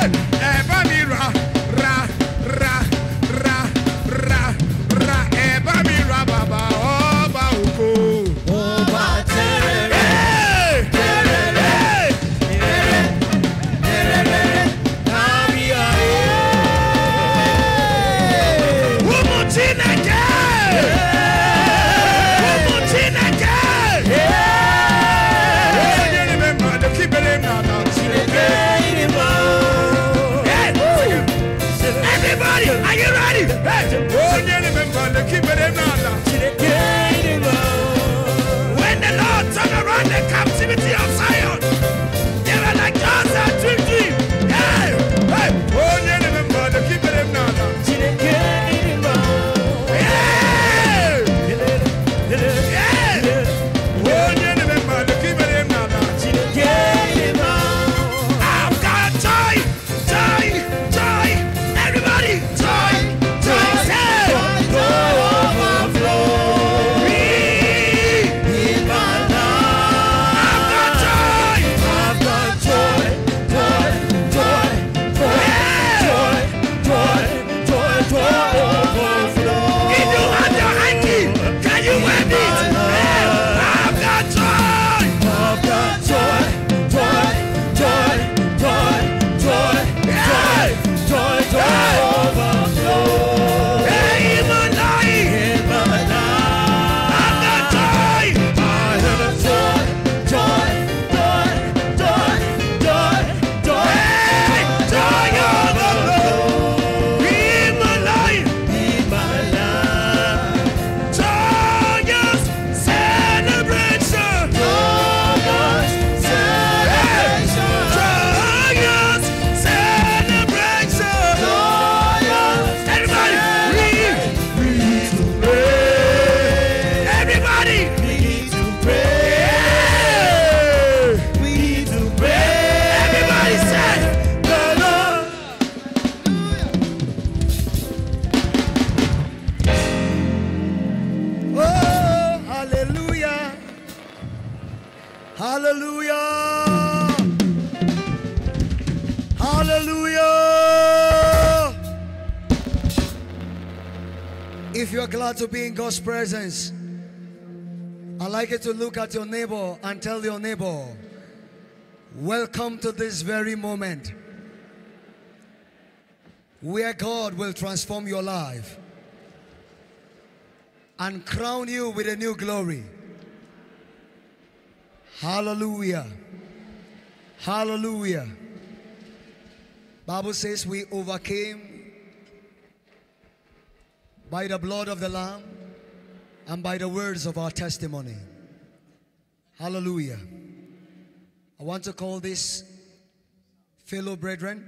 Hey! God's presence, I'd like you to look at your neighbor and tell your neighbor, Welcome to this very moment where God will transform your life and crown you with a new glory. Hallelujah. Hallelujah. Bible says we overcame by the blood of the lamb and by the words of our testimony. Hallelujah. I want to call this fellow brethren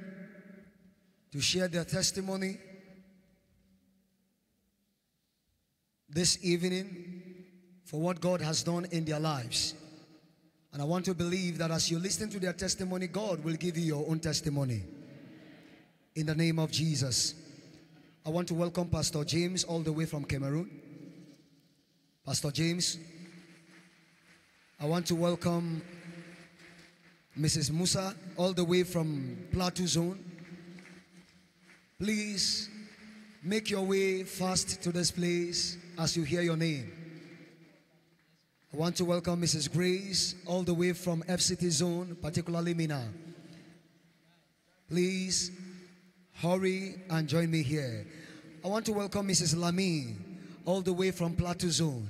to share their testimony this evening for what God has done in their lives. And I want to believe that as you listen to their testimony, God will give you your own testimony. In the name of Jesus. I want to welcome Pastor James all the way from Cameroon. Pastor James. I want to welcome Mrs. Musa, all the way from Plateau Zone. Please make your way fast to this place as you hear your name. I want to welcome Mrs. Grace, all the way from FCT Zone, particularly Minna. Please hurry and join me here. I want to welcome Mrs. Lami, all the way from Plateau Zone.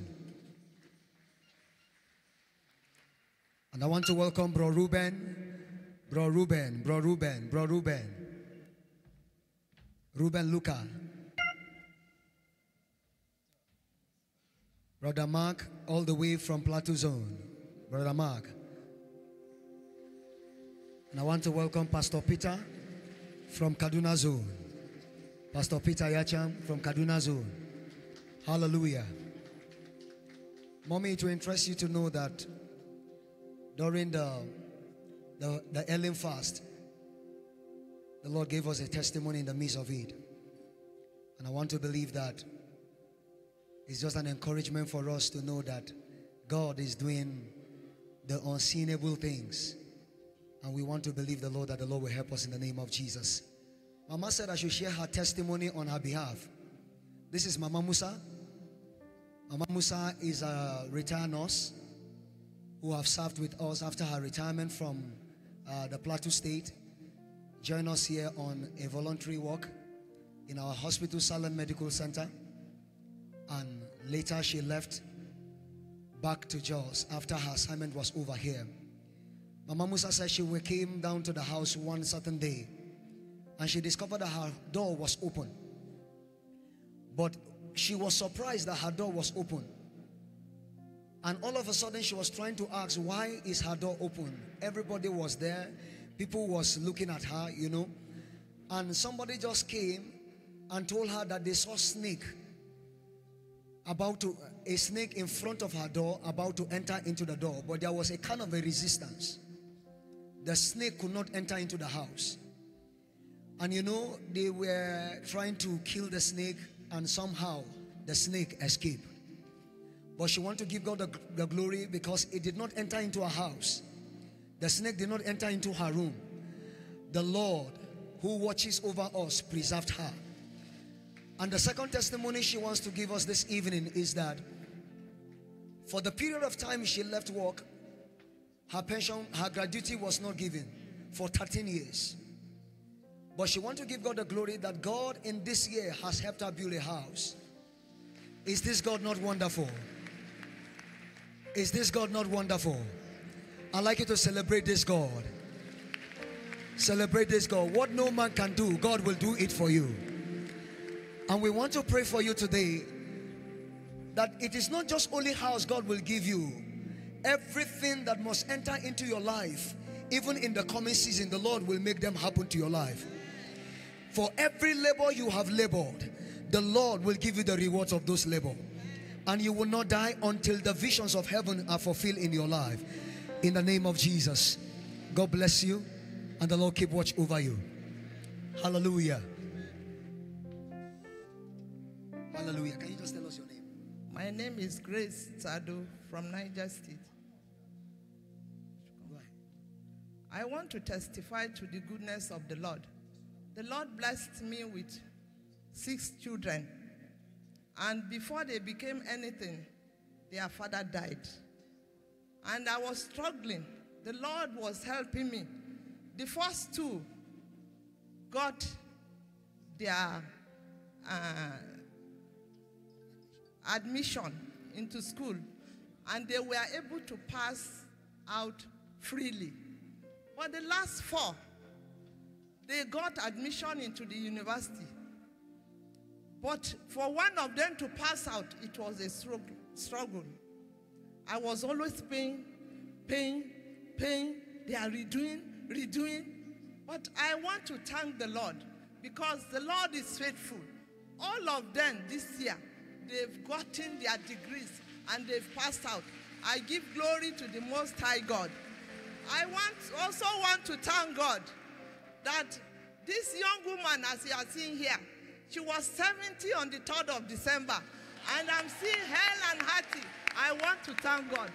And I want to welcome Bro Ruben, Bro Ruben, Bro Ruben, Bro Ruben, Ruben Luka, Brother Mark, all the way from Plateau Zone. Brother Mark. And I want to welcome Pastor Peter from Kaduna Zone. Pastor Peter Yacham from Kaduna Zone. Hallelujah. Mommy, to interest you to know that during the, the, the Elim fast, the Lord gave us a testimony in the midst of it. And I want to believe that it's just an encouragement for us to know that God is doing the unseenable things. And we want to believe the Lord that the Lord will help us in the name of Jesus. Mama said I should share her testimony on her behalf. This is Mama Musa. Mama Musa is a retired nurse who have served with us after her retirement from uh, the Plateau State. Join us here on a voluntary work in our hospital, Salem Medical Center. And later she left back to Jos after her assignment was over here. Mama Musa said she came down to the house one certain day and she discovered that her door was open. But she was surprised that her door was open. And all of a sudden she was trying to ask why is her door open? Everybody was there. People was looking at her, you know. And somebody just came and told her that they saw snake about to a snake in front of her door about to enter into the door but there was a kind of a resistance the snake could not enter into the house and you know they were trying to kill the snake and somehow the snake escaped but she wanted to give God the, the glory because it did not enter into her house. The snake did not enter into her room. The Lord who watches over us preserved her. And the second testimony she wants to give us this evening is that for the period of time she left work, her pension, her gratuity was not given for 13 years. But she wants to give God the glory that God in this year has helped her build a house. Is this God not wonderful? Is this God not wonderful? I'd like you to celebrate this God. Celebrate this God. What no man can do, God will do it for you. And we want to pray for you today that it is not just only house God will give you, everything that must enter into your life, even in the coming season, the Lord will make them happen to your life. For every labor you have labored, the Lord will give you the rewards of those labor and you will not die until the visions of heaven are fulfilled in your life. In the name of Jesus. God bless you and the Lord keep watch over you. Hallelujah. Hallelujah. Can you just tell us your name? My name is Grace Sado from Niger State. I want to testify to the goodness of the Lord. The Lord blessed me with six children. And before they became anything, their father died. And I was struggling. The Lord was helping me. The first two got their uh, admission into school and they were able to pass out freely. But the last four, they got admission into the university. But for one of them to pass out, it was a struggle. I was always paying, paying, paying. They are redoing, redoing. But I want to thank the Lord because the Lord is faithful. All of them this year, they've gotten their degrees and they've passed out. I give glory to the Most High God. I want, also want to thank God that this young woman, as you are seeing here, she was 70 on the 3rd of December, and I'm seeing hell and hearty. I want to thank God.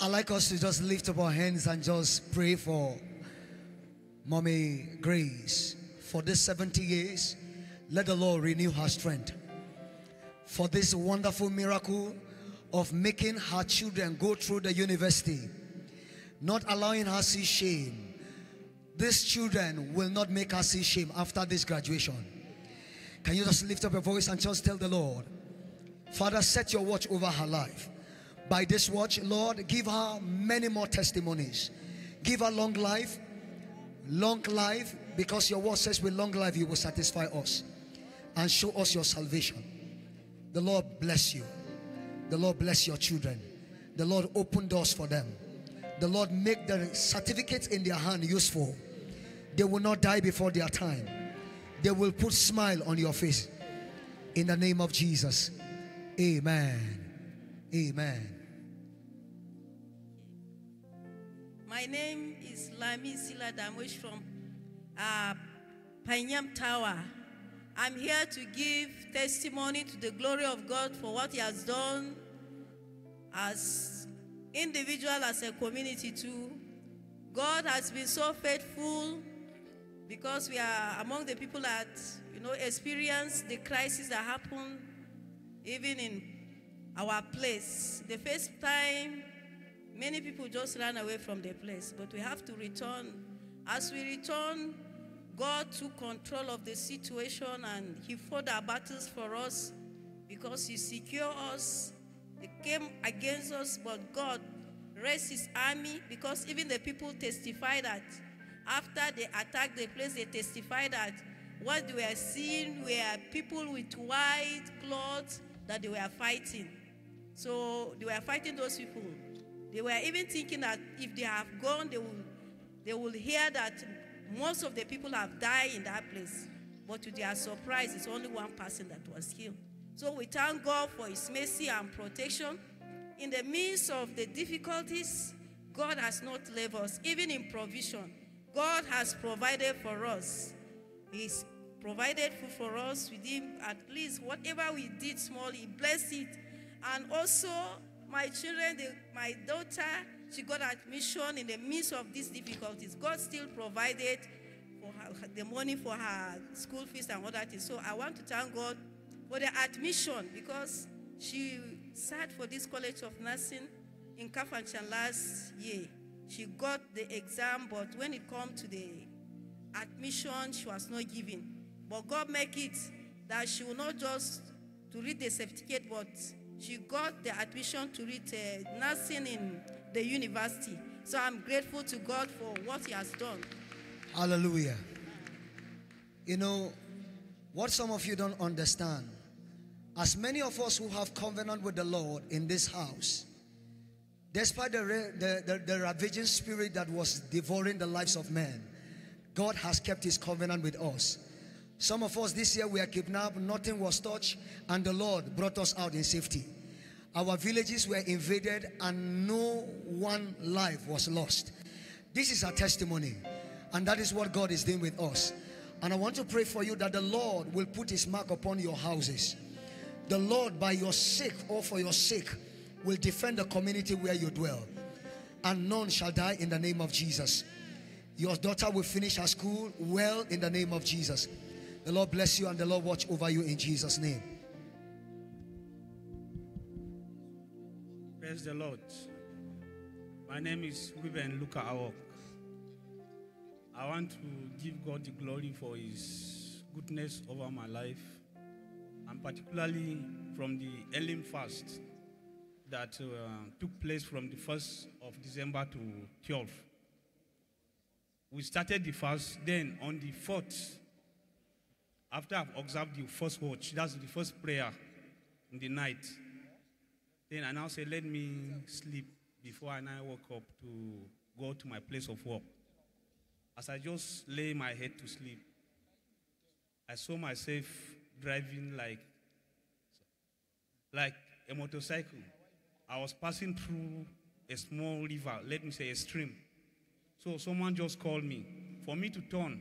I'd like us to just lift up our hands and just pray for Mommy Grace. For this 70 years, let the Lord renew her strength. For this wonderful miracle of making her children go through the university, not allowing her see shame. These children will not make her see shame after this graduation. Can you just lift up your voice and just tell the Lord, Father, set your watch over her life. By this watch, Lord, give her many more testimonies. Give her long life, long life, because your word says with long life you will satisfy us and show us your salvation. The Lord bless you. The Lord bless your children. The Lord open doors for them. The Lord make the certificates in their hand useful. They will not die before their time. They will put smile on your face. In the name of Jesus. Amen. Amen. My name is Lami Sila Damush from uh, Panyam Tower. I'm here to give testimony to the glory of God for what He has done as individual, as a community too. God has been so faithful because we are among the people that you know experience the crisis that happened even in our place. The first time, many people just ran away from the place, but we have to return. As we return, God took control of the situation and He fought our battles for us because He secured us. Came against us, but God raised His army because even the people testified that after they attacked the place, they testified that what they were seeing were people with white clothes that they were fighting. So they were fighting those people. They were even thinking that if they have gone, they will, they will hear that most of the people have died in that place. But to their surprise, it's only one person that was killed. So we thank God for his mercy and protection. In the midst of the difficulties, God has not left us, even in provision. God has provided for us. He's provided food for us with him. At least whatever we did small, he blessed it. And also, my children, the, my daughter, she got admission in the midst of these difficulties. God still provided for her, the money for her school fees and all that. So I want to thank God for the admission because she sat for this College of Nursing in Kafanchan last year. She got the exam, but when it come to the admission, she was not given. But God make it that she will not just to read the certificate, but she got the admission to read uh, nursing in the university. So I'm grateful to God for what He has done. Hallelujah. You know, what some of you don't understand, as many of us who have covenant with the Lord in this house, despite the, the, the, the ravaging spirit that was devouring the lives of men, God has kept his covenant with us. Some of us this year we are kidnapped, nothing was touched, and the Lord brought us out in safety. Our villages were invaded and no one life was lost. This is our testimony, and that is what God is doing with us. And I want to pray for you that the Lord will put his mark upon your houses. The Lord, by your sake or for your sake, will defend the community where you dwell. and none shall die in the name of Jesus. Your daughter will finish her school well in the name of Jesus. The Lord bless you and the Lord watch over you in Jesus' name. Praise the Lord. My name is Ruben Luka Awok. I want to give God the glory for His goodness over my life, and particularly from the Elim fast that uh, took place from the 1st of December to 12th. We started the fast, then on the 4th, after I've observed the first watch, that's the first prayer in the night, then I now say, let me sleep before I now woke up to go to my place of work. As I just lay my head to sleep, I saw myself driving like, like a motorcycle. I was passing through a small river, let me say a stream. So someone just called me. For me to turn,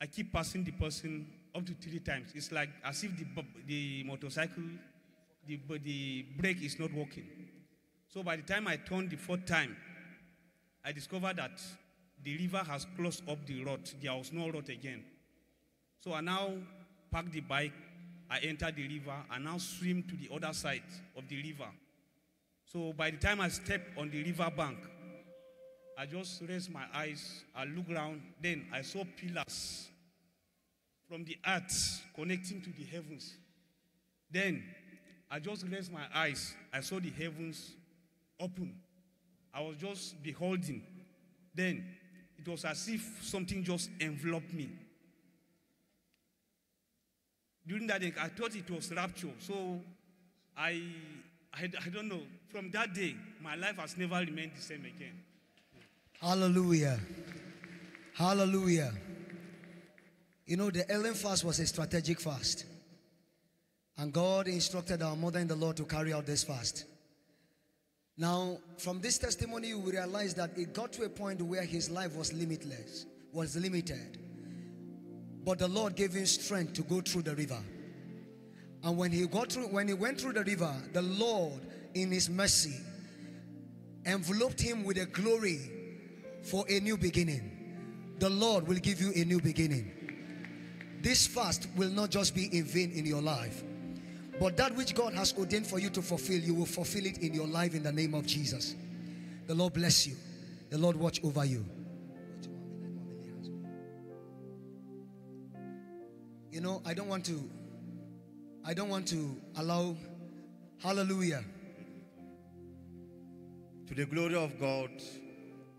I keep passing the person up to three times. It's like as if the, the motorcycle, the, the brake is not working. So by the time I turned the fourth time, I discovered that the river has closed up the road. There was no road again. So I now park the bike, I enter the river, I now swim to the other side of the river. So by the time I step on the river bank, I just raised my eyes, I look around, then I saw pillars from the earth connecting to the heavens. Then I just raised my eyes, I saw the heavens open. I was just beholding. Then it was as if something just enveloped me. During that day, I thought it was rapture. So I, I, I don't know. From that day, my life has never remained the same again. Hallelujah. Hallelujah. You know, the Elim fast was a strategic fast. And God instructed our mother in the Lord to carry out this fast. Now, from this testimony, we realize that it got to a point where his life was limitless, was limited. But the Lord gave him strength to go through the river. And when he got through, when he went through the river, the Lord, in his mercy, enveloped him with a glory for a new beginning. The Lord will give you a new beginning. This fast will not just be in vain in your life, but that which God has ordained for you to fulfill, you will fulfill it in your life in the name of Jesus. The Lord bless you. The Lord watch over you. You know, I don't want to I don't want to allow hallelujah. To the glory of God,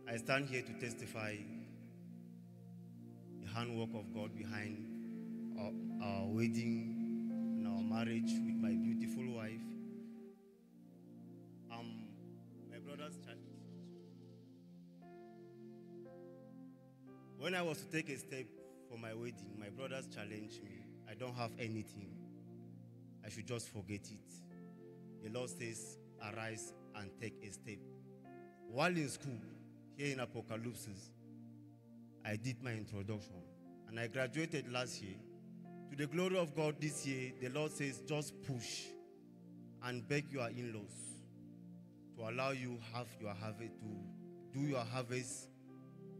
I stand here to testify the handwork of God behind our, our wedding and our marriage with my beautiful wife. Um, my brother's child. When I was to take a step for my wedding, my brothers challenged me. I don't have anything. I should just forget it. The Lord says, Arise and take a step. While in school, here in Apocalypse, I did my introduction and I graduated last year. To the glory of God this year, the Lord says, just push and beg your in laws to allow you have your harvest to do your harvest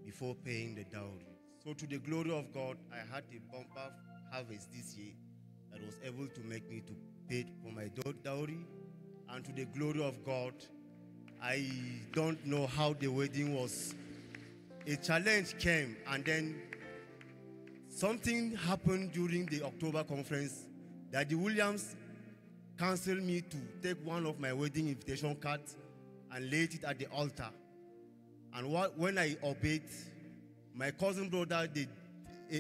before paying the dowry. So, to the glory of God, I had a bumper harvest this year that was able to make me to pay for my dowry. And to the glory of God, I don't know how the wedding was. A challenge came, and then something happened during the October conference that the Williams canceled me to take one of my wedding invitation cards and laid it at the altar. And what, when I obeyed, my cousin brother did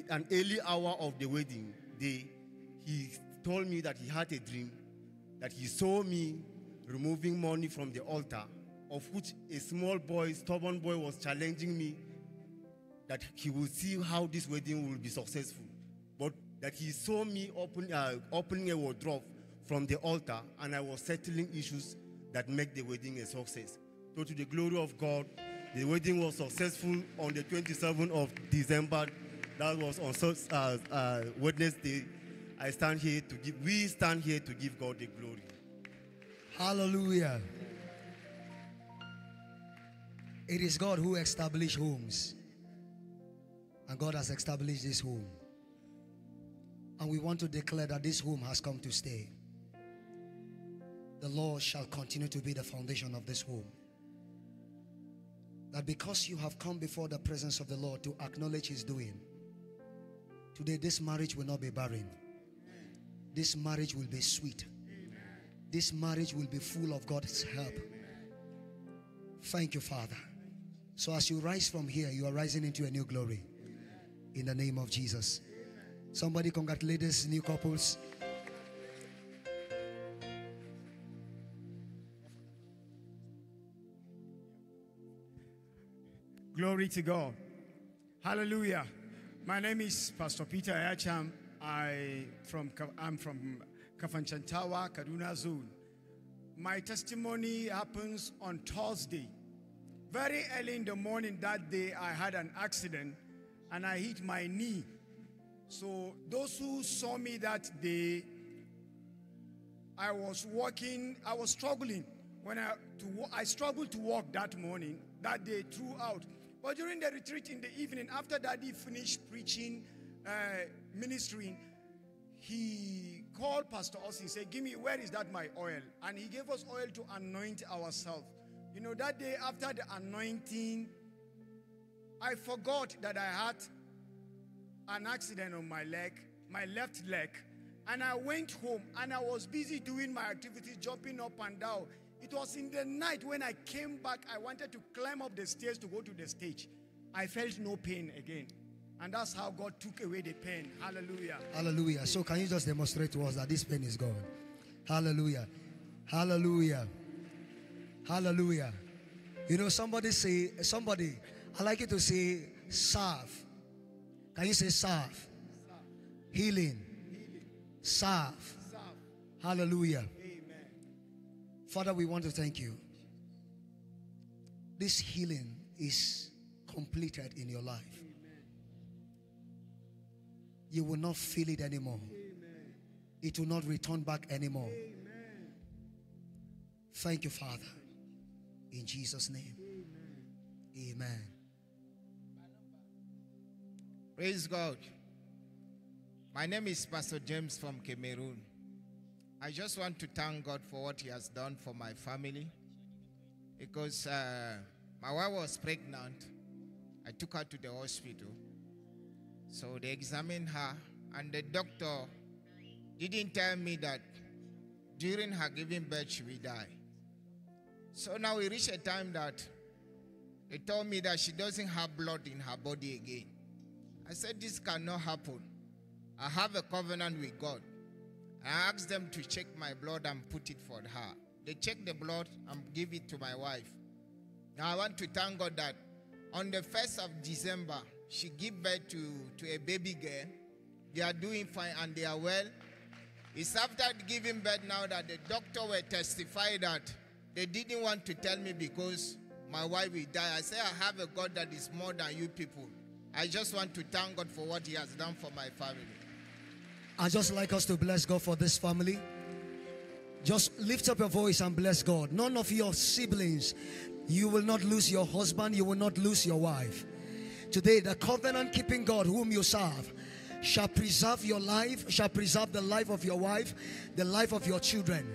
an early hour of the wedding day. He told me that he had a dream that he saw me removing money from the altar, of which a small boy, stubborn boy, was challenging me that he would see how this wedding will be successful. But that he saw me open, uh, opening a wardrobe from the altar and I was settling issues that make the wedding a success. So to the glory of God, the wedding was successful on the 27th of December. That was on uh, uh, Wednesday. I stand here to give, we stand here to give God the glory. Hallelujah. It is God who established homes. And God has established this home. And we want to declare that this home has come to stay. The Lord shall continue to be the foundation of this home. That because you have come before the presence of the Lord to acknowledge His doing, today this marriage will not be barren. This marriage will be sweet. This marriage will be full of God's help. Thank you, Father. So as you rise from here, you are rising into a new glory. In the name of Jesus. Somebody congratulate these new couples. Glory to God. Hallelujah. My name is Pastor Peter Ayacham. I from I'm from Kafanchantawa, Kaduna Zone. My testimony happens on Thursday. Very early in the morning that day, I had an accident and I hit my knee. So those who saw me that day, I was walking, I was struggling. When I to I struggled to walk that morning, that day throughout. But during the retreat in the evening, after Daddy finished preaching, uh, ministering, he called Pastor Austin, said, Give me, where is that my oil? And he gave us oil to anoint ourselves. You know, that day after the anointing, I forgot that I had an accident on my leg, my left leg. And I went home and I was busy doing my activities, jumping up and down. It was in the night when I came back, I wanted to climb up the stairs to go to the stage. I felt no pain again. And that's how God took away the pain. Hallelujah. Hallelujah. So can you just demonstrate to us that this pain is gone? Hallelujah. Hallelujah. Hallelujah. You know, somebody say, somebody, I like you to say, serve. Can you say serve? Healing. Serve. Hallelujah. Father, we want to thank you. This healing is completed in your life. You will not feel it anymore. It will not return back anymore. Thank you, Father. In Jesus' name. Amen. Praise God. My name is Pastor James from Cameroon. I just want to thank God for what He has done for my family because uh, my wife was pregnant. I took her to the hospital. So they examined her, and the doctor didn't tell me that during her giving birth she will die. So now we reach a time that they told me that she doesn't have blood in her body again. I said, This cannot happen. I have a covenant with God. I asked them to check my blood and put it for her. They checked the blood and give it to my wife. Now I want to thank God that on the 1st of December, she gave birth to, to a baby girl. They are doing fine and they are well. It's after giving birth now that the doctor will testify that they didn't want to tell me because my wife will die. I say I have a God that is more than you people. I just want to thank God for what He has done for my family. I just like us to bless God for this family. Just lift up your voice and bless God. None of your siblings, you will not lose your husband, you will not lose your wife. Today, the covenant keeping God whom you serve shall preserve your life, shall preserve the life of your wife, the life of your children.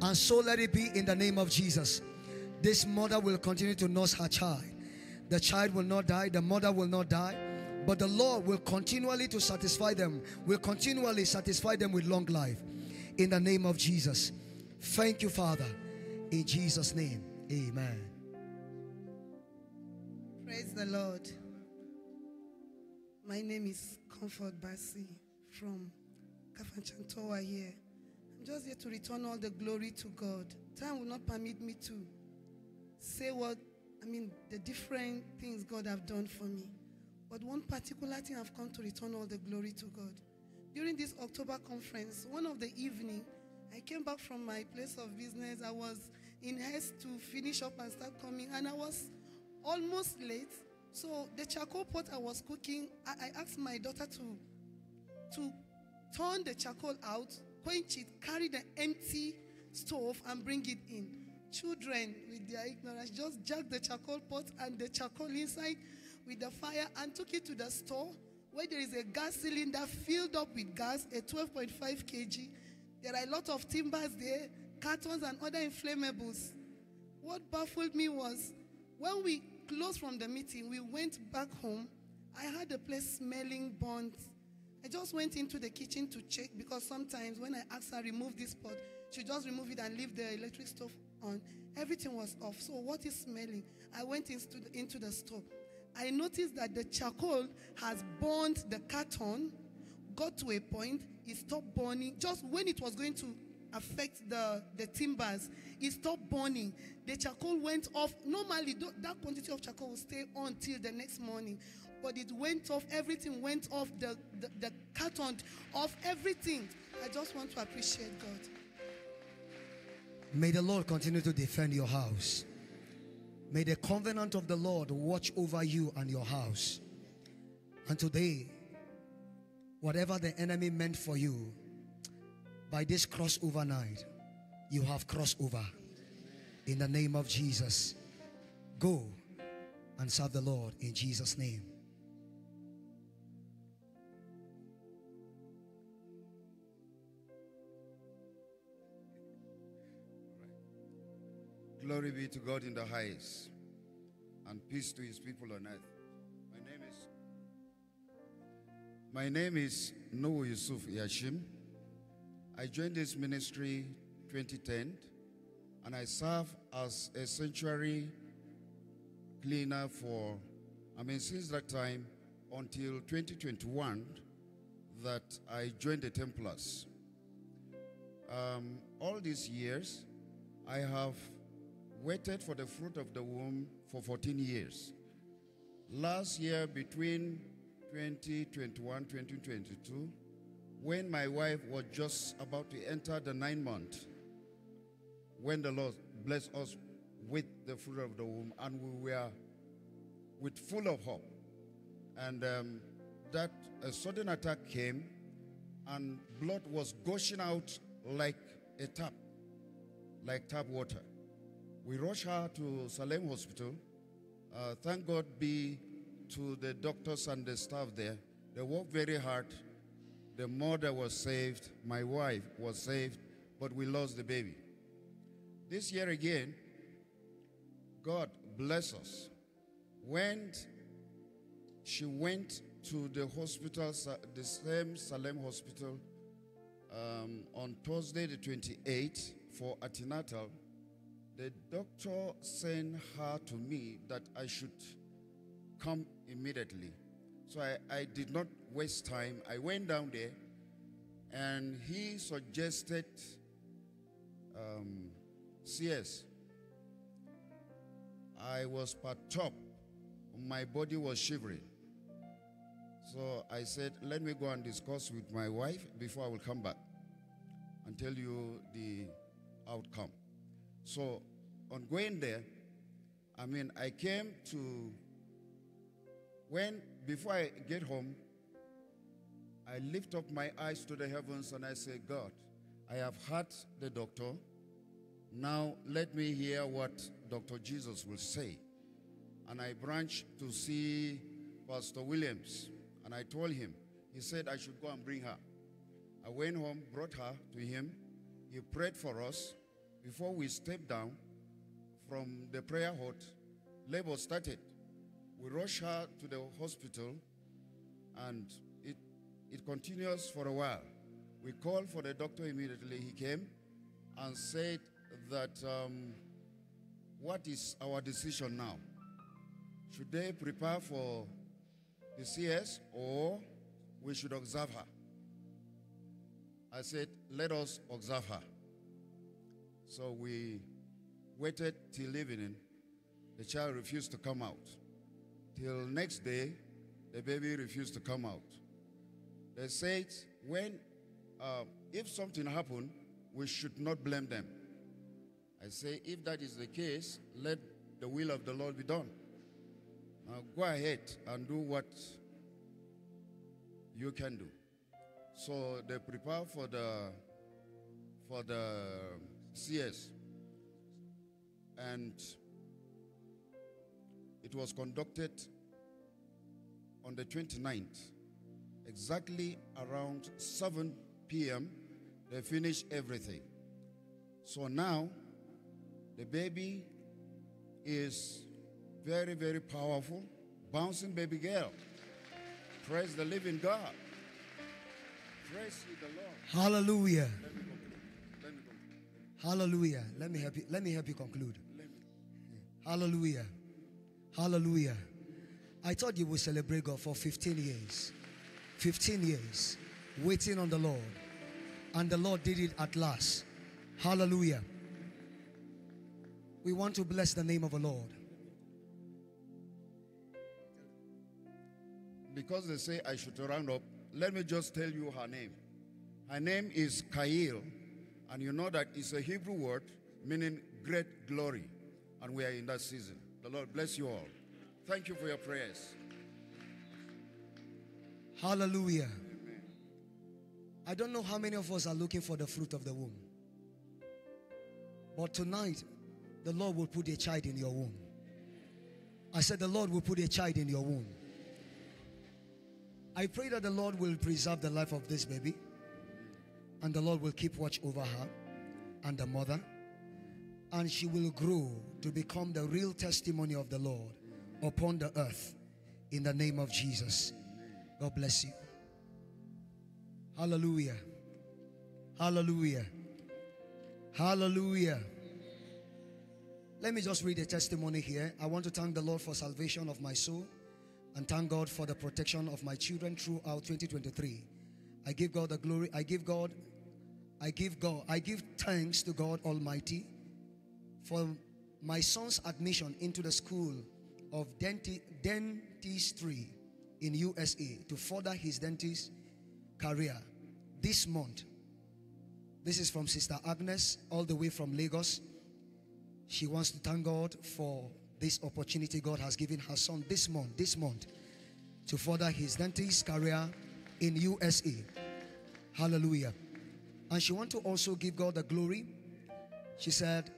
And so let it be in the name of Jesus. This mother will continue to nurse her child. The child will not die, the mother will not die, but the Lord will continually to satisfy them, will continually satisfy them with long life. In the name of Jesus. Thank you, Father. In Jesus' name. Amen. Praise the Lord. My name is Comfort Basi from Kafanchantoa here. I'm just here to return all the glory to God. Time will not permit me to say what, I mean, the different things God have done for me. But one particular thing I've come to return all the glory to God. During this October conference, one of the evening, I came back from my place of business. I was in haste to finish up and start coming, and I was almost late. So the charcoal pot I was cooking, I, I asked my daughter to to turn the charcoal out, quench it, carry the empty stove, and bring it in. children with their ignorance just jacked the charcoal pot and the charcoal inside with the fire and took it to the store where there is a gas cylinder filled up with gas, a 12.5 kg. There are a lot of timbers there, cartons and other inflammables. What baffled me was when we closed from the meeting, we went back home. I had the place smelling burnt. I just went into the kitchen to check because sometimes when I asked her remove this pot, she just remove it and leave the electric stove on. Everything was off. So what is smelling? I went into the, into the store. I noticed that the charcoal has burned the carton, got to a point, it stopped burning. Just when it was going to affect the, the timbers, it stopped burning. The charcoal went off. Normally, that quantity of charcoal will stay on till the next morning. But it went off, everything went off, the, the, the carton off, everything. I just want to appreciate God. May the Lord continue to defend your house. May the covenant of the Lord watch over you and your house. And today, whatever the enemy meant for you, by this crossover night, you have crossover. In the name of Jesus, go and serve the Lord in Jesus' name. Glory be to God in the highest, and peace to his people on earth. My name is My name is Noah Yusuf Yashim. I joined this ministry 2010, and I serve as a sanctuary cleaner for, I mean, since that time until 2021, that I joined the Templars. Um, all these years, I have waited for the fruit of the womb for 14 years. Last year, between 2021 2022, when my wife was just about to enter the nine month, when the Lord blessed us with the fruit of the womb, and we were with full of hope. And um, that a sudden attack came, and blood was gushing out like a tap, like tap water. We rushed her to Salem Hospital. Uh, thank God be to the doctors and the staff there. They worked very hard. The mother was saved. My wife was saved, but we lost the baby. This year again, God bless us. When she went to the hospital, the same Salem hospital, um, on Thursday the 28th for antenatal, the doctor sent her to me that I should come immediately. So I, I did not waste time. I went down there and he suggested um, CS. I was perturbed. My body was shivering. So I said, let me go and discuss with my wife before I will come back and tell you the outcome. So on going there, I mean, I came to, when, before I get home, I lift up my eyes to the heavens and I say, God, I have heard the doctor. Now let me hear what Dr. Jesus will say. And I branched to see Pastor Williams. And I told him, he said I should go and bring her. I went home, brought her to him. He prayed for us. Before we stepped down from the prayer hut, labor started. We rushed her to the hospital and it, it continues for a while. We called for the doctor immediately. He came and said that um, what is our decision now? Should they prepare for the CS or we should observe her? I said, let us observe her. So we waited till evening. The child refused to come out. Till next day, the baby refused to come out. They said, when, uh, if something happened, we should not blame them. I say, if that is the case, let the will of the Lord be done. Now go ahead and do what you can do. So they prepare for the for the CS. and it was conducted on the 29th, exactly around 7 p.m. They finished everything. So now the baby is very, very powerful, bouncing baby girl. Praise the living God. Praise the Lord. Hallelujah. Hallelujah. Let me help you. Let me help you conclude. Hallelujah. Hallelujah. I thought you would celebrate God for 15 years. 15 years waiting on the Lord. And the Lord did it at last. Hallelujah. We want to bless the name of the Lord. Because they say I should round up, let me just tell you her name. Her name is Kail, and you know that it's a Hebrew word meaning great glory. And we are in that season. The Lord bless you all. Thank you for your prayers. Hallelujah. I don't know how many of us are looking for the fruit of the womb. But tonight, the Lord will put a child in your womb. I said, The Lord will put a child in your womb. I pray that the Lord will preserve the life of this baby and the Lord will keep watch over her and the mother and she will grow to become the real testimony of the Lord upon the earth in the name of Jesus. God bless you. Hallelujah. Hallelujah. Hallelujah. Let me just read a testimony here. I want to thank the Lord for salvation of my soul and thank God for the protection of my children throughout 2023. I give God the glory. I give God I give God I give thanks to God Almighty for my son's admission into the school of denti- dentistry in USA to further his dentist career this month. This is from Sister Agnes, all the way from Lagos. She wants to thank God for this opportunity God has given her son this month, this month, to further his dentist career in USA. Hallelujah. And she want to also give God the glory. She said,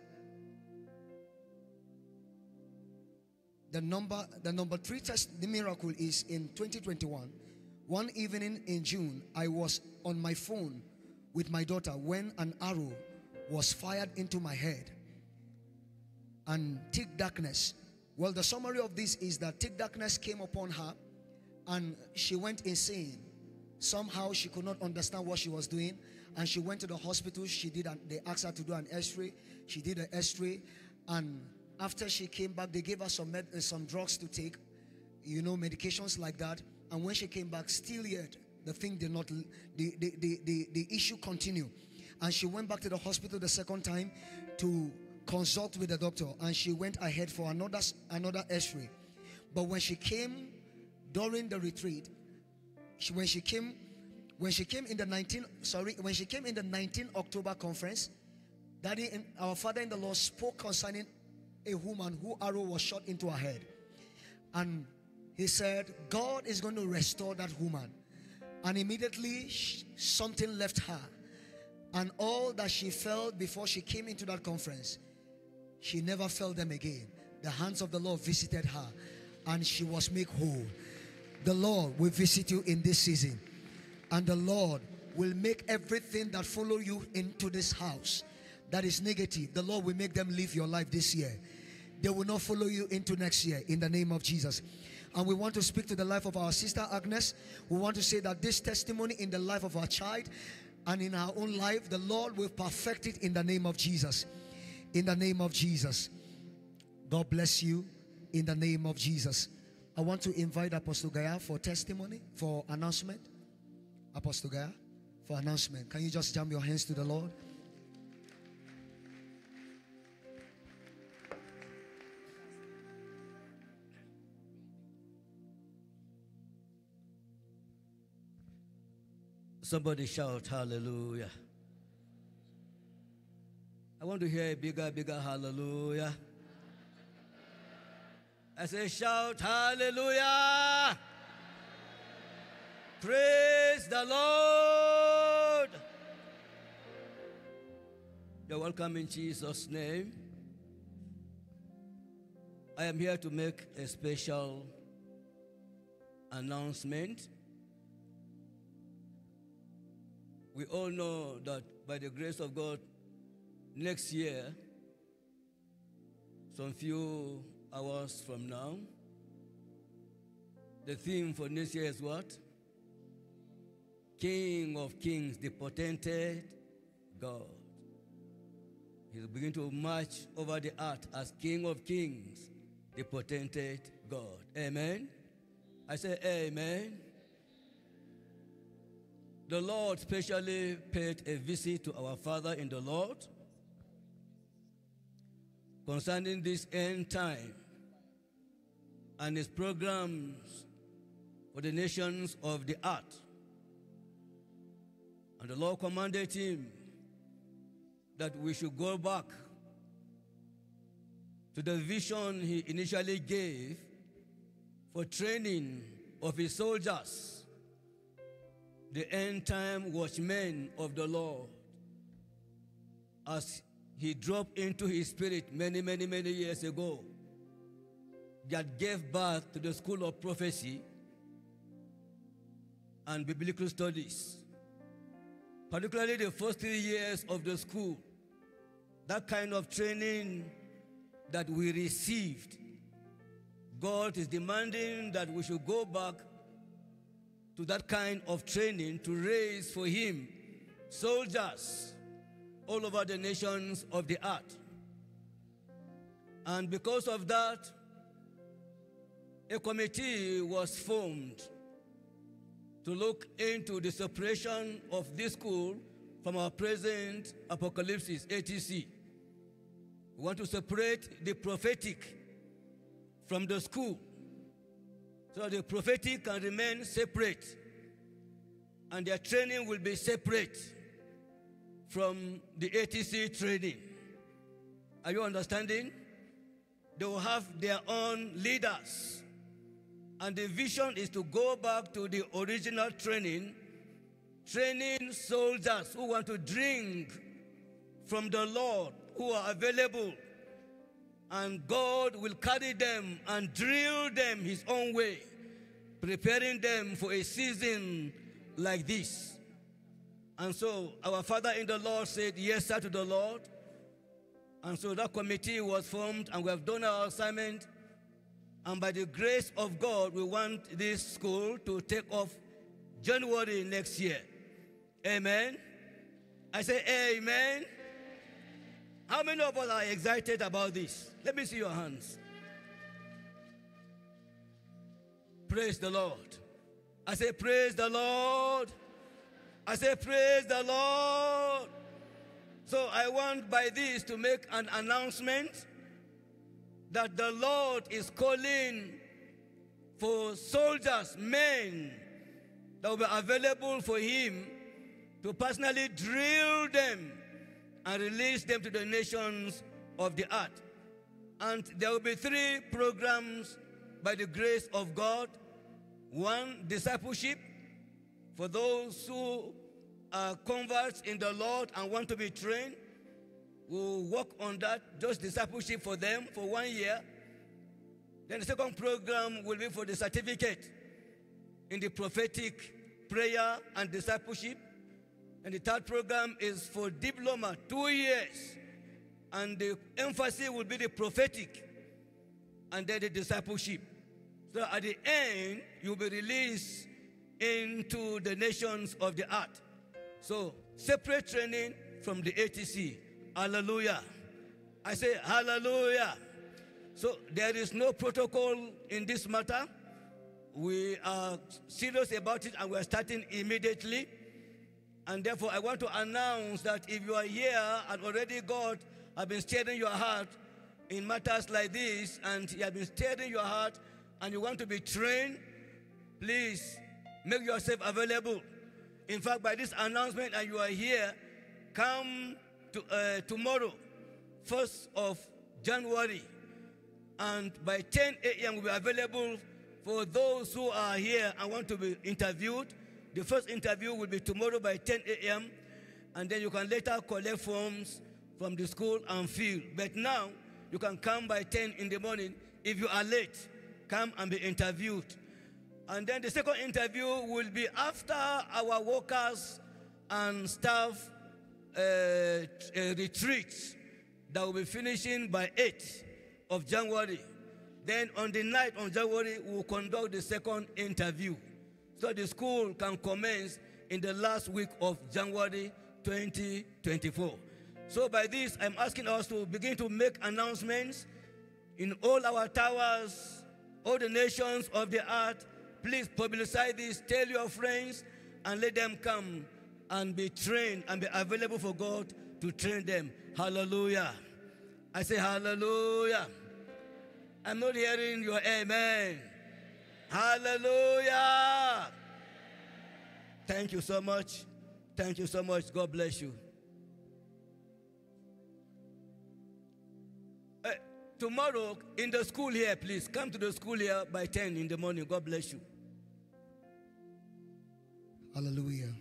the number the number three test the miracle is in 2021 one evening in june i was on my phone with my daughter when an arrow was fired into my head and thick darkness well the summary of this is that thick darkness came upon her and she went insane somehow she could not understand what she was doing and she went to the hospital she did an, they asked her to do an x-ray she did an x-ray and after she came back, they gave her some med- uh, some drugs to take, you know, medications like that. And when she came back, still yet the thing did not, the the, the, the, the issue continued. And she went back to the hospital the second time to consult with the doctor, and she went ahead for another another X-ray. But when she came during the retreat, she, when she came when she came in the 19 sorry when she came in the 19 October conference, Daddy, and our father in the Lord spoke concerning a woman who arrow was shot into her head. And he said, God is going to restore that woman. And immediately she, something left her. And all that she felt before she came into that conference, she never felt them again. The hands of the Lord visited her and she was made whole. The Lord will visit you in this season. And the Lord will make everything that follow you into this house that is negative, the Lord will make them live your life this year. They will not follow you into next year in the name of Jesus. And we want to speak to the life of our sister Agnes. We want to say that this testimony in the life of our child and in our own life, the Lord will perfect it in the name of Jesus. In the name of Jesus. God bless you in the name of Jesus. I want to invite Apostle Gaia for testimony, for announcement. Apostle Gaia, for announcement. Can you just jump your hands to the Lord? Somebody shout hallelujah. I want to hear a bigger, bigger hallelujah. I say, shout hallelujah. Praise the Lord. You're welcome in Jesus' name. I am here to make a special announcement. We all know that by the grace of God, next year, some few hours from now, the theme for next year is what? King of Kings, the potentate God. He's beginning to march over the earth as King of Kings, the potentate God. Amen. I say, Amen. The Lord specially paid a visit to our Father in the Lord concerning this end time and his programs for the nations of the earth. And the Lord commanded him that we should go back to the vision he initially gave for training of his soldiers, the end time watchmen of the Lord, as he dropped into his spirit many, many, many years ago, that gave birth to the school of prophecy and biblical studies. Particularly the first three years of the school, that kind of training that we received God is demanding that we should go back to that kind of training to raise for Him soldiers all over the nations of the earth. And because of that, a committee was formed to look into the separation of this school from our present apocalypse, ATC. We want to separate the prophetic from the school so the prophetic can remain separate and their training will be separate from the ATC training. Are you understanding? They will have their own leaders. And the vision is to go back to the original training, training soldiers who want to drink from the Lord, who are available and God will carry them and drill them his own way, preparing them for a season like this. And so our father in the Lord said, Yes, sir, to the Lord. And so that committee was formed, and we have done our assignment. And by the grace of God, we want this school to take off January next year. Amen. I say, Amen. How many of us are excited about this? Let me see your hands. Praise the Lord. I say, Praise the Lord. I say, Praise the Lord. So I want by this to make an announcement that the Lord is calling for soldiers, men that will be available for Him to personally drill them and release them to the nations of the earth. And there will be three programs by the grace of God. One, discipleship for those who are converts in the Lord and want to be trained. We'll work on that, just discipleship for them for one year. Then the second program will be for the certificate in the prophetic prayer and discipleship. And the third program is for diploma, two years and the emphasis will be the prophetic and then the discipleship. So at the end, you'll be released into the nations of the earth. So separate training from the ATC. Hallelujah. I say hallelujah. So there is no protocol in this matter. We are serious about it and we are starting immediately. And therefore, I want to announce that if you are here and already got have been stirring your heart in matters like this, and you have been stirring your heart, and you want to be trained, please make yourself available. In fact, by this announcement, and you are here, come to uh, tomorrow, 1st of January, and by 10 a.m. will be available for those who are here and want to be interviewed. The first interview will be tomorrow by 10 a.m. And then you can later collect forms from the school and field. But now, you can come by 10 in the morning, If you are late, come and be interviewed. And then the second interview will be after our workers and staff uh, retreat that will be finishing by 8 of January. Then on the night of January, we will conduct the second interview. So the school can commence in the last week of January 2024. So by this, I'm asking us to begin to make announcements in all our towers, all the nations of the earth. Please publicize this, tell your friends, and let them come and be trained and be available for God to train them. Hallelujah. I say hallelujah. I'm not hearing your amen. Hallelujah. Thank you so much. Thank you so much. God bless you. Uh, tomorrow in the school here, please come to the school here by 10 in the morning. God bless you. Hallelujah.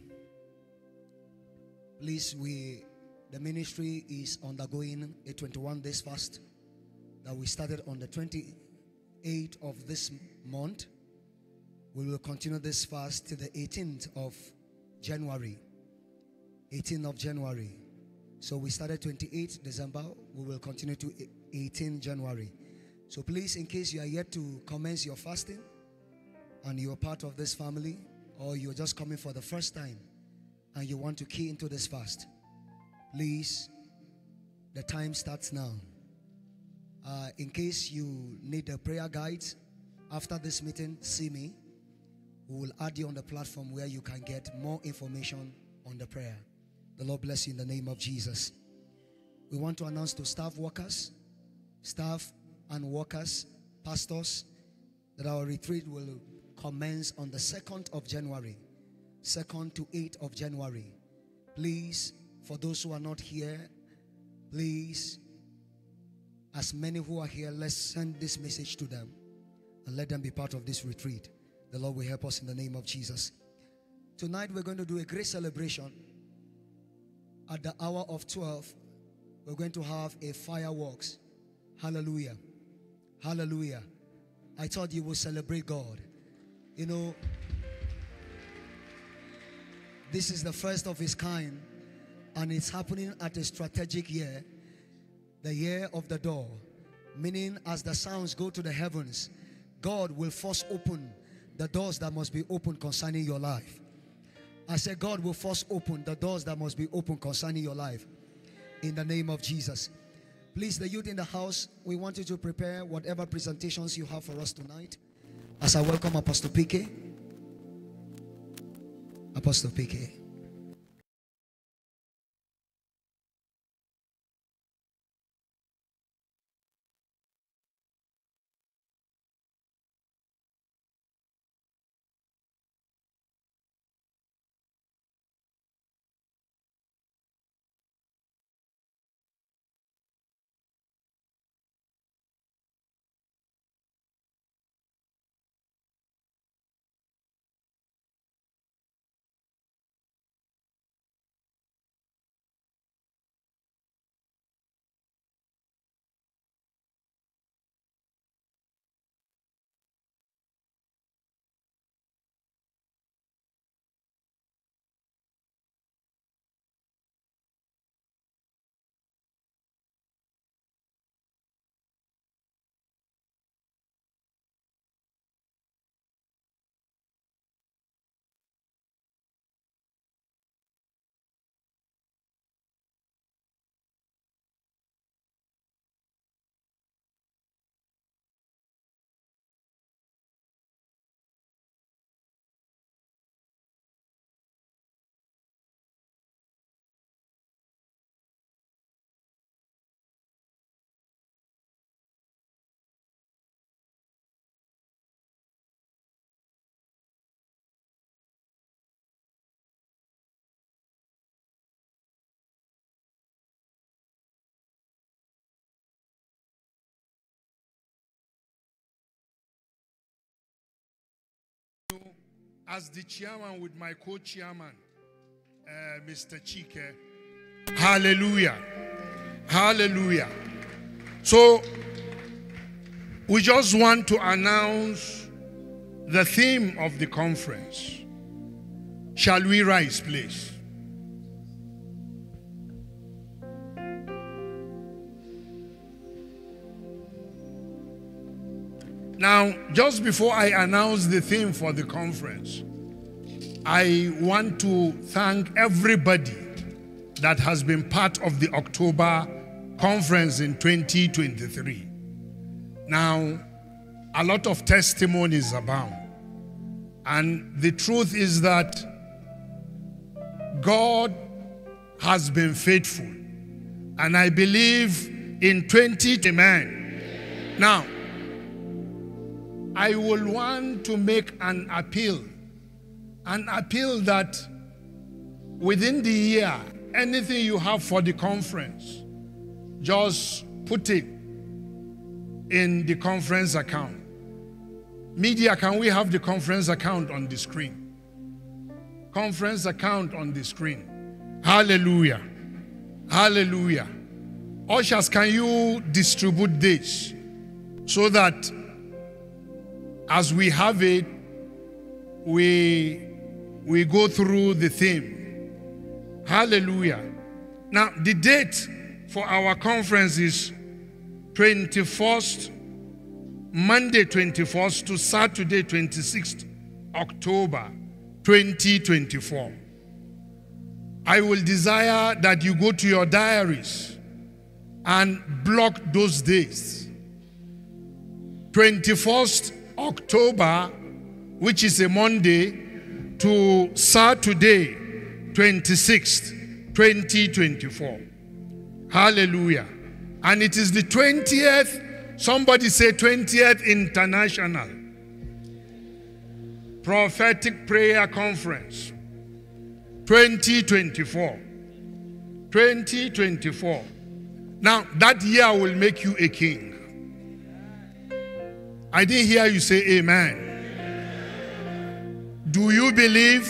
Please, we the ministry is undergoing a 21 days fast that we started on the 28th of this month. We will continue this fast to the 18th of January. 18th of January. So we started 28th December. We will continue to 18 January. So please, in case you are yet to commence your fasting and you are part of this family, or you're just coming for the first time and you want to key into this fast, please, the time starts now. Uh, in case you need a prayer guide after this meeting, see me. We will add you on the platform where you can get more information on the prayer. The Lord bless you in the name of Jesus. We want to announce to staff workers, staff and workers, pastors, that our retreat will commence on the 2nd of January, 2nd to 8th of January. Please, for those who are not here, please, as many who are here, let's send this message to them and let them be part of this retreat. The Lord will help us in the name of Jesus. Tonight, we're going to do a great celebration. At the hour of 12, we're going to have a fireworks. Hallelujah. Hallelujah. I thought you would celebrate God. You know, this is the first of its kind, and it's happening at a strategic year, the year of the door. Meaning, as the sounds go to the heavens, God will force open the doors that must be open concerning your life. I said, God will force open the doors that must be open concerning your life. In the name of Jesus. Please, the youth in the house, we want you to prepare whatever presentations you have for us tonight. As I welcome Apostle PK. Apostle PK. As the chairman with my co-chairman, uh, Mr. Chike. Hallelujah. Hallelujah. So we just want to announce the theme of the conference. Shall we rise, please? Now, just before I announce the theme for the conference, I want to thank everybody that has been part of the October conference in 2023. Now, a lot of testimonies abound. And the truth is that God has been faithful. And I believe in 20, amen. Now, I will want to make an appeal. An appeal that within the year, anything you have for the conference, just put it in the conference account. Media, can we have the conference account on the screen? Conference account on the screen. Hallelujah. Hallelujah. Ushers, can you distribute this so that as we have it, we, we go through the theme. Hallelujah. Now, the date for our conference is 21st, Monday 21st to Saturday 26th October 2024. I will desire that you go to your diaries and block those days. 21st October, which is a Monday, to Saturday, 26th, 2024. Hallelujah. And it is the 20th, somebody say 20th International Prophetic Prayer Conference 2024. 2024. Now, that year will make you a king. I didn't hear you say amen. Do you believe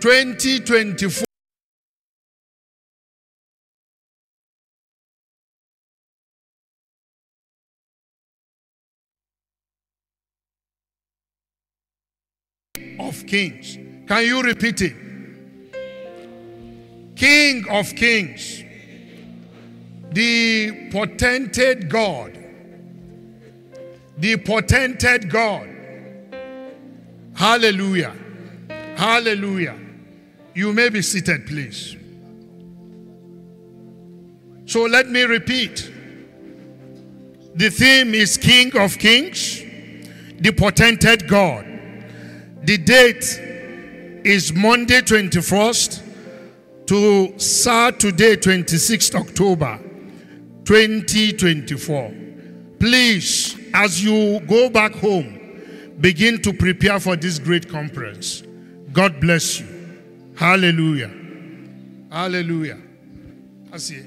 2024? of kings. Can you repeat it? King of kings, the potentate God, the potentate God. Hallelujah. Hallelujah. You may be seated, please. So let me repeat. The theme is King of Kings, the potentate God. The date is Monday 21st to Saturday 26th October 2024. Please, as you go back home, begin to prepare for this great conference. God bless you. Hallelujah. Hallelujah. I see.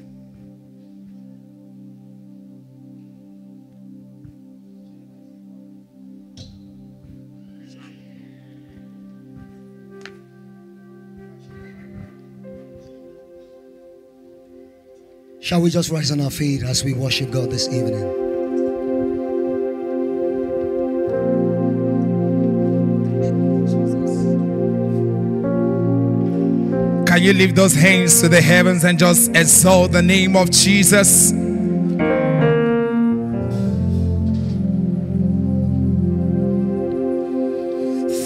Shall we just rise on our feet as we worship God this evening? Can you lift those hands to the heavens and just exalt the name of Jesus?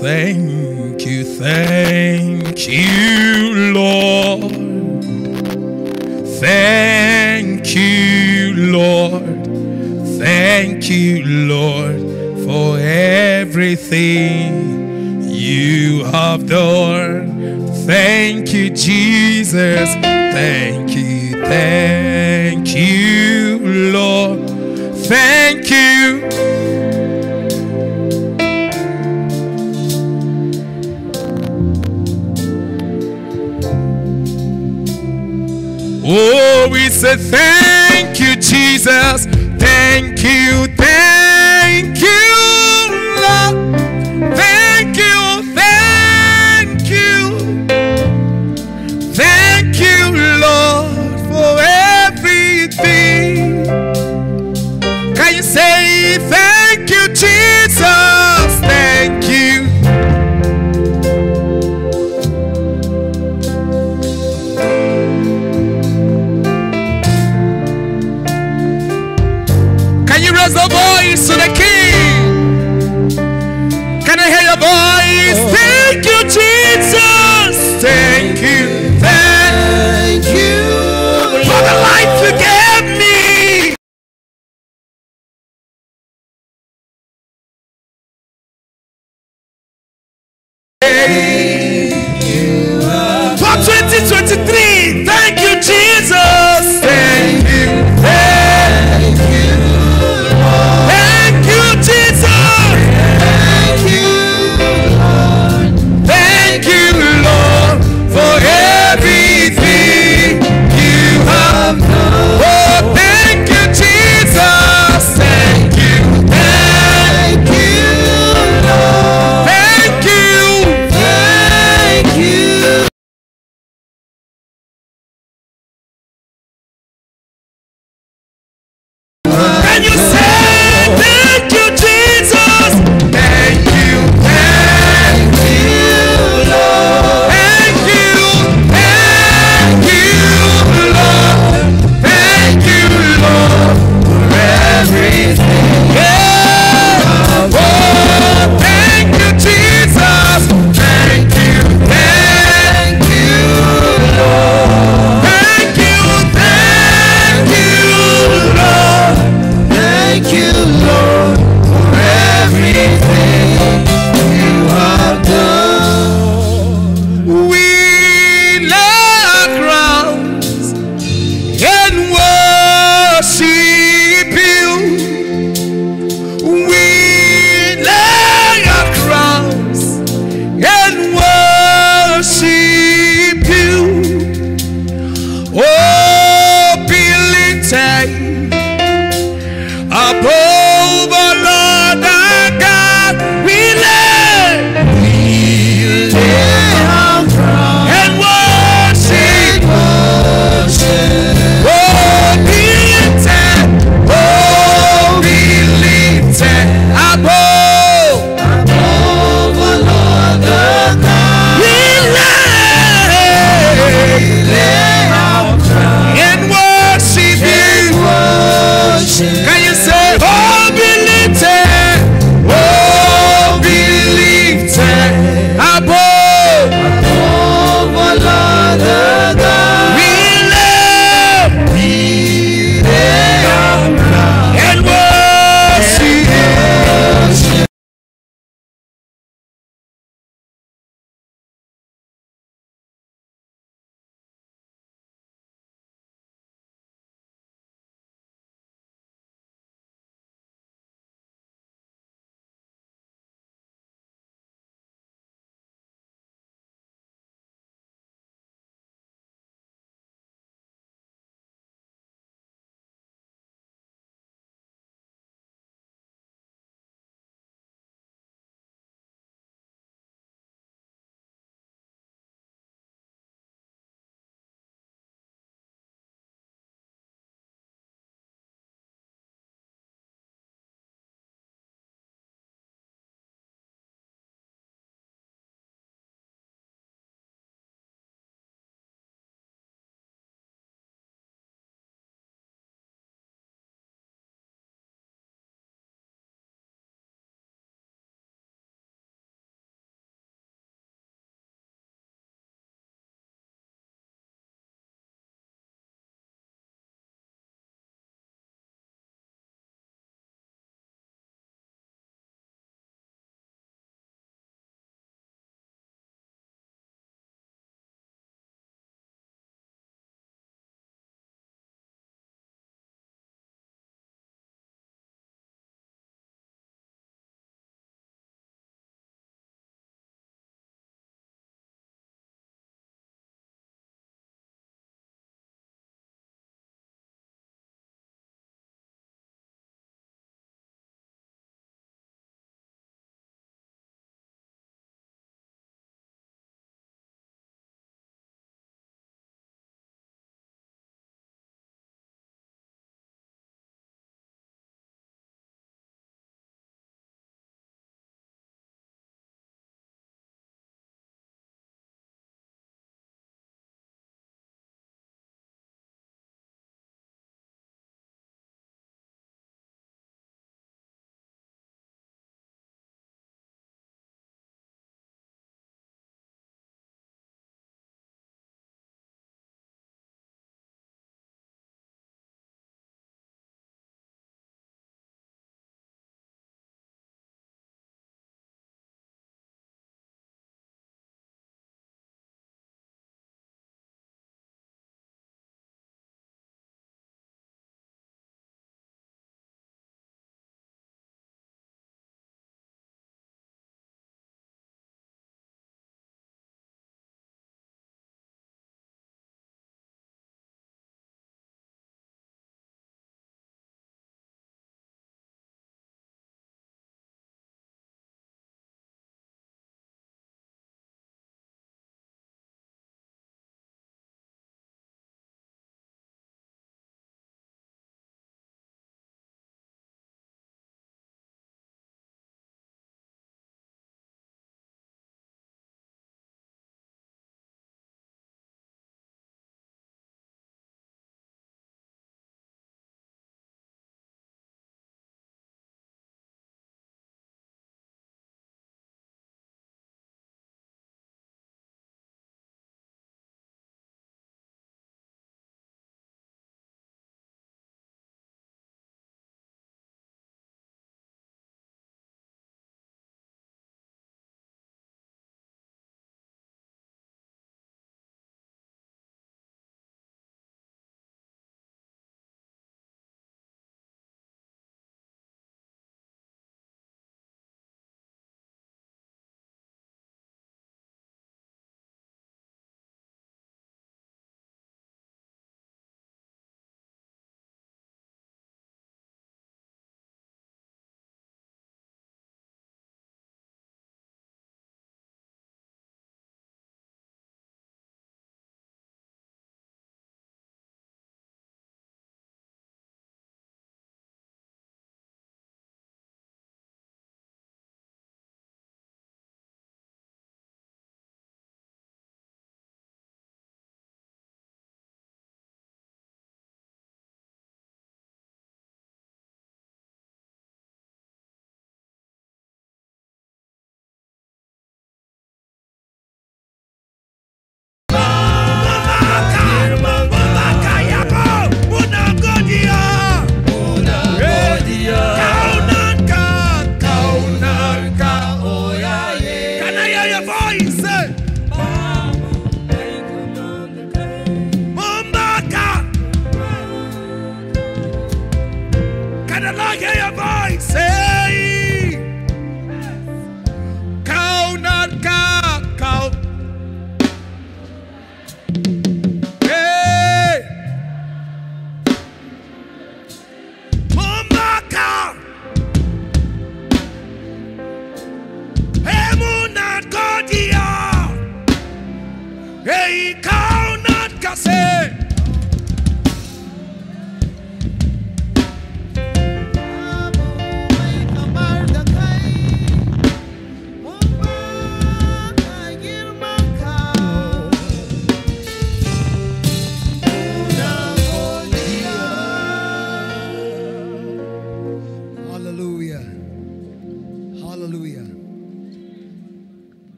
Thank you, thank you, Lord. Thank you, Lord. Thank you, Lord, for everything you have done. Thank you, Jesus. Thank you, thank you, Lord. Thank you. Oh, we say thank you, Jesus. Thank you, thank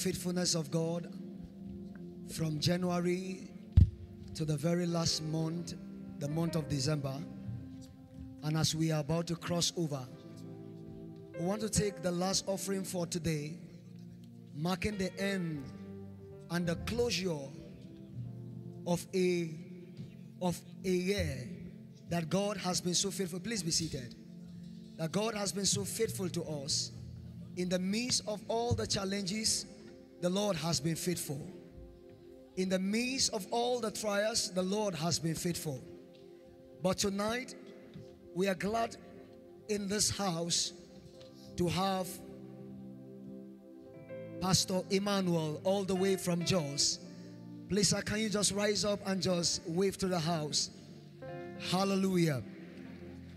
faithfulness of God from January to the very last month, the month of December, and as we are about to cross over, we want to take the last offering for today, marking the end and the closure of a of a year that God has been so faithful. Please be seated. That God has been so faithful to us. In the midst of all the challenges, the Lord has been faithful. In the midst of all the trials, the Lord has been faithful. But tonight, we are glad in this house to have Pastor Emmanuel all the way from Jos. Please, sir, can you just rise up and just wave to the house? Hallelujah.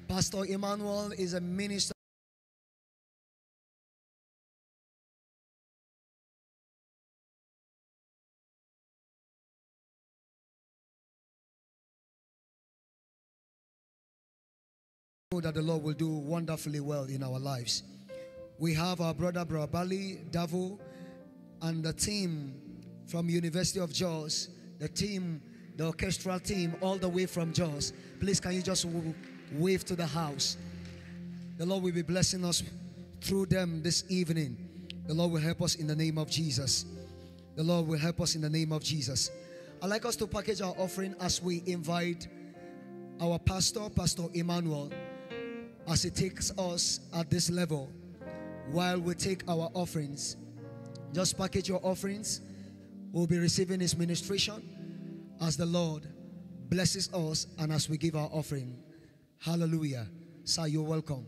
Pastor Emmanuel is a minister. That the Lord will do wonderfully well in our lives. We have our brother Brabali, Davo, and the team from University of Jos, the team, the orchestral team, all the way from Jos. Please, can you just wave to the house? The Lord will be blessing us through them this evening. The Lord will help us in the name of Jesus. The Lord will help us in the name of Jesus. I'd like us to package our offering as we invite our pastor, Pastor Emmanuel, as he takes us at this level while we take our offerings. Just package your offerings. We'll be receiving his ministration as the Lord blesses us and as we give our offering. Hallelujah. Sir, you're welcome.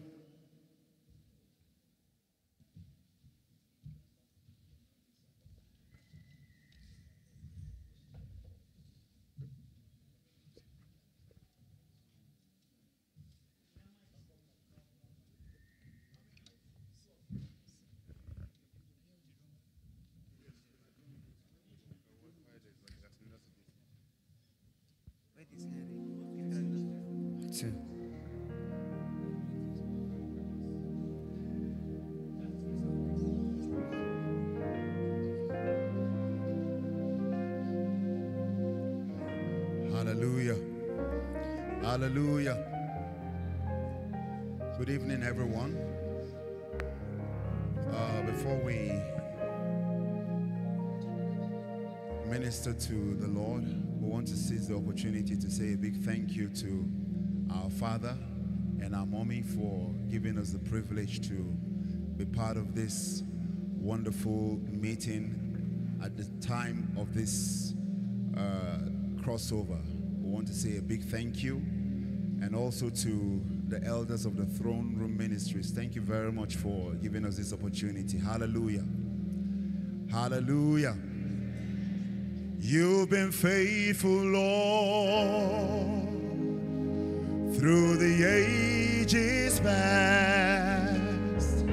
Hallelujah. Good evening, everyone. Uh, before we minister to the Lord, we want to seize the opportunity to say a big thank you to our father and our mommy for giving us the privilege to be part of this wonderful meeting at the time of this uh, crossover. We want to say a big thank you and also to the elders of the throne room ministries. Thank you very much for giving us this opportunity. Hallelujah. Hallelujah. You've been faithful, Lord, through the ages past.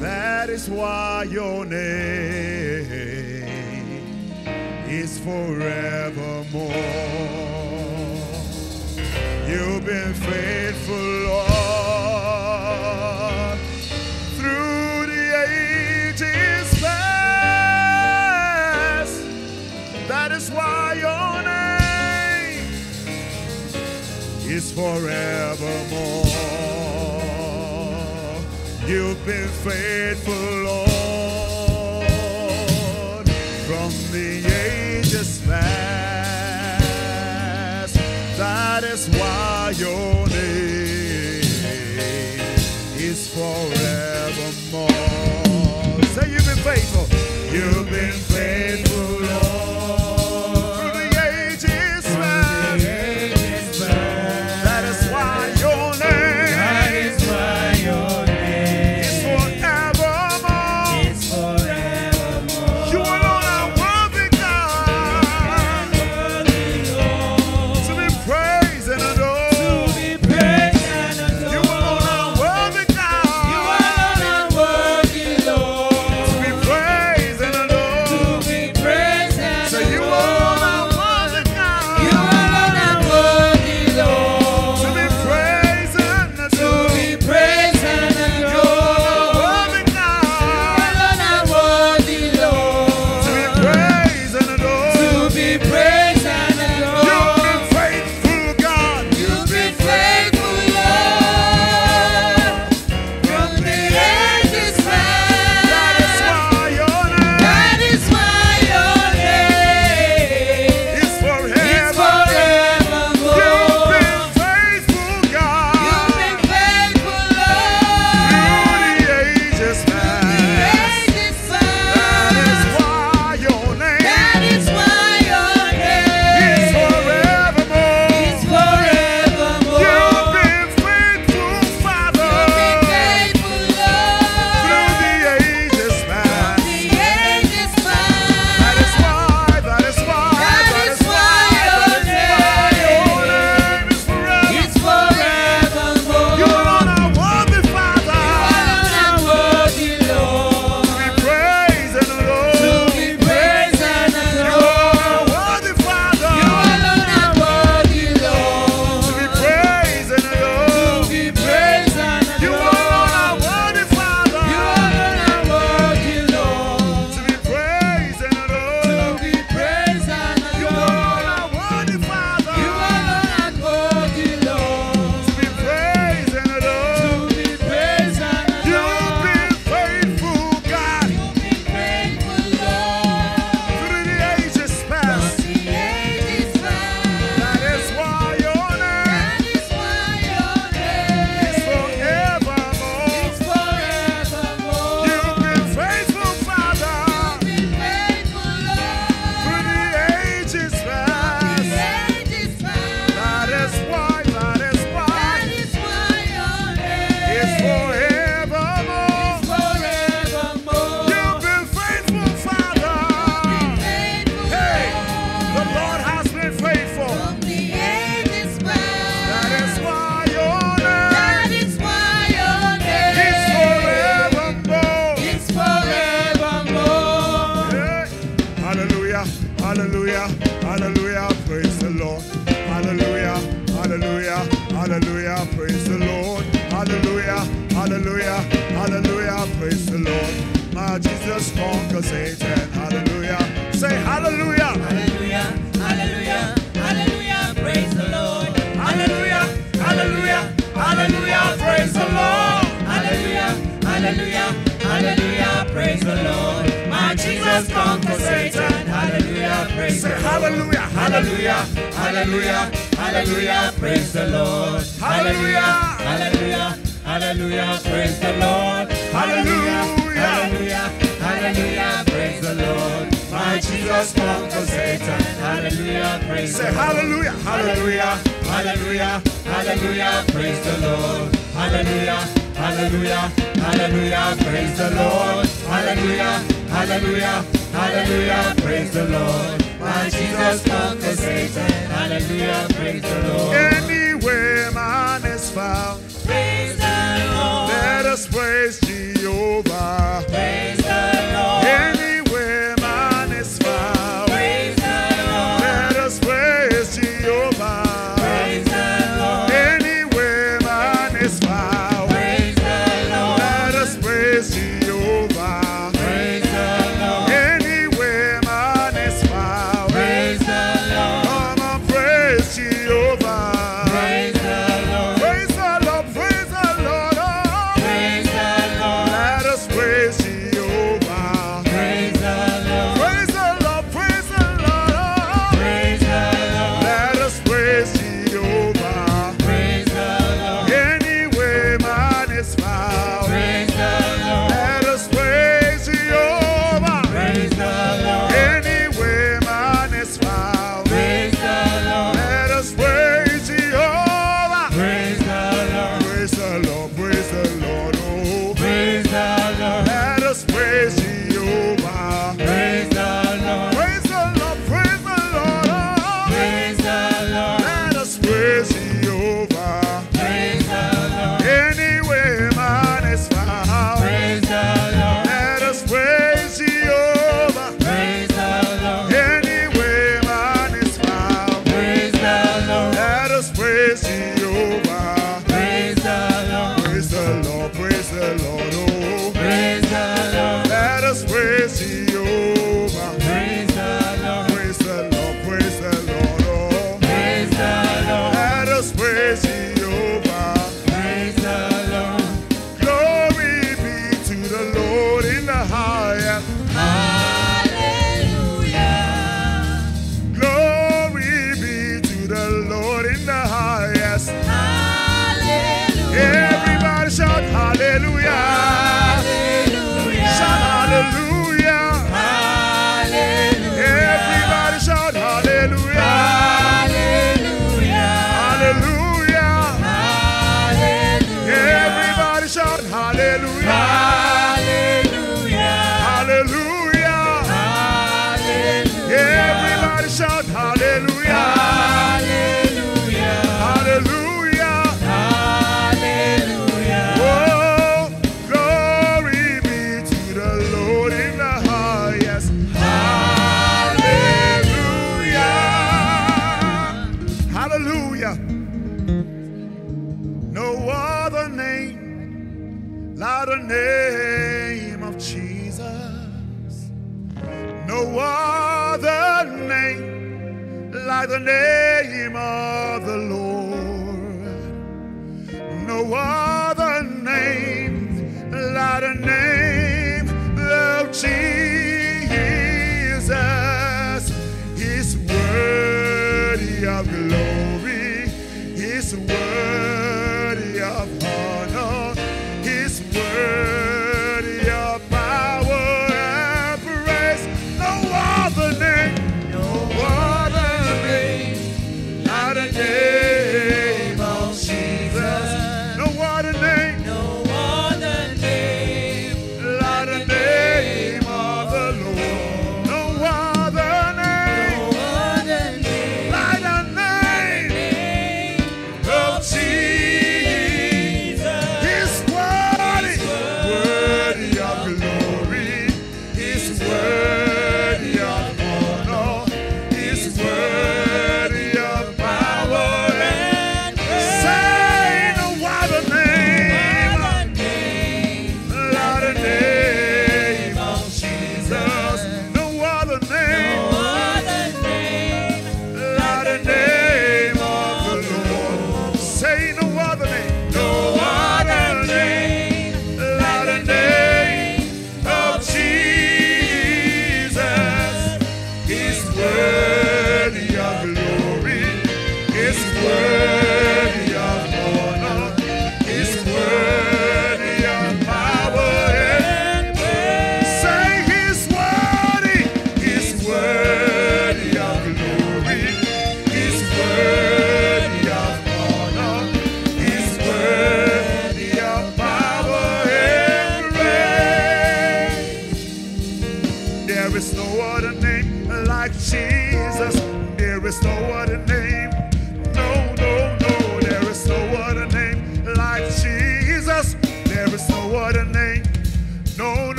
That is why your name is forevermore. You've been faithful, Lord, through the ages past. That is why your name is forevermore. You've been faithful, Why your name is forevermore. Say you've been faithful. You've been faithful,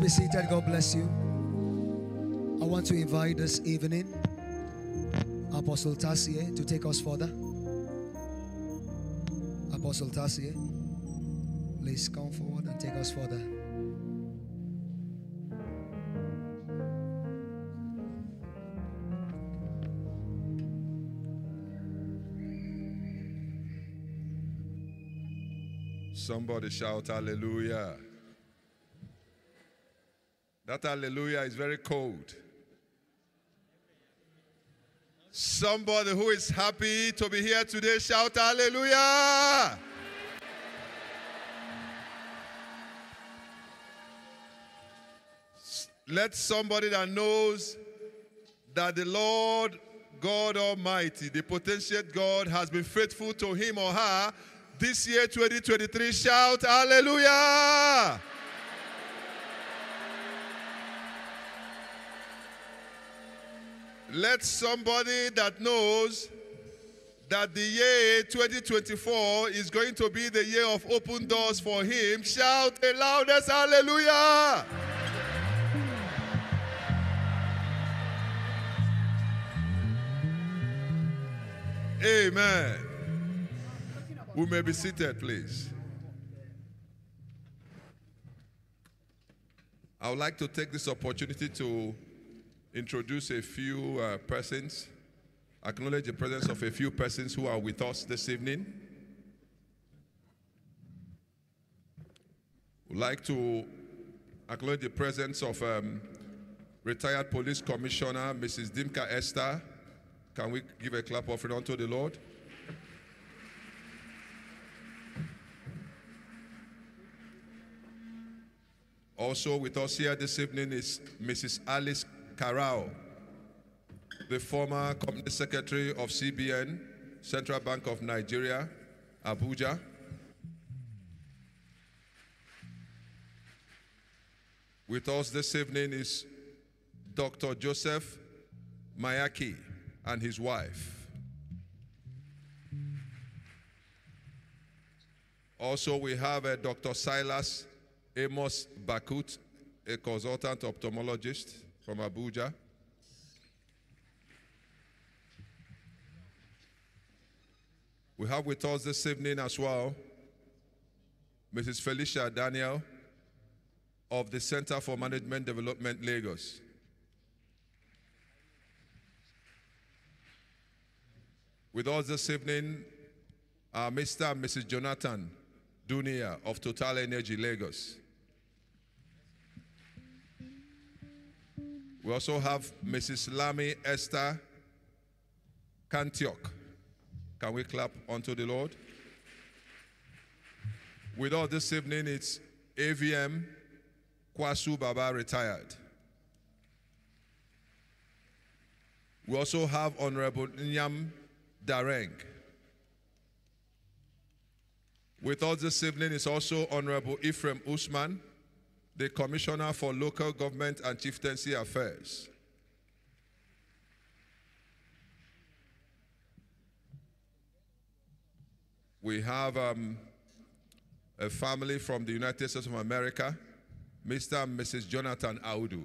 be seated. God bless you. I want to invite this evening Apostle Tassier to take us further. Apostle Tassier, please come forward and take us further. Somebody shout hallelujah. That hallelujah is very cold. Somebody who is happy to be here today, shout hallelujah. Let somebody that knows that the Lord God Almighty, the potentiate God, has been faithful to him or her this year 2023 shout hallelujah. Let somebody that knows that the year 2024 is going to be the year of open doors for him shout the loudest hallelujah. Amen. We may be seated, please. I would like to take this opportunity to introduce a few uh, persons, acknowledge the presence of a few persons who are with us this evening. Would like to acknowledge the presence of um, retired police commissioner Mrs. Dimka Esther. Can we give a clap offering unto the Lord? Also with us here this evening is Mrs. Alice Carao, the former company secretary of CBN, Central Bank of Nigeria, Abuja. With us this evening is Dr. Joseph Mayaki and his wife. Also, we have uh, Dr. Silas Amos Bakut, a consultant ophthalmologist from Abuja. We have with us this evening as well Mrs. Felicia Daniel of the Center for Management Development, Lagos. With us this evening are Mr. and Mrs. Jonathan Dunia of Total Energy, Lagos. We also have Mrs. Lami Esther Kantiok. Can we clap unto the Lord? With us this evening, it's AVM Kwasu Baba retired. We also have Honorable Nyam Dareng. With us this evening is also Honorable Ephraim Usman, the Commissioner for Local Government and Chieftaincy Affairs. We have um, a family from the United States of America, Mr. and Mrs. Jonathan Audu.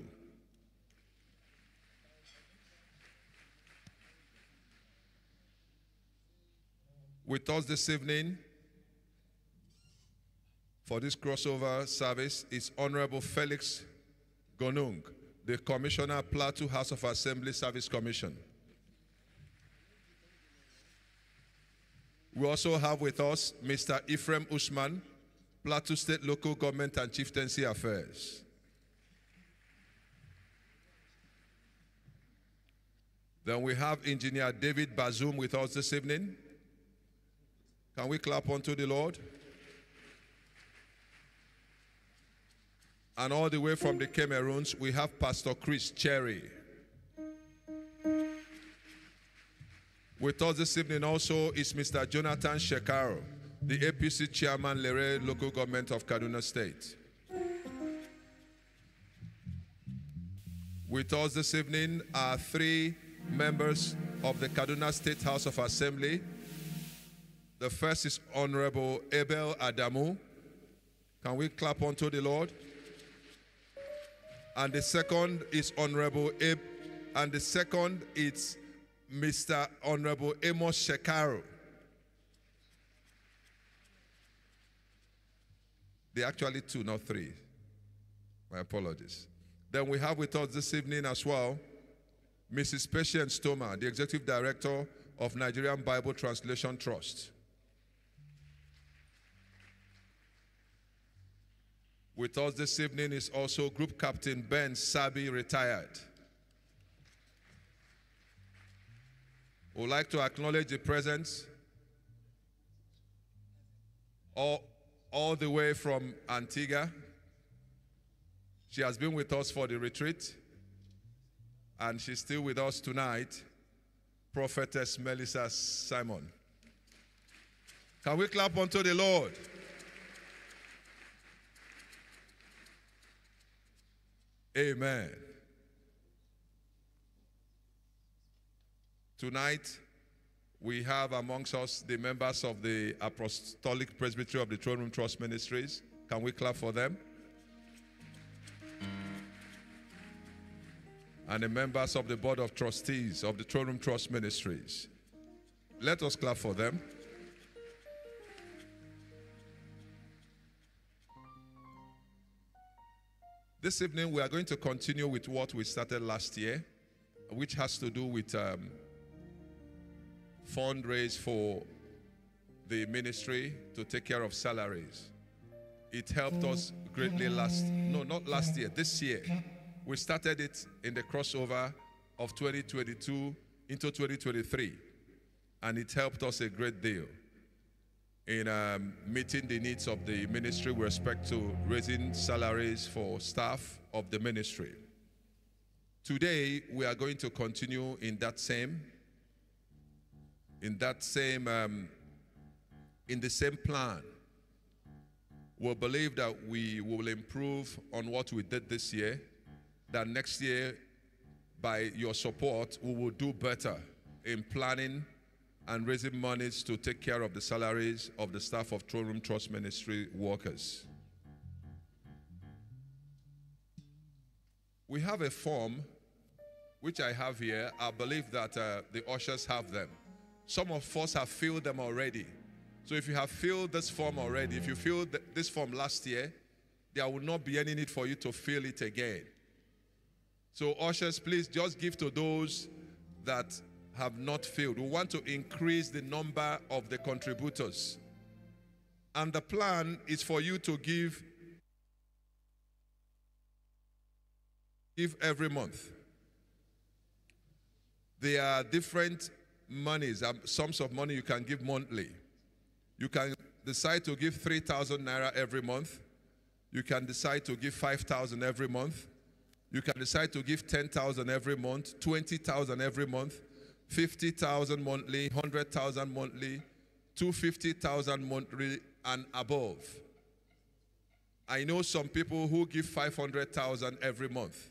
With us this evening for this crossover service is Honorable Felix Gonung, the Commissioner, Plateau House of Assembly Service Commission. We also have with us Mr. Ephraim Usman, Plateau State Local Government and Chieftaincy Affairs. Then we have Engineer David Bazoum with us this evening. Can we clap unto the Lord? And all the way from the Cameroons, we have Pastor Chris Cherry. With us this evening also is Mr. Jonathan Shekaro, the APC chairman, Lere Local Government of Kaduna State. With us this evening are three members of the Kaduna State House of Assembly. The first is Honorable Abel Adamu. Can we clap unto the Lord? And the second is Honorable Ab, and the second is Mr. Honorable Amos Shekaro. They actually two, not three. My apologies. Then we have with us this evening as well Mrs. Patience Stoma, the Executive Director of Nigerian Bible Translation Trust. With us this evening is also Group Captain Ben Sabi, retired. We'd like to acknowledge the presence all, all the way from Antigua. She has been with us for the retreat, and she's still with us tonight. Prophetess Melissa Simon. Can we clap unto the Lord? Amen. Tonight, we have amongst us the members of the Apostolic Presbytery of the Throne Room Trust Ministries. Can we clap for them? And the members of the Board of Trustees of the Throne Room Trust Ministries. Let us clap for them. This evening, we are going to continue with what we started last year, which has to do with um, fundraise for the ministry to take care of salaries. It helped us greatly last, no, not last year, this year. We started it in the crossover of 2022 into 2023, and it helped us a great deal in um, meeting the needs of the ministry with respect to raising salaries for staff of the ministry. Today, we are going to continue in that same, in that same, um, in the same plan. We believe that we will improve on what we did this year, that next year, by your support, we will do better in planning and raising monies to take care of the salaries of the staff of Throne Room Trust Ministry workers. we have a form which I have here. I believe that uh, the ushers have them. Some of us have filled them already. So if you have filled this form already, if you filled th- this form last year, there will not be any need for you to fill it again. So, ushers, please just give to those that have not failed. We want to increase the number of the contributors. And the plan is for you to give give every month. There are different monies, um, sums of money you can give monthly. You can decide to give 3,000 naira every month. You can decide to give 5,000 every month. You can decide to give 10,000 every month, 20,000 every month, 50,000 monthly, 100,000 monthly, 250,000 monthly and above. I know some people who give 500,000 every month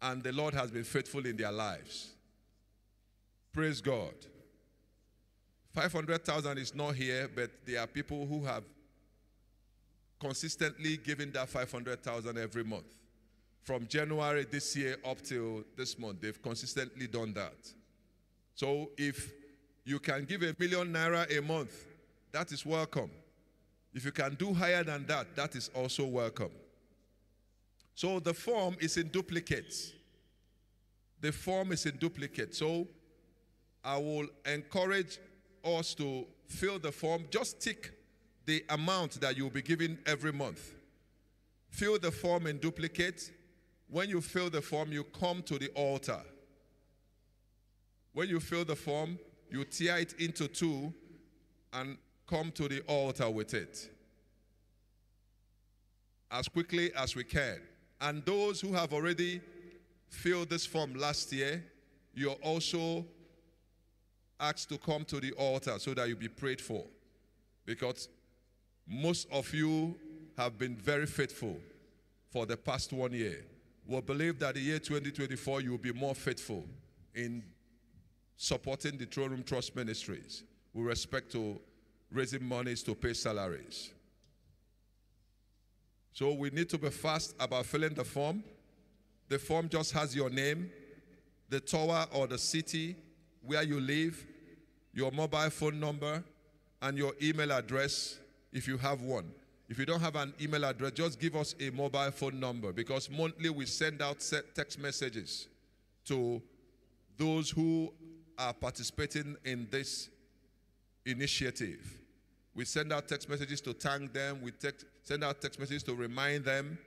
and the Lord has been faithful in their lives. Praise God. 500,000 is not here, but there are people who have consistently given that 500,000 every month. From January this year up till this month, they've consistently done that. So if you can give a million naira a month, that is welcome. If you can do higher than that, that is also welcome. So the form is in duplicates. The form is in duplicate. So I will encourage us to fill the form. Just tick the amount that you'll be giving every month. Fill the form in duplicate. When you fill the form, you come to the altar. When you fill the form, you tear it into two and come to the altar with it as quickly as we can. And those who have already filled this form last year, you're also asked to come to the altar so that you be prayed for. Because most of you have been very faithful for the past one year. We believe that the year 2024 you will be more faithful in supporting the Throne Room Trust Ministries with respect to raising monies to pay salaries. So we need to be fast about filling the form. The form just has your name, the tower or the city where you live, your mobile phone number, and your email address if you have one. If you don't have an email address, just give us a mobile phone number because monthly we send out text messages to those who are participating in this initiative. We send out text messages to thank them, we text, send out text messages to remind them,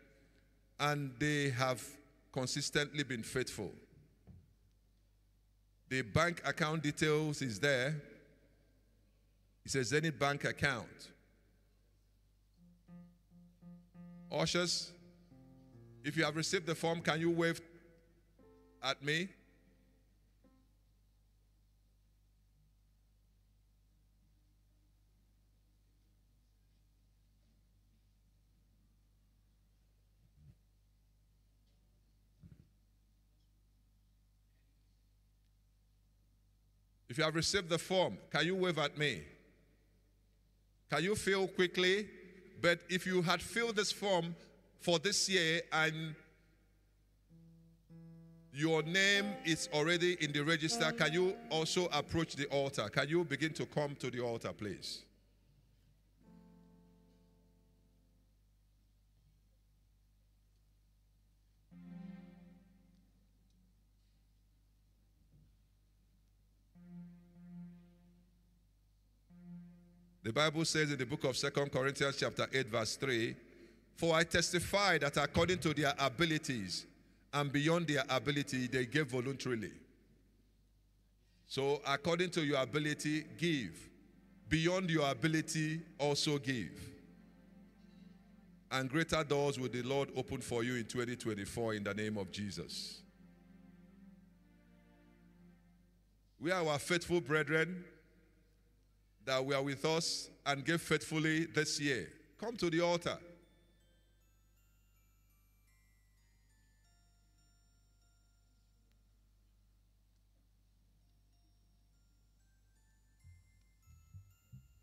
and they have consistently been faithful. The bank account details is there. It says any bank account. Ushers, if you have received the form, can you wave at me? If you have received the form, can you wave at me? Can you fill quickly? But if you had filled this form for this year and your name is already in the register, can you also approach the altar? Can you begin to come to the altar, please? The Bible says in the book of Second Corinthians chapter 8 verse 3, "For I testify that according to their abilities and beyond their ability they gave voluntarily." So according to your ability, give. Beyond your ability, also give. And greater doors will the Lord open for you in 2024 in the name of Jesus. We are our faithful brethren that were with us and gave faithfully this year. Come to the altar.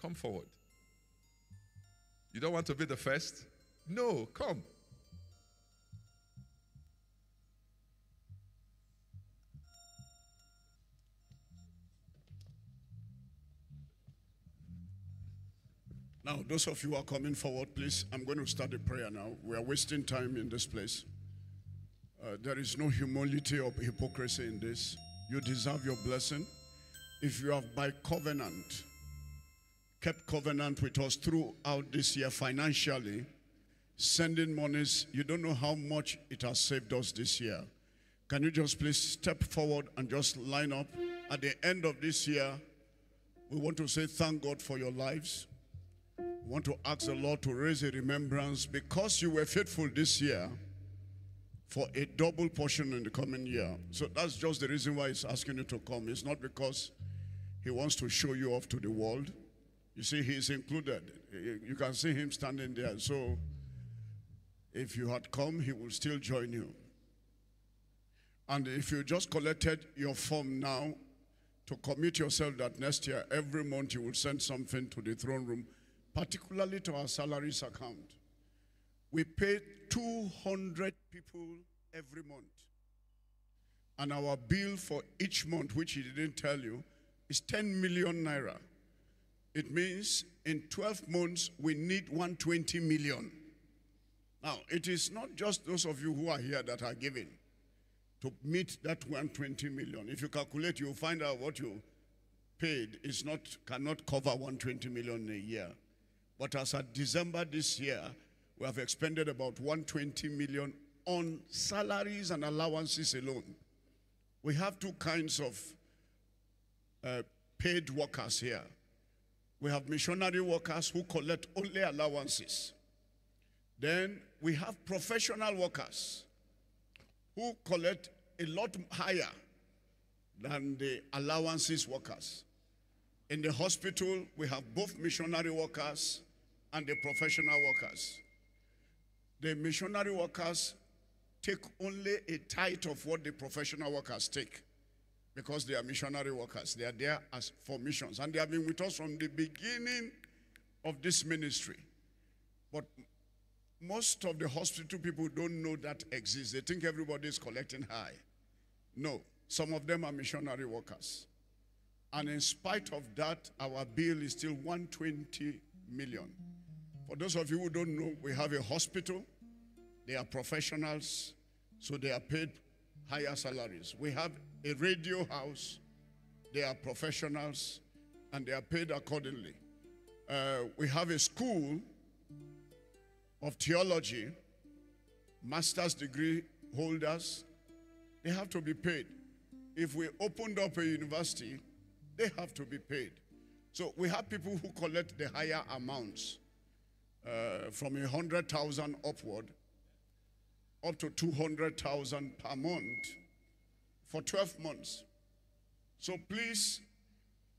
Come forward. You don't want to be the first? No, come. Now, those of you who are coming forward, please, I'm going to start the prayer now. We are wasting time in this place. Uh, there is no humility or hypocrisy in this. You deserve your blessing. If you have by covenant kept covenant with us throughout this year financially, sending monies, you don't know how much it has saved us this year. Can you just please step forward and just line up? At the end of this year, we want to say thank God for your lives. We want to ask the Lord to raise a remembrance because you were faithful this year for a double portion in the coming year. So that's just the reason why he's asking you to come. It's not because he wants to show you off to the world. You see, he's included. You can see him standing there. So if you had come, he will still join you. And if you just collected your form now to commit yourself that next year, every month you will send something to the throne room, particularly to our salaries account. We pay 200 people every month. And our bill for each month, which he didn't tell you, is 10 million naira. It means in 12 months, we need 120 million. Now, it is not just those of you who are here that are giving to meet that 120 million. If you calculate, you'll find out what you paid is not cannot cover 120 million a year. But as at December this year, we have expended about 120 million on salaries and allowances alone. We have two kinds of uh, paid workers here. We have missionary workers who collect only allowances. Then we have professional workers who collect a lot higher than the allowances workers. In the hospital, we have both missionary workers and the professional workers. The missionary workers take only a tithe of what the professional workers take because they are missionary workers. They are there as for missions. And they have been with us from the beginning of this ministry. But most of the hospital people don't know that exists. They think everybody is collecting high. No, some of them are missionary workers. And in spite of that, our bill is still 120 million. For those of you who don't know, we have a hospital. They are professionals, so they are paid higher salaries. We have a radio house. They are professionals, and they are paid accordingly. Uh, we have a school of theology, master's degree holders, they have to be paid. If we opened up a university, they have to be paid. So we have people who collect the higher amounts uh, from a hundred thousand upward up to 200,000 per month for 12 months. So please,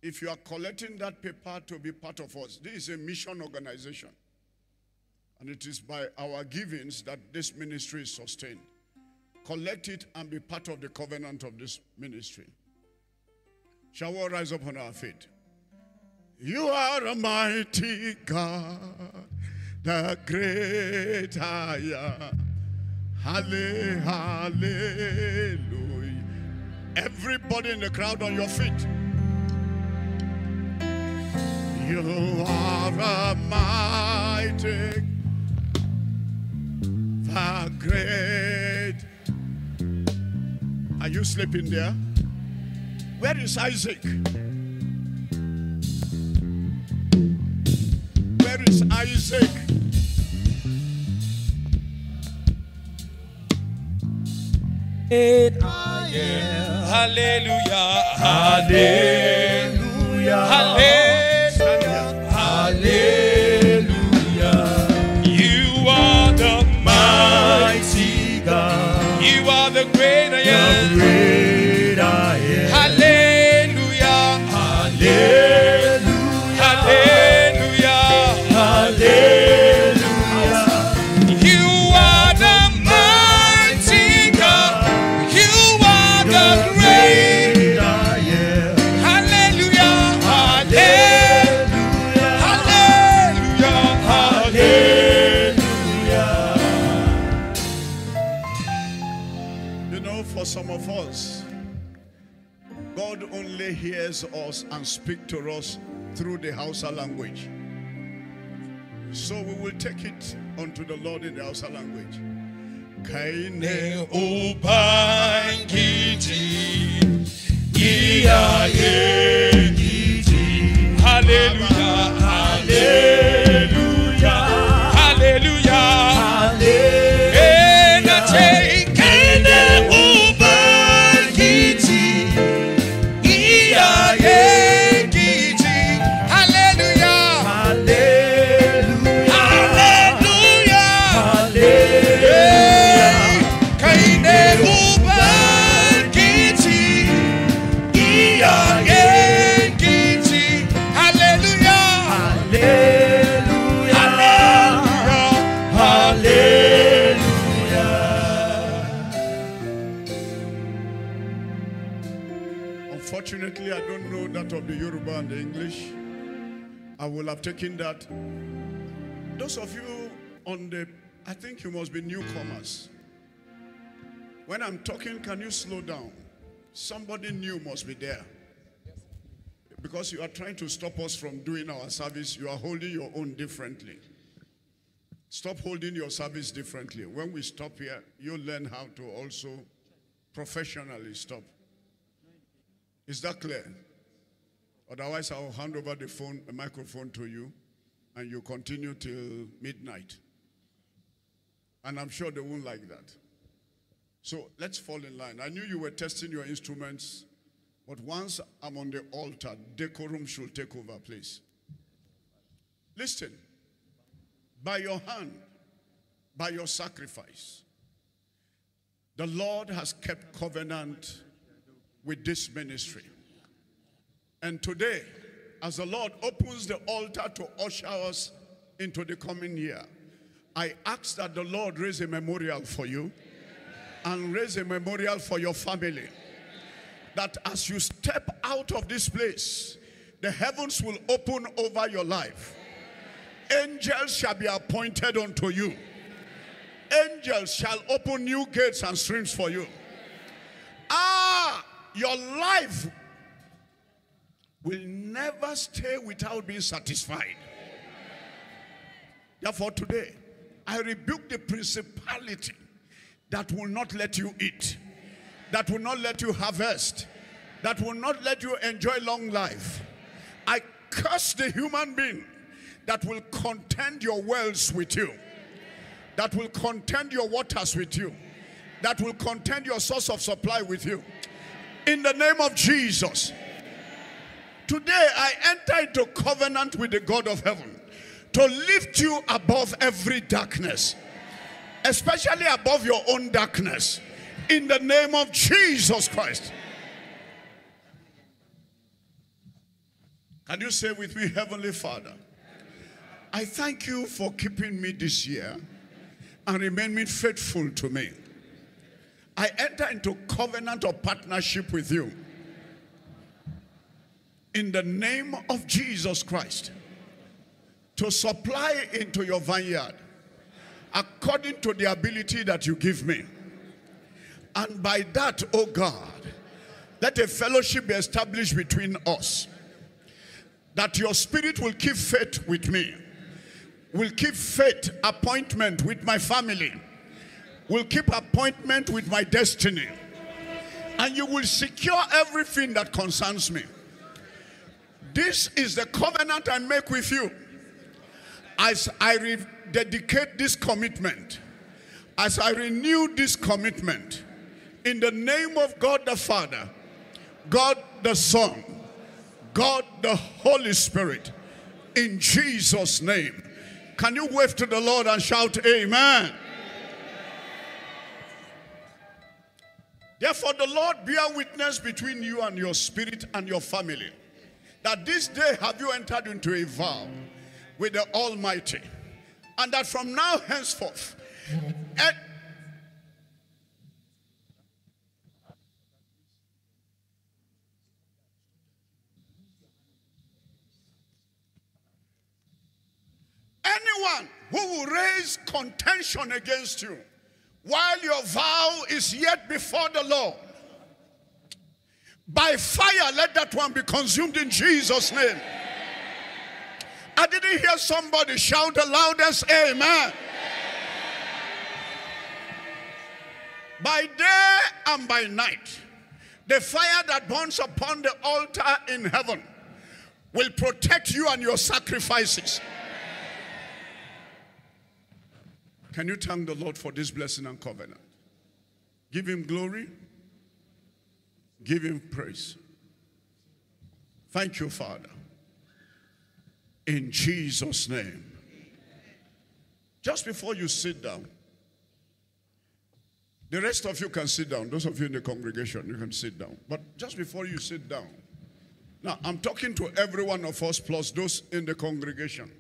if you are collecting that paper to be part of us, this is a mission organization. And it is by our givings that this ministry is sustained. Collect it and be part of the covenant of this ministry. Shall we rise up on our feet? You are a mighty God, the great I am. Halle, hallelujah. Everybody in the crowd on your feet. You are a mighty, the great. Are you sleeping there? Where is Isaac? Where is Isaac? Hallelujah. Hallelujah. Hallelujah. Hallelujah. You are the mighty God. You are the great I am. Some of us, God only hears us and speak to us through the Hausa language. So we will take it unto the Lord in the Hausa language. Kaine Hallelujah Hallelujah Hallelujah that of the Yoruba and the English. I will have taken that. Those of you on the, I think you must be newcomers. When I'm talking, can you slow down? Somebody new must be there. Because you are trying to stop us from doing our service, you are holding your own differently. Stop holding your service differently. When we stop here, you learn how to also professionally stop. Is that clear? Otherwise, I'll hand over the phone, the microphone to you, and you continue till midnight. And I'm sure they won't like that. So let's fall in line. I knew you were testing your instruments, but once I'm on the altar, decorum should take over, please. Listen, by your hand, by your sacrifice, the Lord has kept covenant with this ministry. And today, as the Lord opens the altar to usher us into the coming year, I ask that the Lord raise a memorial for you and raise a memorial for your family. That as you step out of this place, the heavens will open over your life. Angels shall be appointed unto you. Angels shall open new gates and streams for you. Ah, your life will never stay without being satisfied. Therefore, today, I rebuke the principality that will not let you eat, that will not let you harvest, that will not let you enjoy long life. I curse the human being that will contend your wells with you, that will contend your waters with you, that will contend your source of supply with you. In the name of Jesus. Today I enter into covenant with the God of heaven to lift you above every darkness, especially above your own darkness. In the name of Jesus Christ. Can you say with me, Heavenly Father, I thank you for keeping me this year and remaining faithful to me. I enter into covenant of partnership with you. In the name of Jesus Christ. To supply into your vineyard according to the ability that you give me. And by that, oh God, let a fellowship be established between us. That your spirit will keep faith with me. Will keep faith appointment with my family. Will keep appointment with my destiny. And you will secure everything that concerns me. This is the covenant I make with you. As I dedicate this commitment, as I renew this commitment, in the name of God the Father, God the Son, God the Holy Spirit, in Jesus' name. Can you wave to the Lord and shout, Amen? Therefore, the Lord bear witness between you and your spirit and your family that this day have you entered into a vow with the Almighty, and that from now henceforth, anyone who will raise contention against you while your vow is yet before the Lord, by fire let that one be consumed in Jesus' name. I didn't hear somebody shout the loudest amen. By day and by night, the fire that burns upon the altar in heaven will protect you and your sacrifices. Can you thank the Lord for this blessing and covenant? Give him glory. Give him praise. Thank you, Father. In Jesus' name. Just before you sit down, the rest of you can sit down. Those of you in the congregation, you can sit down. But just before you sit down, now I'm talking to every one of us plus those in the congregation.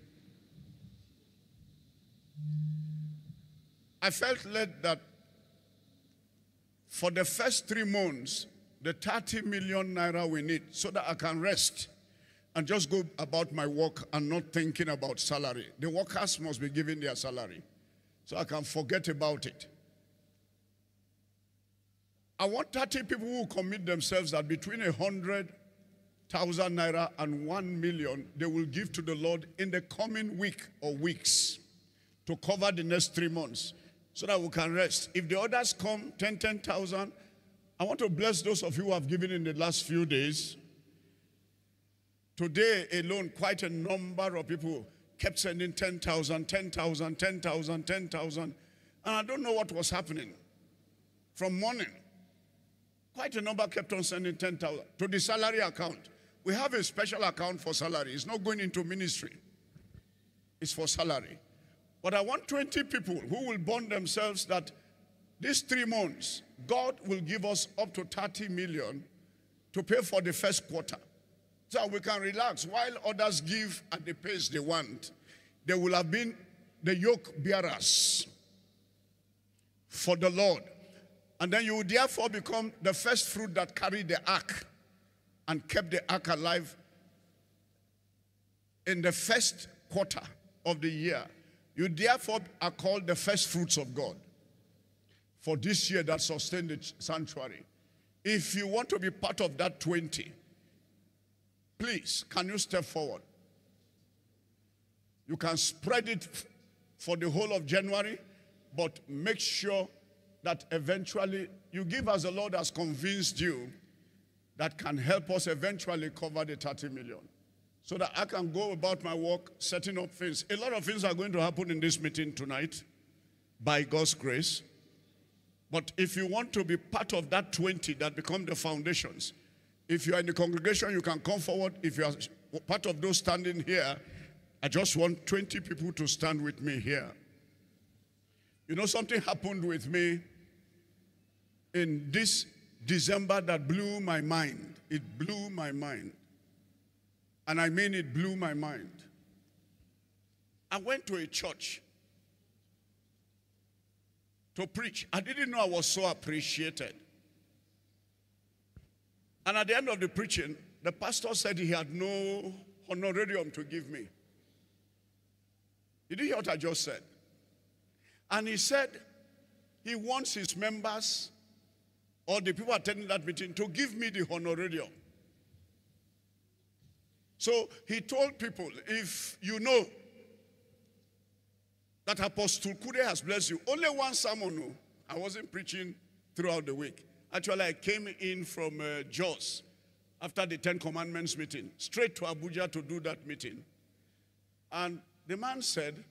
I felt led that for the first three months, the 30 million naira we need so that I can rest and just go about my work and not thinking about salary. The workers must be given their salary so I can forget about it. I want 30 people who commit themselves that between a hundred thousand naira and one million they will give to the Lord in the coming week or weeks to cover the next three months so that we can rest. If the others come 10, 10,000, I want to bless those of you who have given in the last few days. Today alone, quite a number of people kept sending 10,000, 10,000, 10,000, 10,000. And I don't know what was happening. From morning, quite a number kept on sending 10,000 to the salary account. We have a special account for salary. It's not going into ministry. It's for salary. But I want 20 people who will bond themselves that these three months, God will give us up to 30 million to pay for the first quarter. So we can relax while others give at the pace they want. They will have been the yoke bearers for the Lord. And then you will therefore become the first fruit that carried the ark and kept the ark alive in the first quarter of the year. You therefore are called the first fruits of God for this year that sustained the sanctuary. If you want to be part of that 20, please, can you step forward? You can spread it for the whole of January, but make sure that eventually you give as the Lord has convinced you that can help us eventually cover the 30 million. So that I can go about my work setting up things. A lot of things are going to happen in this meeting tonight by God's grace. But if you want to be part of that 20 that become the foundations, if you are in the congregation, you can come forward. If you are part of those standing here, I just want 20 people to stand with me here. You know, something happened with me in this December that blew my mind. It blew my mind. And I mean, it blew my mind. I went to a church to preach. I didn't know I was so appreciated. And at the end of the preaching, the pastor said he had no honorarium to give me. Did you hear what I just said? And he said he wants his members or the people attending that meeting to give me the honorarium. So he told people, if you know that Apostle Kure has blessed you, only one sermon, no, I wasn't preaching throughout the week. Actually, I came in from uh, Jos after the Ten Commandments meeting, straight to Abuja to do that meeting. And the man said,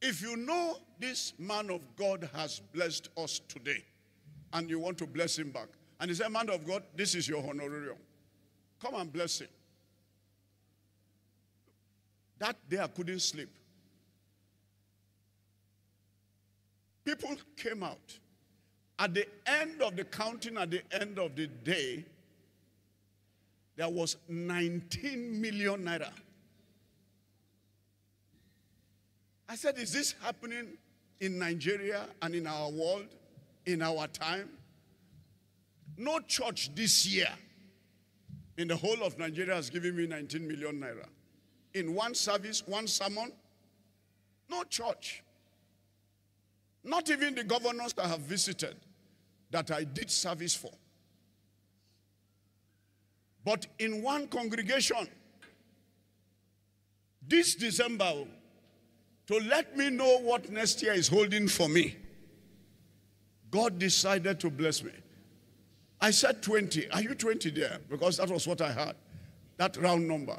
If you know this man of God has blessed us today, and you want to bless him back, and he said, Man of God, this is your honorarium. Come and bless him. That day I couldn't sleep. People came out. At the end of the counting, at the end of the day, there was 19 million naira. I said, Is this happening in Nigeria and in our world, in our time? No church this year in the whole of Nigeria has given me 19 million naira. In one service, one sermon, no church. Not even the governors that I have visited that I did service for. but in one congregation. This December, oh, to let me know what next year is holding for me, God decided to bless me. I said 20. Are you 20 there? Because that was what I had. That round number.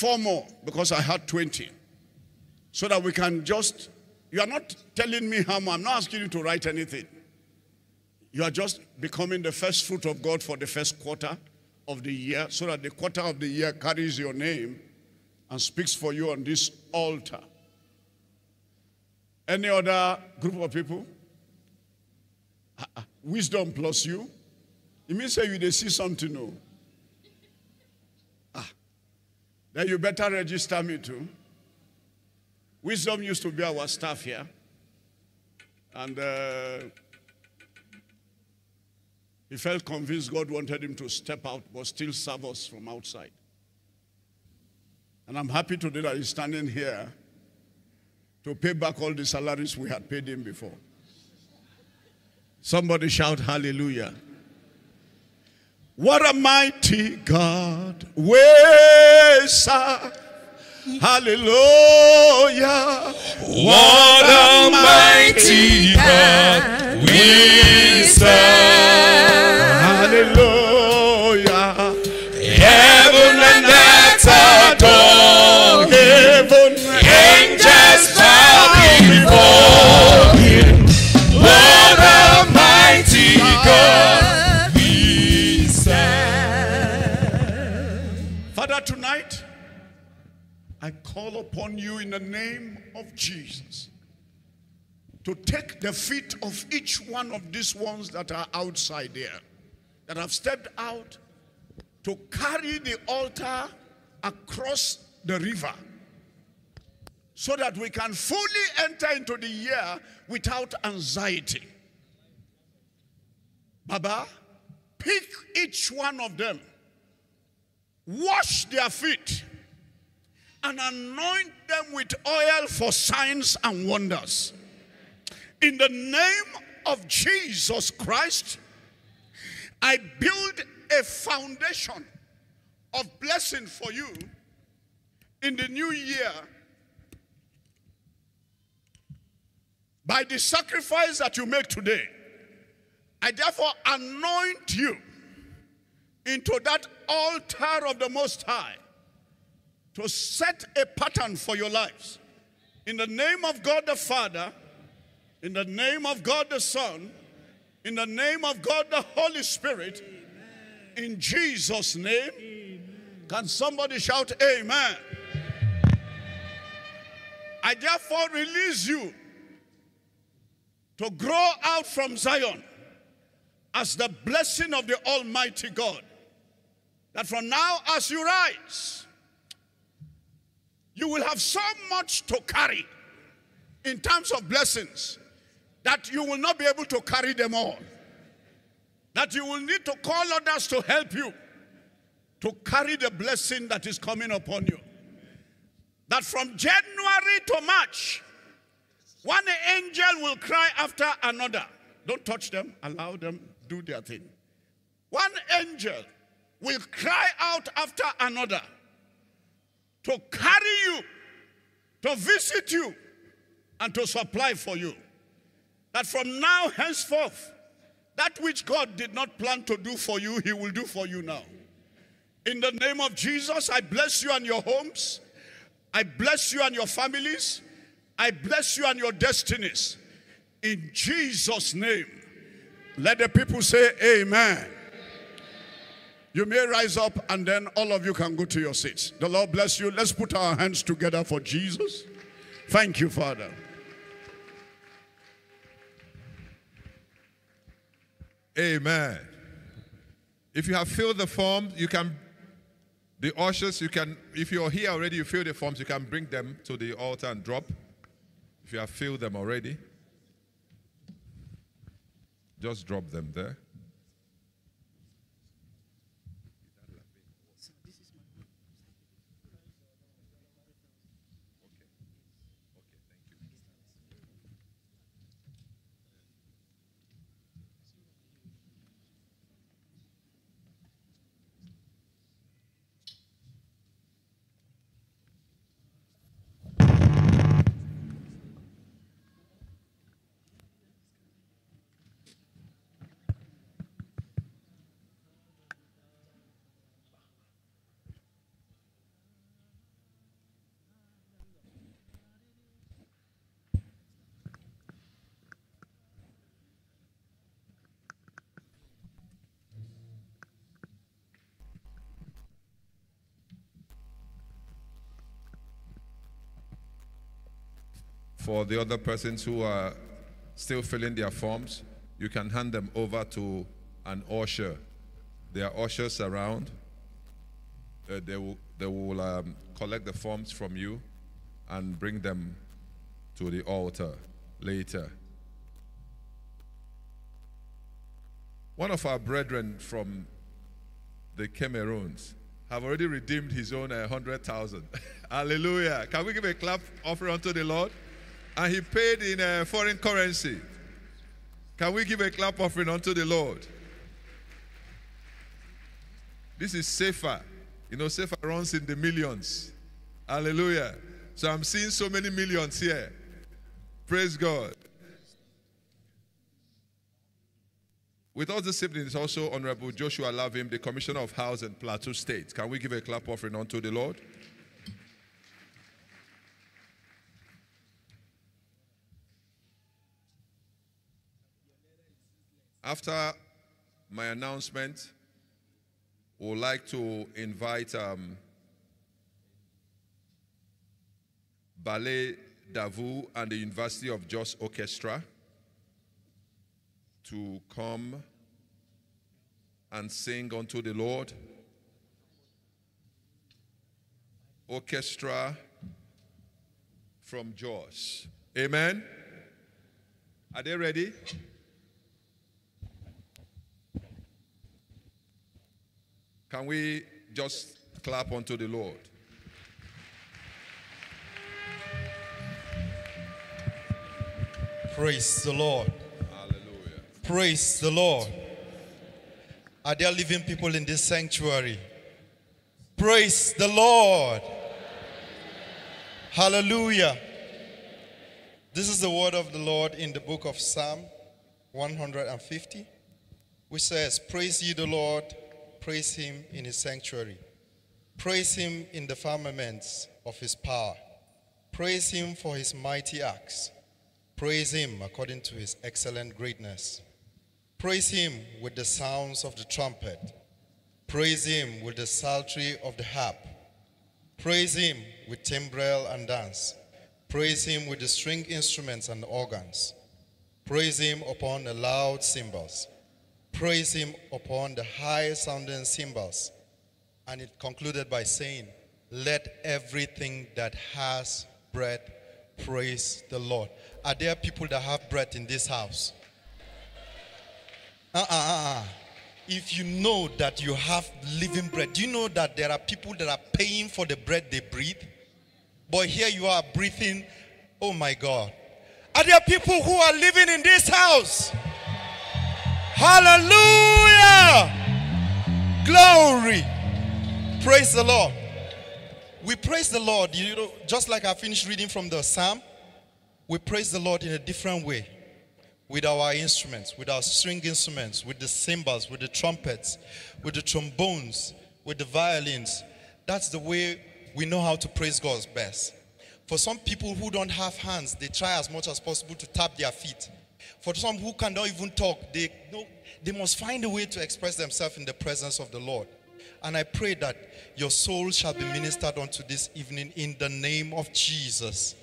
Four more because I had 20. So that we can just, you are not telling me how I'm not asking you to write anything. You are just becoming the first fruit of God for the first quarter of the year so that the quarter of the year carries your name and speaks for you on this altar. Any other group of people? Ah, ah, Wisdom plus you. It means say you they see something new. Ah. Then you better register me too. Wisdom used to be our staff here. And uh, he felt convinced God wanted him to step out, but still serve us from outside. And I'm happy today that he's standing here to pay back all the salaries we had paid him before. Somebody shout hallelujah. What a mighty God we serve. Hallelujah. What a mighty God we serve. Hallelujah. Upon you in the name of Jesus to take the feet of each one of these ones that are outside there, that have stepped out to carry the altar across the river so that we can fully enter into the year without anxiety. Baba, pick each one of them, wash their feet, and anoint them with oil for signs and wonders. In the name of Jesus Christ, I build a foundation of blessing for you in the new year by the sacrifice that you make today. I therefore anoint you into that altar of the Most High to set a pattern for your lives. In the name of God the Father, in the name of God the Son, in the name of God the Holy Spirit, in Jesus' name. Can somebody shout amen? I therefore release you to grow out from Zion as the blessing of the Almighty God. That from now as you rise, you will have so much to carry in terms of blessings that you will not be able to carry them all. That you will need to call others to help you to carry the blessing that is coming upon you. That from January to March, one angel will cry after another. Don't touch them, allow them do their thing. One angel will cry out after another to carry you, to visit you, and to supply for you. That from now henceforth, that which God did not plan to do for you, He will do for you now. In the name of Jesus, I bless you and your homes. I bless you and your families. I bless you and your destinies. In Jesus' name. Let the people say amen. You may rise up and then all of you can go to your seats. The Lord bless you. Let's put our hands together for Jesus. Thank you, Father. Amen. If you have filled the form, you can, the ushers, you can, if you're here already, you fill the forms, you can bring them to the altar and drop. If you have filled them already, just drop them there. For the other persons who are still filling their forms, you can hand them over to an usher. There are ushers around. Uh, they will, they will um, collect the forms from you and bring them to the altar later. One of our brethren from the Cameroons have already redeemed his own uh, 100,000. Hallelujah. Can we give a clap offering unto the Lord? And he paid in uh, foreign currency. Can we give a clap offering unto the Lord? This is CFA. You know, CFA runs in the millions. Hallelujah. So I'm seeing so many millions here. Praise God. With us this evening is also Honorable Joshua Lavim, the Commissioner of House and Plateau State. Can we give a clap offering unto the Lord? After my announcement, we would like to invite um, Ballet Davu and the University of Jos Orchestra to come and sing unto the Lord. Orchestra from Jos. Amen. Are they ready? Can we just clap unto the Lord? Praise the Lord. Hallelujah. Praise the Lord. Are there living people in this sanctuary? Praise the Lord. Hallelujah. This is the word of the Lord in the book of Psalm 150, which says, Praise ye the Lord, praise him in his sanctuary, praise him in the firmaments of his power, praise him for his mighty acts, praise him according to his excellent greatness. Praise him with the sounds of the trumpet. Praise him with the psaltery of the harp. Praise him with timbrel and dance. Praise him with the string instruments and organs. Praise him upon the loud cymbals. Praise him upon the high sounding cymbals. And it concluded by saying, Let everything that has breath praise the Lord. Are there people that have breath in this house? Uh uh uh. If you know that you have living bread, do you know that there are people that are paying for the bread they breathe? But here you are breathing. Oh my God. Are there people who are living in this house? Hallelujah. Glory. Praise the Lord. We praise the Lord, you know, just like I finished reading from the Psalm, we praise the Lord in a different way with our instruments, with our string instruments, with the cymbals, with the trumpets, with the trombones, with the violins. That's the way we know how to praise God's best. For some people who don't have hands, they try as much as possible to tap their feet. For some who cannot even talk, they they must find a way to express themselves in the presence of the Lord. And I pray that your soul shall be ministered unto this evening in the name of Jesus.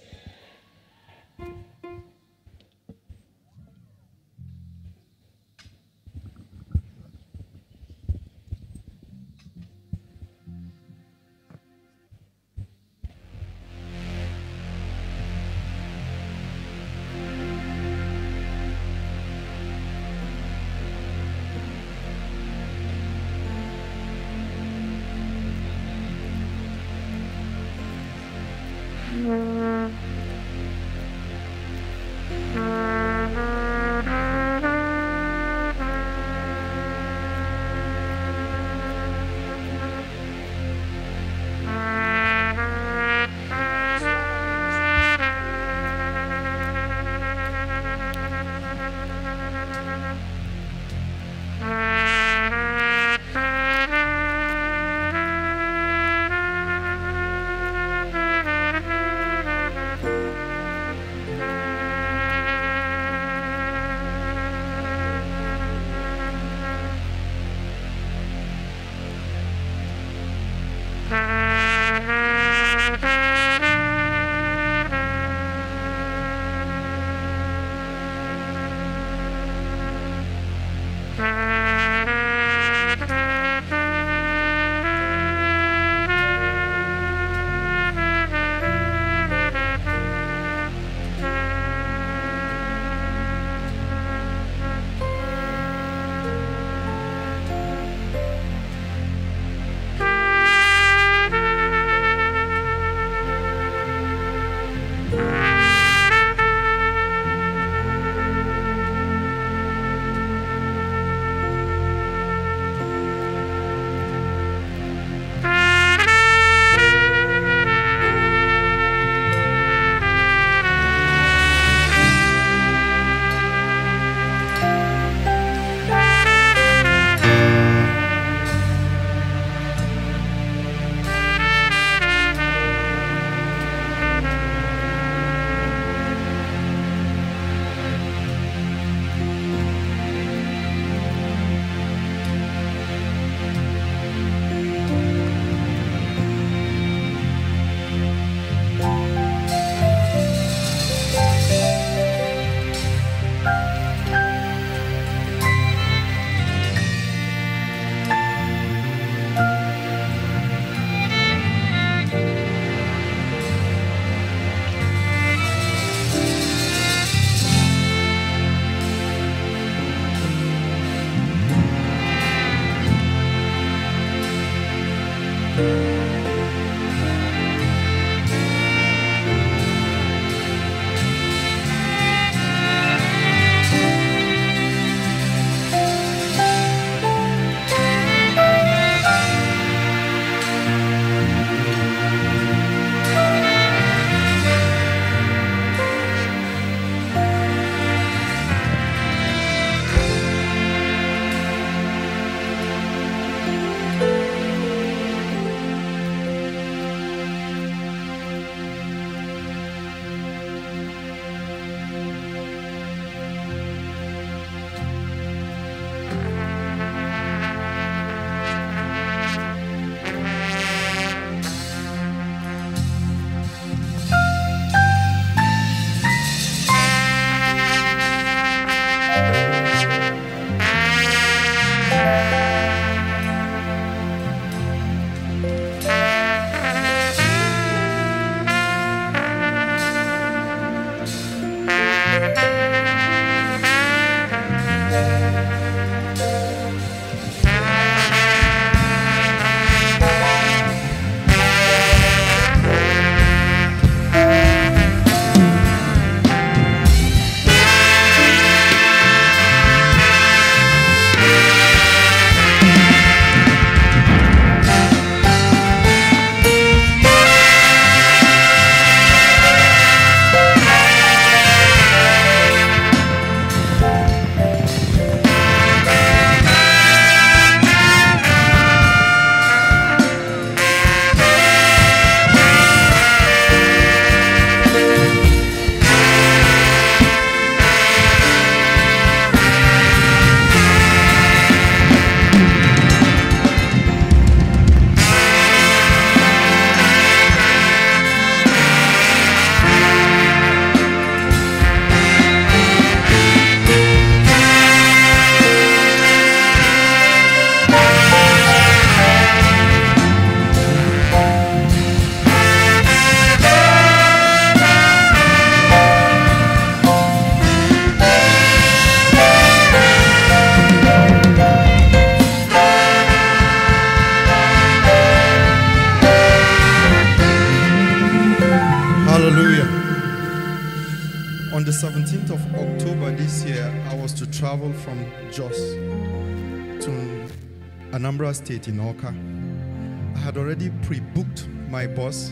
Anambra State in Awka. I had already pre-booked my bus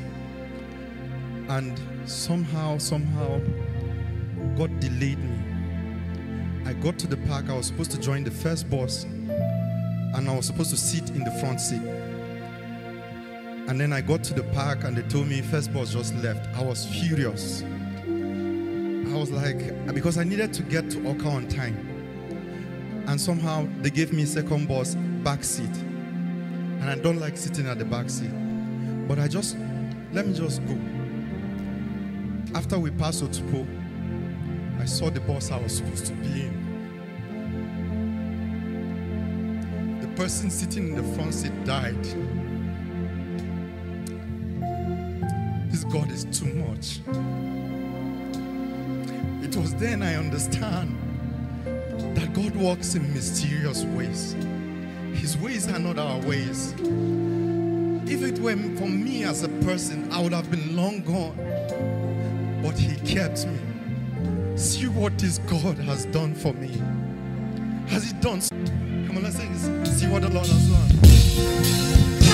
and somehow, somehow, God delayed me. I got to the park, I was supposed to join the first bus and I was supposed to sit in the front seat. And then I got to the park and they told me first bus just left. I was furious. I was like, because I needed to get to Awka on time. And somehow they gave me second bus back seat. And I don't like sitting at the back seat. But I just, let me just go. After we passed Otukpo, I saw the bus I was supposed to be in. The person sitting in the front seat died. This God is too much. It was then I understand that God works in mysterious ways. His ways are not our ways. If it were for me as a person, I would have been long gone. But He kept me. See what this God has done for me. Has He done? Come on, let's sing. See what the Lord has done.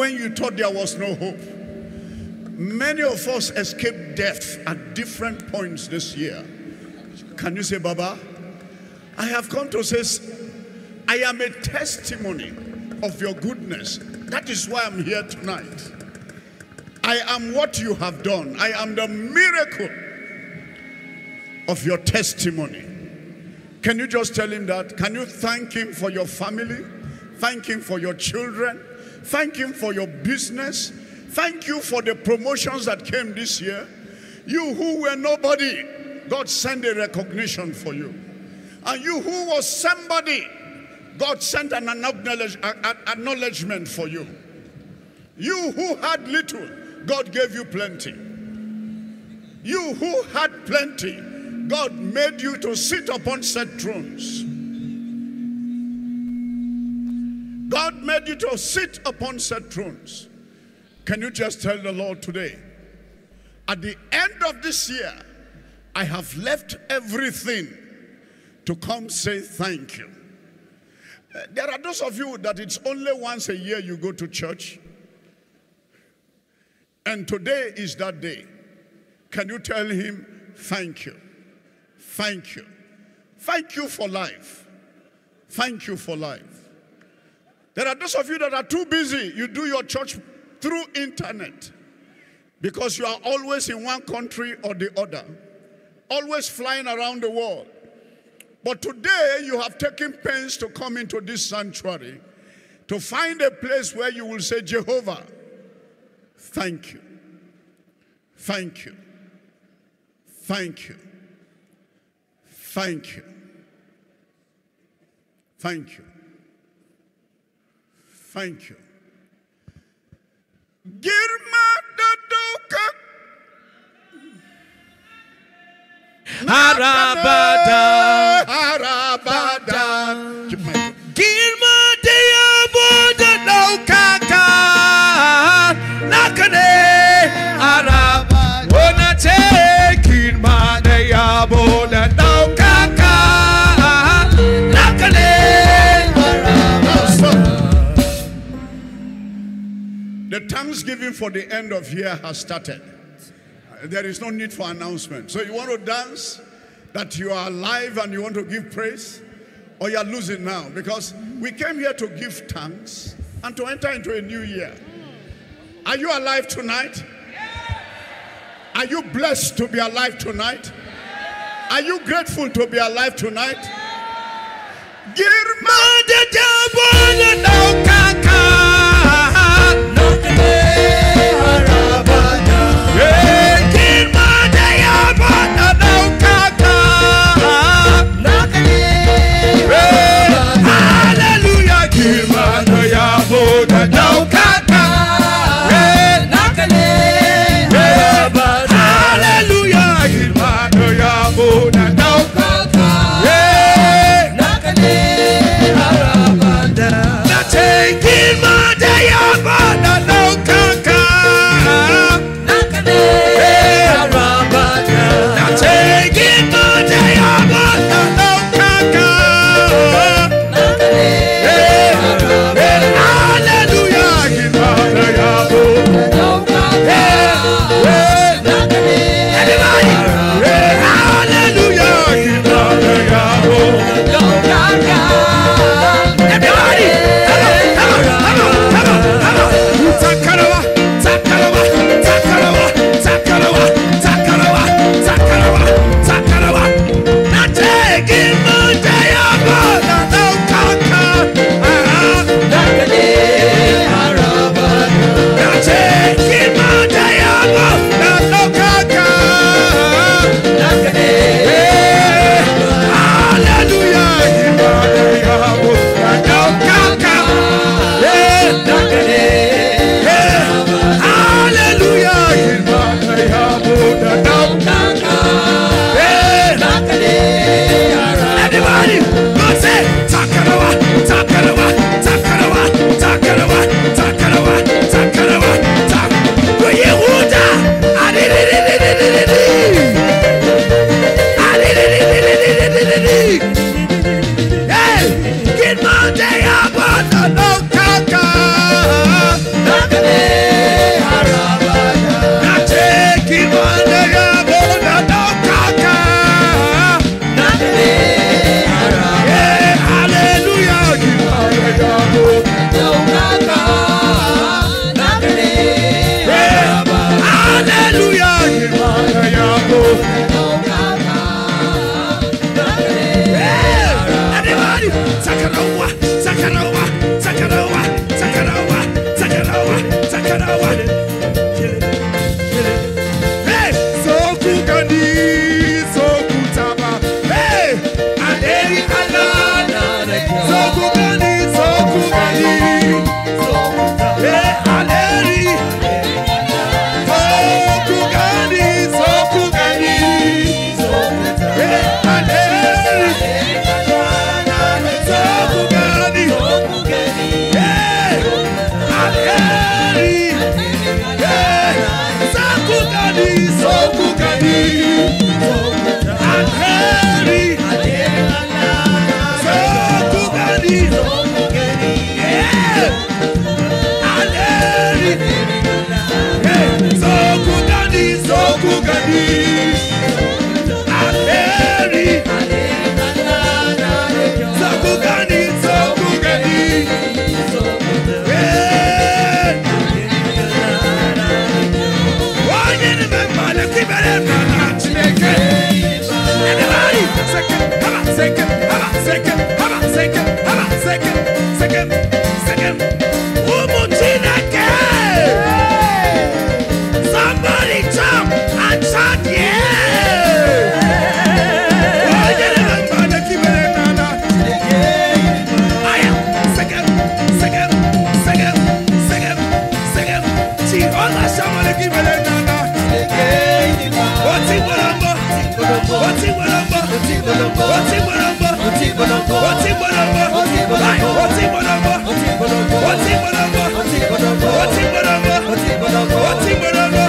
When you thought there was no hope. Many of us escaped death at different points this year. Can you say, Baba? I have come to say, I am a testimony of your goodness. That is why I'm here tonight. I am what you have done. I am the miracle of your testimony. Can you just tell him that? Can you thank him for your family? Thank him for your children? Thank him for your business? Thank you for the promotions that came this year. You who were nobody, God sent a recognition for you. And you who was somebody, God sent an acknowledge, acknowledgement for you. You who had little, God gave you plenty. You who had plenty, God made you to sit upon set thrones. To sit upon set thrones. Can you just tell the Lord today? At the end of this year, I have left everything to come say thank you. Uh, There are those of you that it's only once a year you go to church. And today is that day. Can you tell him thank you? Thank you. Thank you for life. Thank you for life. There are those of you that are too busy. You do your church through internet because you are always in one country or the other, always flying around the world. But today you have taken pains to come into this sanctuary to find a place where you will say, Jehovah, thank you. Thank you. Thank you. Thank you. Thank you. Thank you. Girma da doka. Harabada. Harabada. Girma da yabo da thanksgiving for the end of year has started. There is no need for announcement. So you want to dance that you are alive and you want to give praise, or you are losing now because we came here to give thanks and to enter into a new year. Are you alive tonight? Are you blessed to be alive tonight? Are you grateful to be alive tonight? What's it, what I'm bolongo ọtí bolongo ọtí bolongo ọtí bolongo ọtí bolongo ọtí bolongo ọtí bolongo ọtí bolongo ọtí bolongo ọtí bolongo ọtí bolongo ọtí bolongo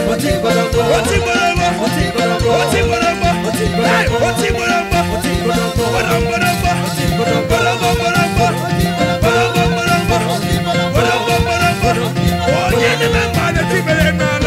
ọtí bolongo ọtí bolongo ọtí bolongo ọtí bolongo ọtí bolongo ọtí bolongo ọtí bolongo bolongo bolongo ọtí bolongo bolongo bolongo bolongo bolongo bolongo bolongo onye ni mẹ́ta ni ti bẹ̀rẹ̀ náà.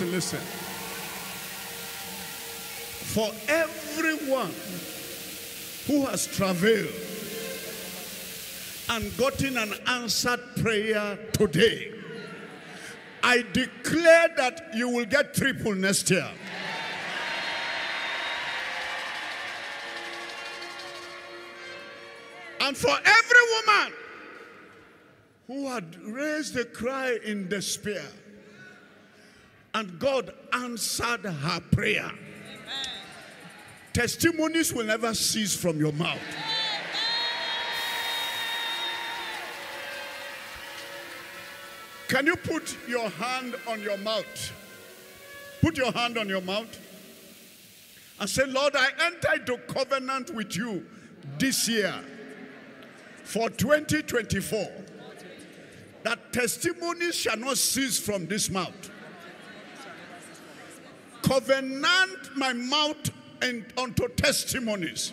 listen, listen. For everyone who has travelled and gotten an answered prayer today, I declare that you will get triple next year. And for every woman who had raised a cry in despair, Answered her prayer. Testimonies will never cease from your mouth. Can you put your hand on your mouth? Put your hand on your mouth and say, Lord, I enter into covenant with you this year for 2024 that testimonies shall not cease from this mouth. Covenant my mouth and unto testimonies.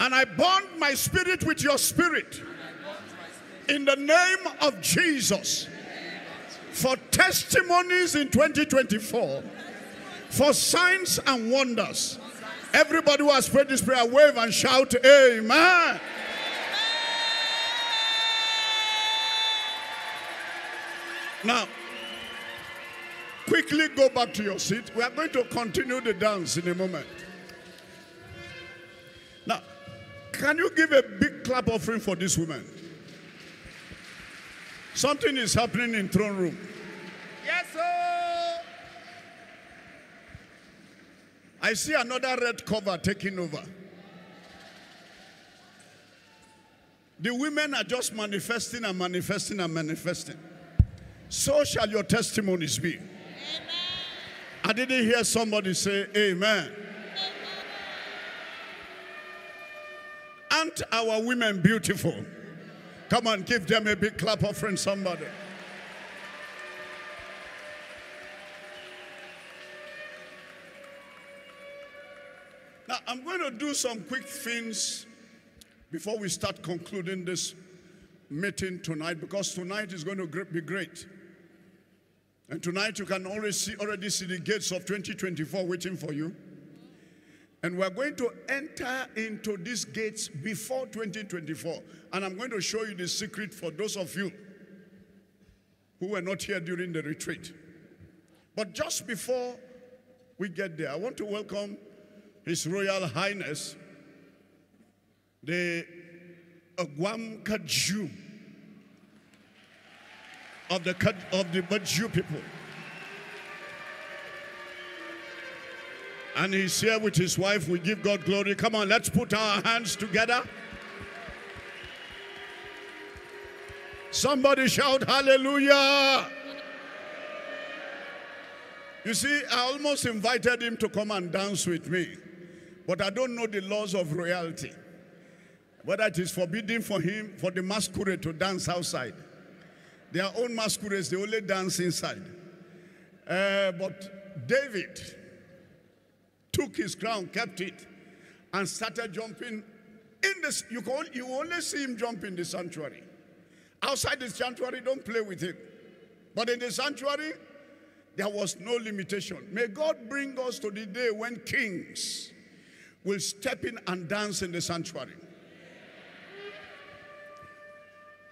And I bond my spirit with your spirit in the name of Jesus for testimonies in 2024, for signs and wonders. Everybody who has prayed this prayer, wave and shout, Amen. Now, quickly go back to your seat. We are going to continue the dance in a moment. Now, can you give a big clap offering for this woman? Something is happening in throne room. Yes, sir. I see another red cover taking over. The women are just manifesting and manifesting and manifesting. So shall your testimonies be. I didn't hear somebody say amen. amen. Aren't our women beautiful? Come on, give them a big clap offering, somebody. Now, I'm going to do some quick things before we start concluding this meeting tonight because tonight is going to be great. And tonight you can already see, already see the gates of 2024 waiting for you. And we're going to enter into these gates before 2024. And I'm going to show you the secret for those of you who were not here during the retreat. But just before we get there, I want to welcome His Royal Highness, the Agwam Jew of the, of the Bajju people. And he's here with his wife. We give God glory. Come on, let's put our hands together. Somebody shout hallelujah. You see, I almost invited him to come and dance with me. But I don't know the laws of royalty. Whether it is forbidden for him, for the masquerade to dance outside. Their own masquerades, they only dance inside. Uh, but David took his crown, kept it, and started jumping in this. You, can, you only see him jump in the sanctuary. Outside the sanctuary, don't play with him. But in the sanctuary, there was no limitation. May God bring us to the day when kings will step in and dance in the sanctuary.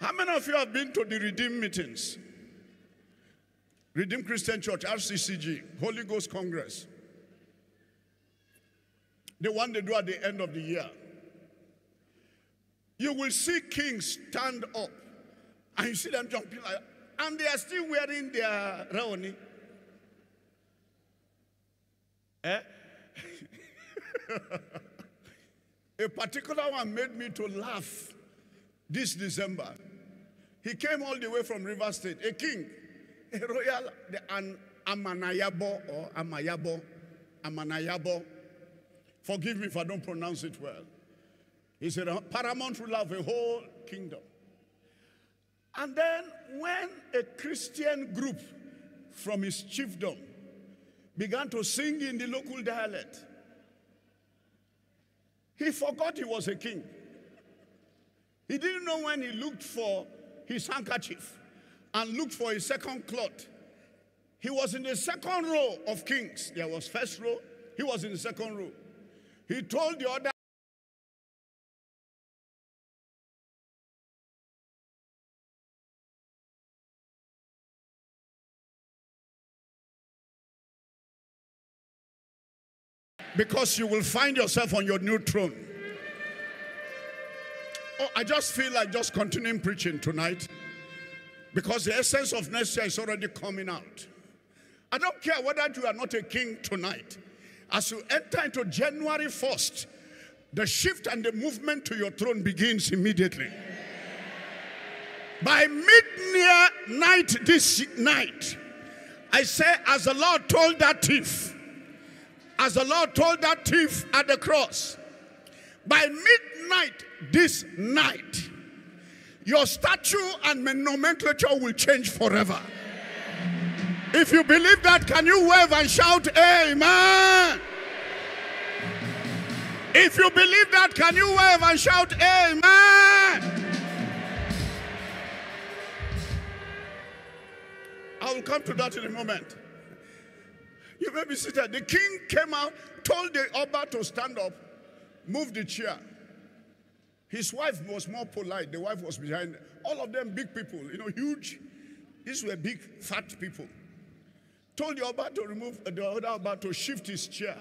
How many of you have been to the Redeem meetings? Redeem Christian Church, RCCG, Holy Ghost Congress. The one they do at the end of the year. You will see kings stand up and you see them jumping like and they are still wearing their raoni. Eh? A particular one made me to laugh this December. He came all the way from River State, a king, a royal, an Amanayabo or Amayabo, Amanayabo. Forgive me if I don't pronounce it well. He's a paramount ruler of a whole kingdom. And then when a Christian group from his chiefdom began to sing in the local dialect, he forgot he was a king. He didn't know when he looked for his handkerchief and looked for his second cloth. He was in the second row of kings. There was first row. He was in the second row. He told the other because you will find yourself on your new throne. Oh, I just feel like just continuing preaching tonight because the essence of next year is already coming out. I don't care whether you are not a king tonight. As you enter into January 1st, the shift and the movement to your throne begins immediately. By midnight night this night, I say, as the Lord told that thief, as the Lord told that thief at the cross, by midnight this night, your statue and nomenclature will change forever. If you believe that, can you wave and shout, Amen? If you believe that, can you wave and shout, Amen? I will come to that in a moment. You may be seated. The king came out, told the Oba to stand up, move the chair. His wife was more polite. The wife was behind. All of them big people, you know, huge. These were big, fat people. Told the Oba to remove the other Oba to shift his chair.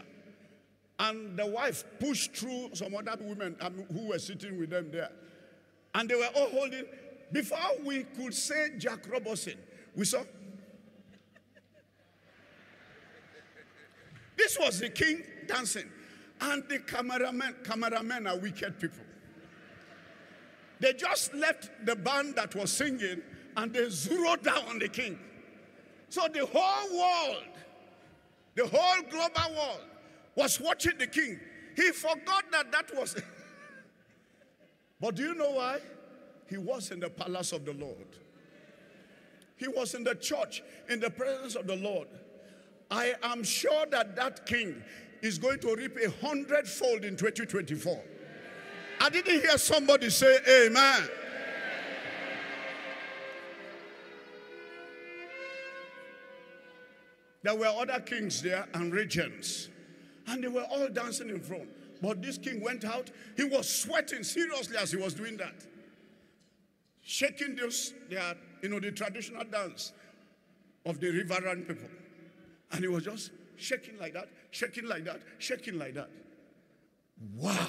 And the wife pushed through some other women um, who were sitting with them there. And they were all holding. Before we could say Jack Robinson, we saw. This was the king dancing. And the cameramen, cameramen are wicked people. They just left the band that was singing and they zeroed down on the king. So the whole world, the whole global world was watching the king. He forgot that that was. but do you know why? He was in the palace of the Lord. He was in the church in the presence of the Lord. I am sure that that king is going to reap a hundredfold in 2024. I didn't hear somebody say amen. There were other kings there and regents, and they were all dancing in front. But this king went out, he was sweating seriously as he was doing that, shaking those, their, you know, the traditional dance of the riverine people. And he was just shaking like that, shaking like that, shaking like that. Wow.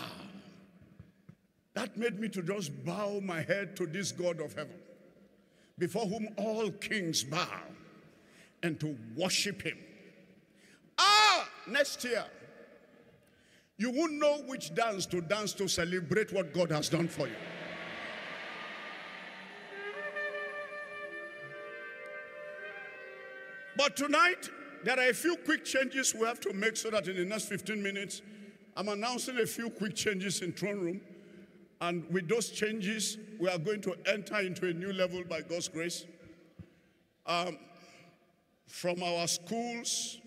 That made me to just bow my head to this God of heaven, before whom all kings bow, and to worship him. Ah, next year, you won't know which dance to dance to celebrate what God has done for you. But tonight, there are a few quick changes we have to make so that in the next 15 minutes, I'm announcing a few quick changes in throne room. And with those changes, we are going to enter into a new level by God's grace. Um, from our schools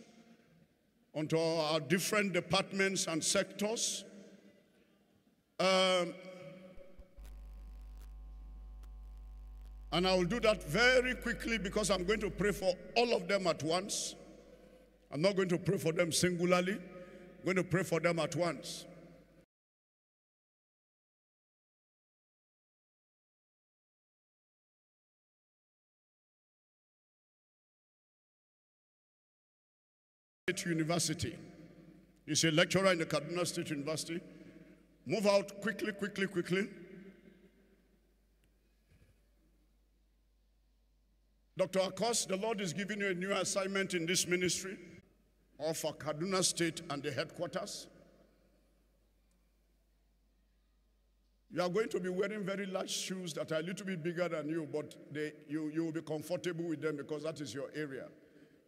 onto our different departments and sectors. Um, and I will do that very quickly because I'm going to pray for all of them at once. I'm not going to pray for them singularly. I'm going to pray for them at once. State University. He's a lecturer in the Kaduna State University. Move out quickly, quickly, quickly. Dr. Akos, the Lord is giving you a new assignment in this ministry of Kaduna State and the headquarters. You are going to be wearing very large shoes that are a little bit bigger than you, but they, you, you will be comfortable with them because that is your area.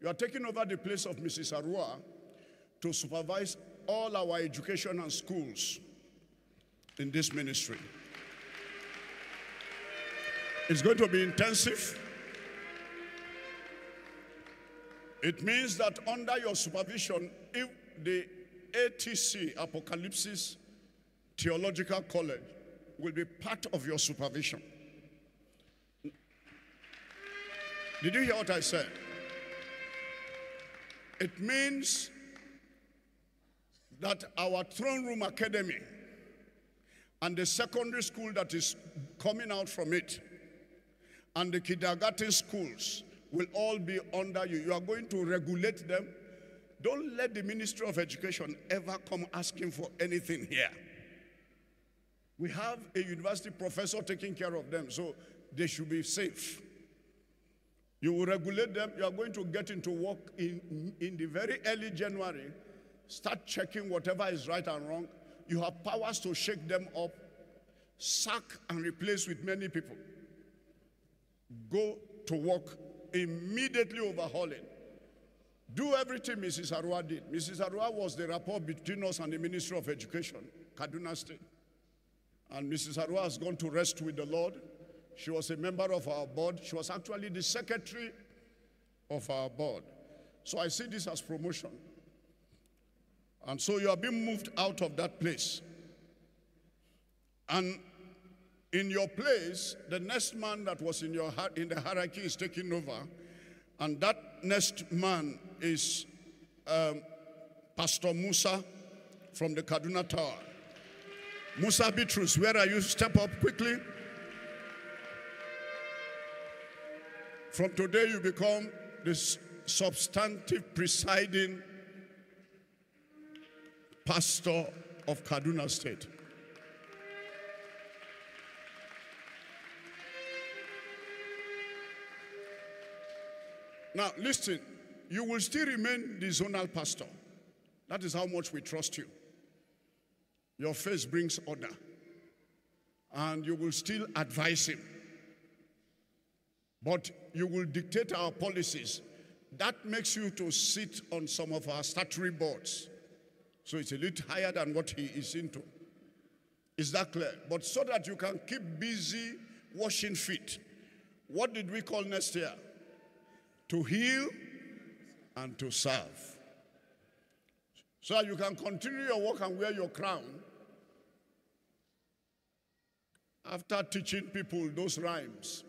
You are taking over the place of Mrs. Arua to supervise all our education and schools in this ministry. It's going to be intensive. It means that under your supervision, if the ATC, Apocalypse Theological College, will be part of your supervision. Did you hear what I said? It means that our throne room academy and the secondary school that is coming out from it and the kindergarten schools will all be under you. You are going to regulate them. Don't let the Ministry of Education ever come asking for anything here. We have a university professor taking care of them, so they should be safe. You will regulate them. You are going to get into work in, in the very early January. Start checking whatever is right and wrong. You have powers to shake them up, sack and replace with many people. Go to work immediately overhauling. Do everything Mrs. Arua did. Mrs. Arua was the rapport between us and the Ministry of Education, Kaduna State. And Mrs. Arua has gone to rest with the Lord. She was a member of our board. She was actually the secretary of our board. So I see this as promotion. And so you are being moved out of that place. And in your place, the next man that was in, your, heart in the hierarchy is taking over. And that next man is um, Pastor Musa from the Kaduna Tower. Musa Bitrus, where are you? Step up quickly. From today, you become the substantive presiding pastor of Kaduna State. Now, listen, you will still remain the zonal pastor. That is how much we trust you. Your face brings order. And you will still advise him. But you will dictate our policies. That makes you to sit on some of our statutory boards. So it's a little higher than what he is into. Is that clear? But so that you can keep busy washing feet. What did we call next year? To heal and to serve. So that you can continue your work and wear your crown. After teaching people those rhymes.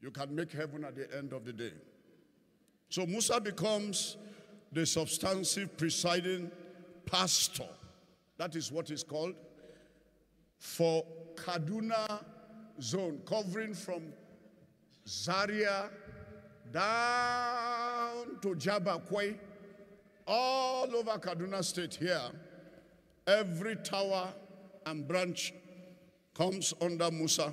you can make heaven at the end of the day. So Musa becomes the substantive presiding pastor. That is what is called for Kaduna zone, covering from Zaria down to Jabakwe, all over Kaduna state here. Every tower and branch comes under Musa.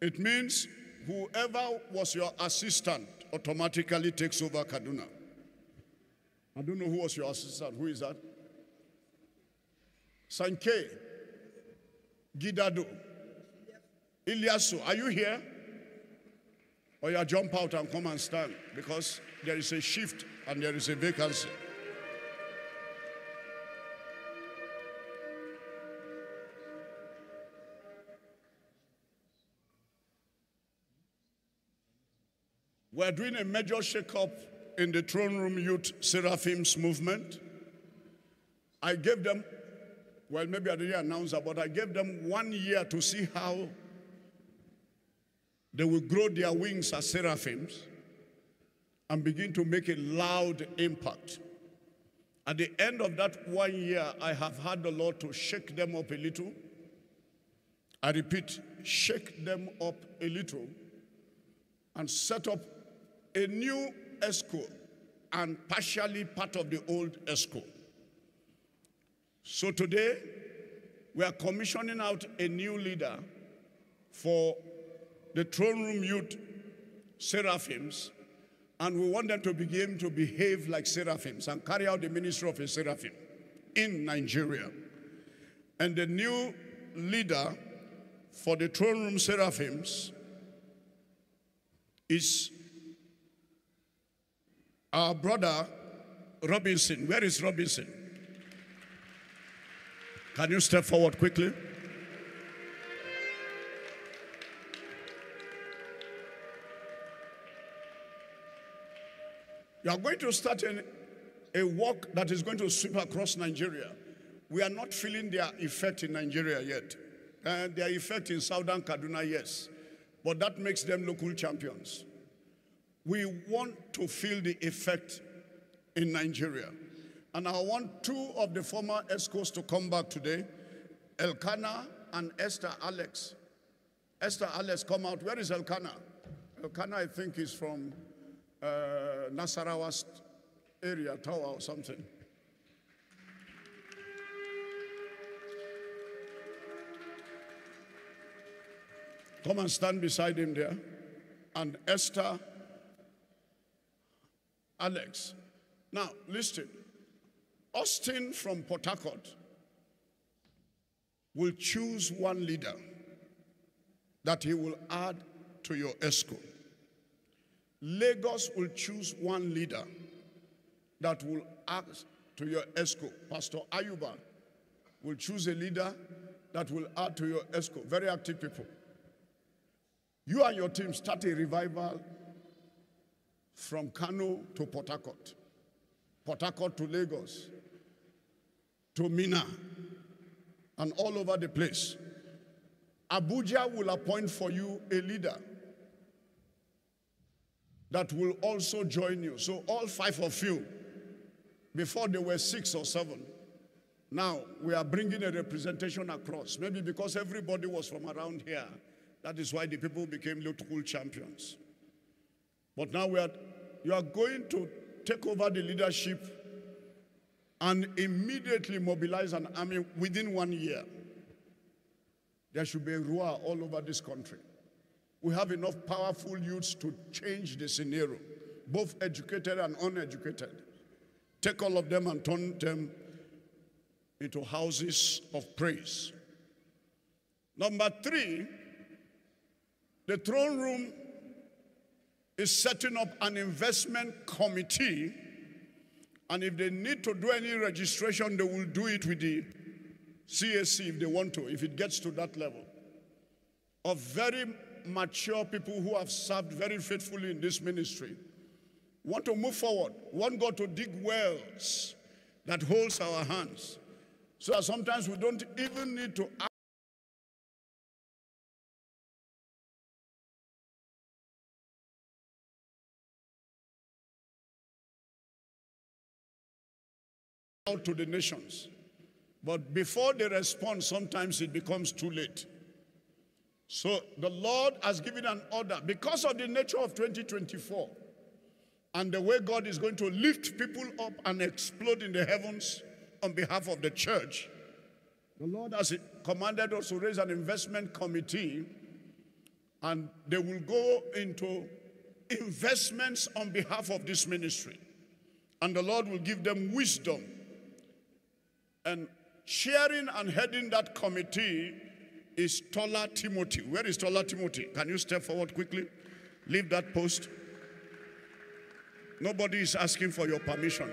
It means whoever was your assistant automatically takes over Kaduna. I don't know who was your assistant. Who is that? Sanke, Gidado, Ilyasu. Are you here? Or you jump out and come and stand because there is a shift and there is a vacancy. We're doing a major shake-up in the throne room youth seraphims movement. I gave them, well, maybe I didn't announce that, but I gave them one year to see how they will grow their wings as seraphims and begin to make a loud impact. At the end of that one year, I have had the Lord to shake them up a little. I repeat, shake them up a little and set up a new EXCO and partially part of the old EXCO. So today, we are commissioning out a new leader for the throne room youth seraphims, and we want them to begin to behave like seraphims and carry out the ministry of a seraphim in Nigeria. And the new leader for the throne room seraphims is our brother Robinson. Where is Robinson? Can you step forward quickly? You are going to start an, a work that is going to sweep across Nigeria. We are not feeling their effect in Nigeria yet. And their effect in southern Kaduna, yes. But that makes them local champions. We want to feel the effect in Nigeria. And I want two of the former EXCOs to come back today, Elkanah and Esther Alex. Esther Alex, come out. Where is Elkanah? Elkanah, I think, is from uh, Nasarawa area tower or something. Come and stand beside him there. And Esther, Alex. Now, listen. Austin from Port Harcourt will choose one leader that he will add to your EXCO. Lagos will choose one leader that will add to your EXCO. Pastor Ayuba will choose a leader that will add to your EXCO. Very active people. You and your team start a revival from Kano to Port Harcourt, Port Harcourt to Lagos, to Minna, and all over the place. Abuja will appoint for you a leader that will also join you. So, all five of you, before there were six or seven, now we are bringing a representation across. Maybe because everybody was from around here, that is why the people became local champions. But now we are, you are going to take over the leadership and immediately mobilize an army within one year. There should be a roar all over this country. We have enough powerful youths to change the scenario, both educated and uneducated. Take all of them and turn them into houses of praise. Number three, the throne room is setting up an investment committee, and if they need to do any registration, they will do it with the CAC if they want to, if it gets to that level. Of very mature people who have served very faithfully in this ministry, want to move forward, want God to dig wells that holds our hands. So that sometimes we don't even need to out to the nations. But before they respond, sometimes it becomes too late. So the Lord has given an order because of the nature of 2024 and the way God is going to lift people up and explode in the heavens on behalf of the church. The Lord has commanded us to raise an investment committee and they will go into investments on behalf of this ministry. And the Lord will give them wisdom. And chairing and heading that committee is Tola Timothy. Where is Tola Timothy? Can you step forward quickly? Leave that post. Nobody is asking for your permission.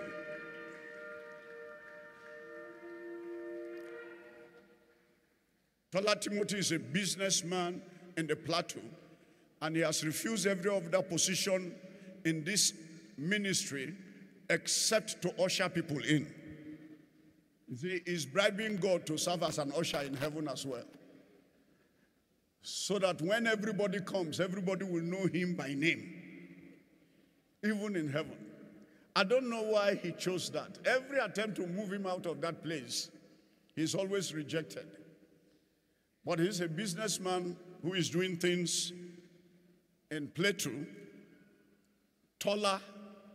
Tola Timothy is a businessman in the plateau, and he has refused every other position in this ministry except to usher people in. You see, he's bribing God to serve as an usher in heaven as well. So that when everybody comes, everybody will know him by name, even in heaven. I don't know why he chose that. Every attempt to move him out of that place, he's always rejected. But he's a businessman who is doing things in Plateau. Tola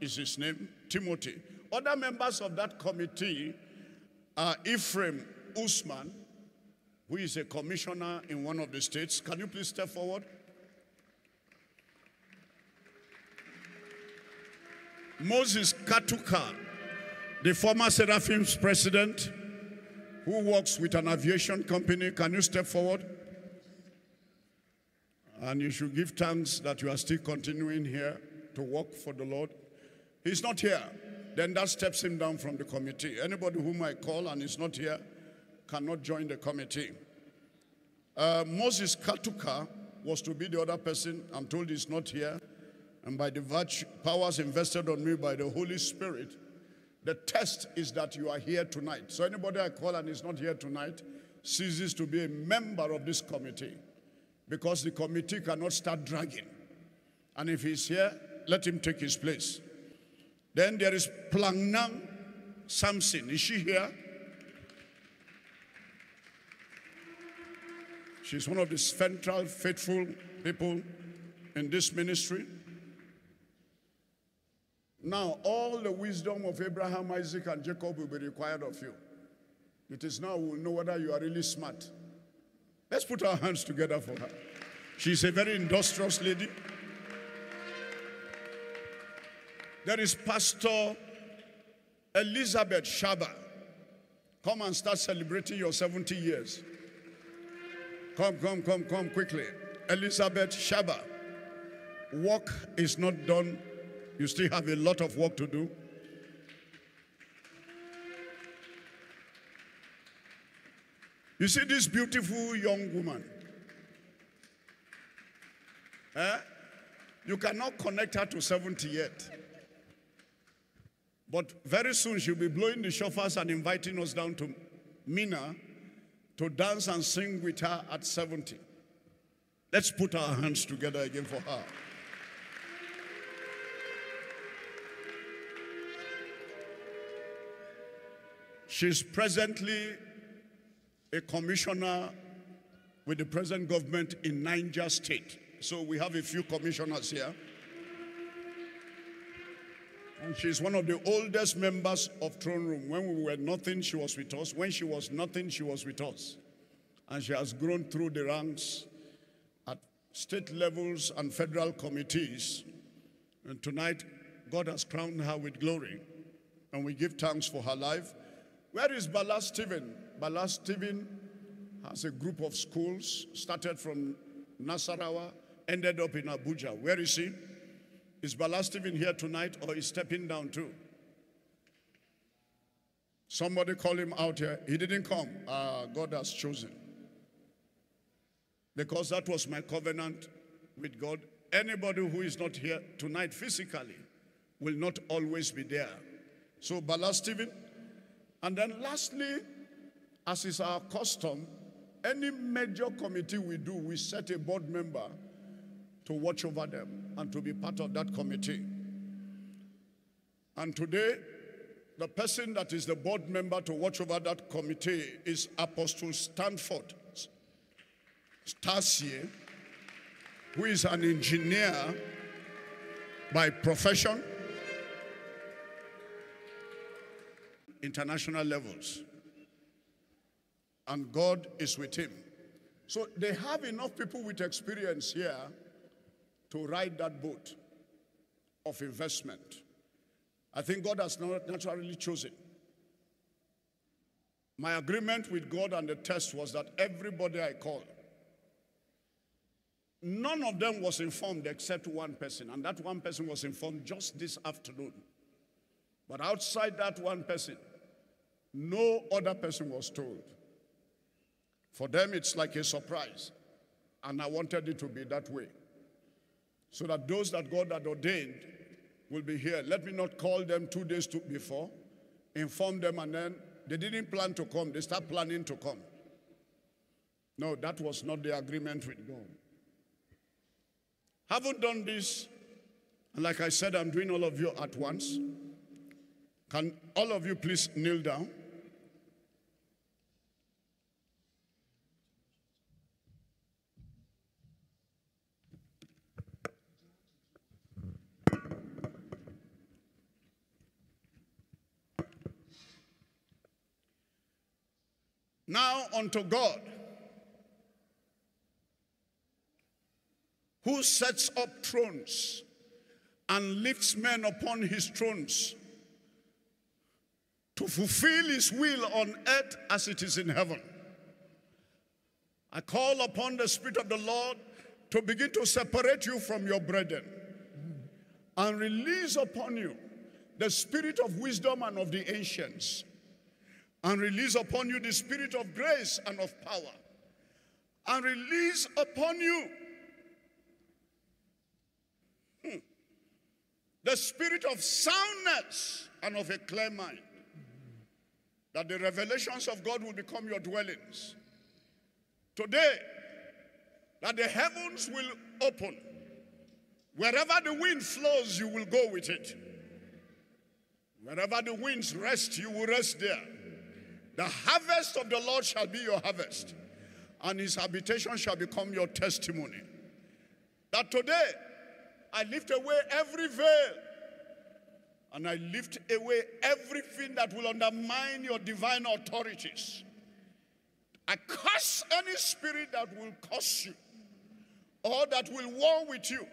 is his name, Timothy. Other members of that committee are Ephraim Usman, who is a commissioner in one of the states. Can you please step forward? Moses Katuka, the former Seraphim's president, who works with an aviation company. Can you step forward? And you should give thanks that you are still continuing here to work for the Lord. He's not here. Then that steps him down from the committee. Anybody whom I call and is not here cannot join the committee. Uh, Moses Katuka was to be the other person. I'm told he's not here. And by the virtue, powers invested on me by the Holy Spirit, the test is that you are here tonight. So anybody I call and is not here tonight ceases to be a member of this committee because the committee cannot start dragging. And if he's here, let him take his place. Then there is Plangnang Samson. Is she here? She's one of the central faithful people in this ministry. Now, all the wisdom of Abraham, Isaac, and Jacob will be required of you. It is now we'll know whether you are really smart. Let's put our hands together for her. She's a very industrious lady. There is Pastor Elizabeth Shaba. Come and start celebrating your 70 years. Come, come, come, come quickly. Elizabeth Shaba. Work is not done. You still have a lot of work to do. You see this beautiful young woman? Eh? You cannot connect her to 70 yet. But very soon she'll be blowing the shofars and inviting us down to Minna to dance and sing with her at 70. Let's put our hands together again for her. She's presently a commissioner with the present government in Niger State. So we have a few commissioners here. And she's one of the oldest members of Throne Room. When we were nothing, she was with us. When she was nothing, she was with us. And she has grown through the ranks at state levels and federal committees. And tonight, God has crowned her with glory. And we give thanks for her life. Where is Bala Stephen? Bala Stephen has a group of schools, started from Nasarawa, ended up in Abuja. Where is he? Is Bala Stephen here tonight or is stepping down too? Somebody call him out here. He didn't come. Uh, God has chosen. Because that was my covenant with God. Anybody who is not here tonight physically will not always be there. So Bala Stephen. And then lastly, as is our custom, any major committee we do, we set a board member to watch over them and to be part of that committee. And today, the person that is the board member to watch over that committee is Apostle Stanford Stassier, who is an engineer by profession, international levels. And God is with him. So they have enough people with experience here to ride that boat of investment. I think God has not naturally chosen. My agreement with God and the test was that everybody I called, none of them was informed except one person, and that one person was informed just this afternoon. But outside that one person, no other person was told. For them, it's like a surprise. And I wanted it to be that way so that those that God had ordained will be here. Let me not call them two days to before, inform them, and then they didn't plan to come. They start planning to come. No, that was not the agreement with God. Haven't done this, and like I said, I'm doing all of you at once. Can all of you please kneel down? Now unto God, who sets up thrones and lifts men upon his thrones to fulfill his will on earth as it is in heaven. I call upon the Spirit of the Lord to begin to separate you from your brethren and release upon you the spirit of wisdom and of the ancients and release upon you the spirit of grace and of power, and release upon you hmm, the spirit of soundness and of a clear mind, that the revelations of God will become your dwellings. Today, that the heavens will open. Wherever the wind flows, you will go with it. Wherever the winds rest, you will rest there. The harvest of the Lord shall be your harvest, and his habitation shall become your testimony. That today I lift away every veil And I lift away everything that will undermine your divine authorities. I curse any spirit that will curse you or that will war with you.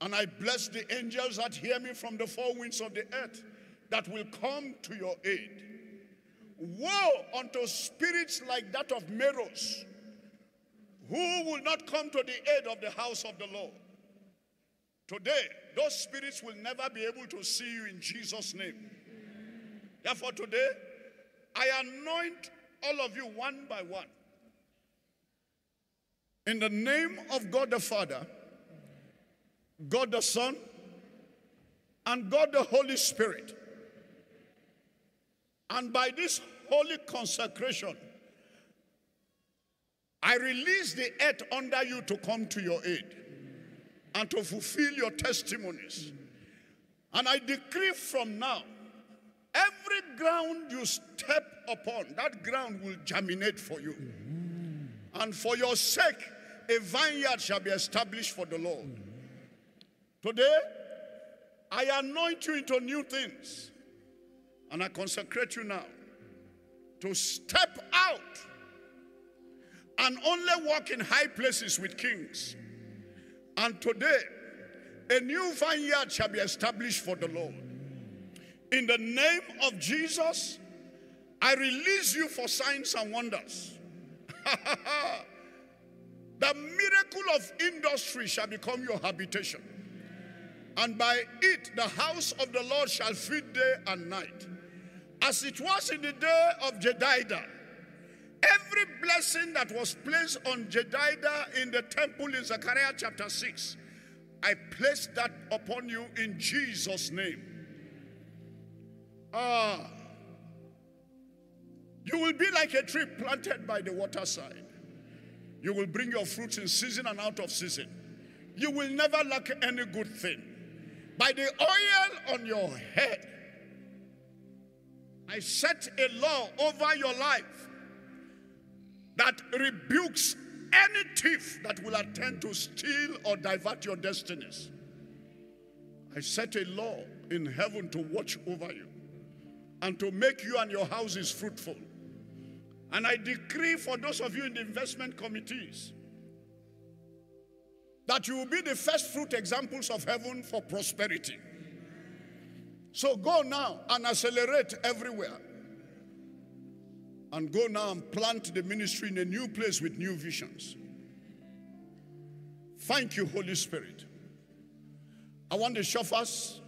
And I bless the angels that hear me from the four winds of the earth that will come to your aid. Woe unto spirits like that of Meroz, who will not come to the aid of the house of the Lord. Today, those spirits will never be able to see you in Jesus' name. Therefore, today, I anoint all of you one by one. In the name of God the Father, God the Son, and God the Holy Spirit. And by this holy consecration, I release the earth under you to come to your aid and to fulfill your testimonies. And I decree from now, every ground you step upon, that ground will germinate for you. And for your sake, a vineyard shall be established for the Lord. Today, I anoint you into new things. And I consecrate you now to step out and only walk in high places with kings. And today, a new vineyard shall be established for the Lord. In the name of Jesus, I release you for signs and wonders. the miracle of industry shall become your habitation. And by it, the house of the Lord shall feed day and night. As it was in the day of Jedidah, every blessing that was placed on Jedidah in the temple in Zechariah chapter 6, I place that upon you in Jesus' name. Ah, you will be like a tree planted by the waterside. You will bring your fruits in season and out of season. You will never lack any good thing. By the oil on your head, I set a law over your life that rebukes any thief that will attempt to steal or divert your destinies. I set a law in heaven to watch over you and to make you and your houses fruitful. And I decree for those of you in the investment committees that you will be the first fruit examples of heaven for prosperity. So go now and accelerate everywhere. And go now and plant the ministry in a new place with new visions. Thank you, Holy Spirit. I want the shofars.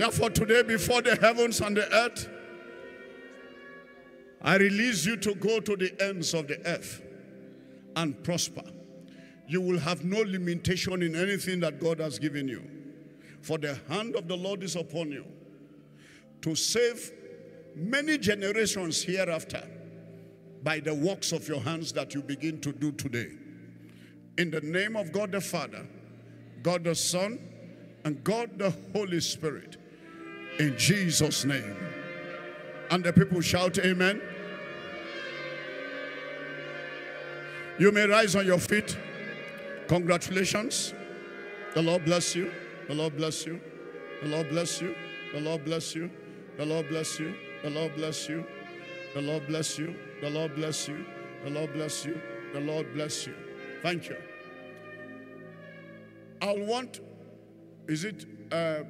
Therefore, today, before the heavens and the earth, I release you to go to the ends of the earth and prosper. You will have no limitation in anything that God has given you. For the hand of the Lord is upon you to save many generations hereafter by the works of your hands that you begin to do today. In the name of God the Father, God the Son, and God the Holy Spirit. In Jesus' name. And the people shout, Amen. You may rise on your feet. Congratulations. The Lord bless you. The Lord bless you. The Lord bless you. The Lord bless you. The Lord bless you. The Lord bless you. The Lord bless you. The Lord bless you. The Lord bless you. The Lord bless you. Thank you. I'll want, is it uh,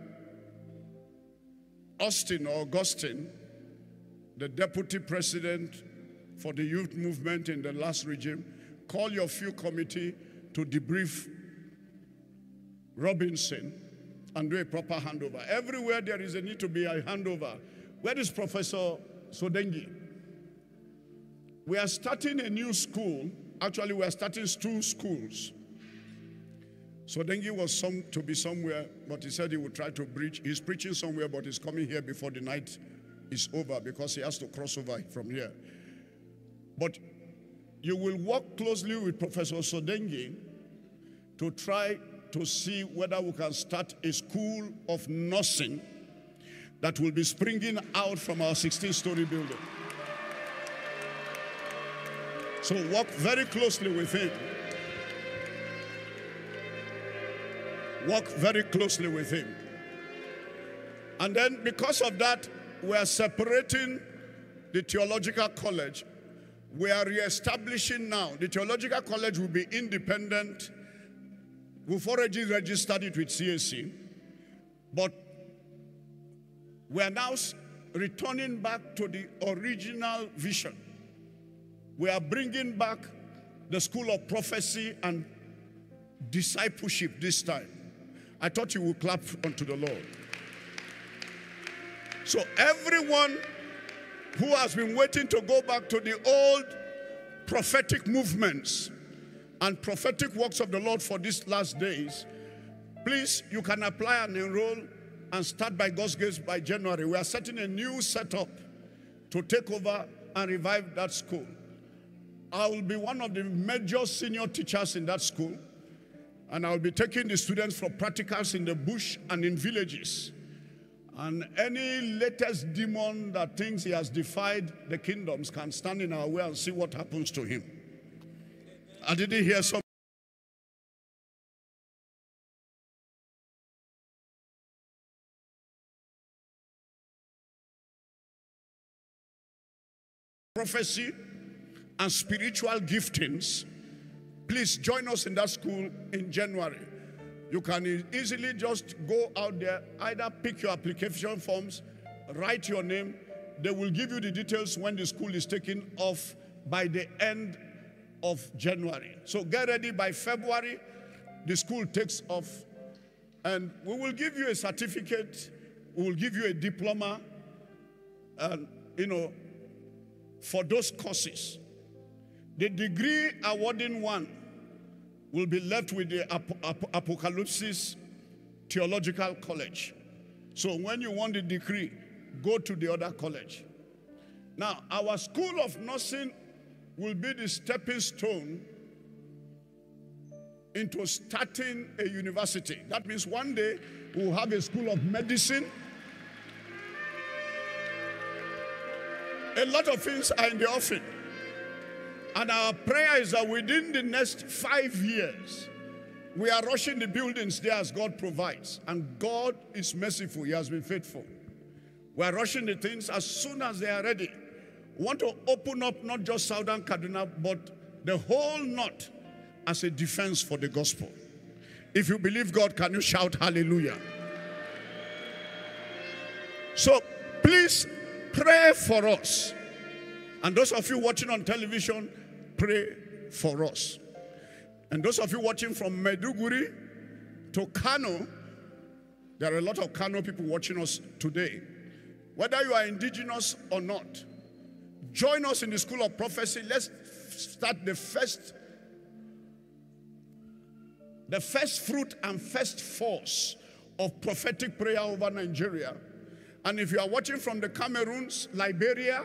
Austin or Augustine, the deputy president for the youth movement in the last regime, call your few committee to debrief Robinson and do a proper handover. Everywhere there is a need to be a handover. Where is Professor Sodengi? We are starting a new school. Actually, we are starting two schools. Sodengi was some, to be somewhere, but he said he would try to preach. He's preaching somewhere, but he's coming here before the night is over because he has to cross over from here. But you will work closely with Professor Sodengi to try to see whether we can start a school of nursing that will be springing out from our 16 story building. So work very closely with him. Work very closely with him. And then because of that, we are separating the theological college. We are re-establishing now. The theological college will be independent. We've already registered it with CAC. But we are now returning back to the original vision. We are bringing back the school of prophecy and discipleship this time. I thought you would clap unto the Lord. So everyone who has been waiting to go back to the old prophetic movements and prophetic works of the Lord for these last days, please, you can apply and enroll and start by God's grace by January. We are setting a new setup to take over and revive that school. I will be one of the major senior teachers in that school, and I will be taking the students for practicals in the bush and in villages. And any latest demon that thinks he has defied the kingdoms can stand in our way and see what happens to him. I didn't hear some. prophecy and spiritual giftings, please join us in that school in January. You can easily just go out there, either pick your application forms, write your name. They will give you the details when the school is taking off by the end of January. So get ready by February, the school takes off, and we will give you a certificate, we will give you a diploma, and you know, for those courses. The degree awarding one will be left with the Ap- Ap- Apocalypse Theological College. So when you want the degree, go to the other college. Now, our School of Nursing will be the stepping stone into starting a university. That means one day we'll have a school of medicine. A lot of things are in the offing. And our prayer is that within the next five years, we are rushing the buildings there as God provides. And God is merciful, He has been faithful. We are rushing the things as soon as they are ready. We want to open up not just Southern Kaduna, but the whole North as a defense for the gospel. If you believe God, can you shout hallelujah? So please pray for us. And those of you watching on television, pray for us. And those of you watching from Maiduguri to Kano, there are a lot of Kano people watching us today. Whether you are indigenous or not, join us in the School of Prophecy. Let's start the first the first fruit and first force of prophetic prayer over Nigeria. And if you are watching from the Cameroons, Liberia,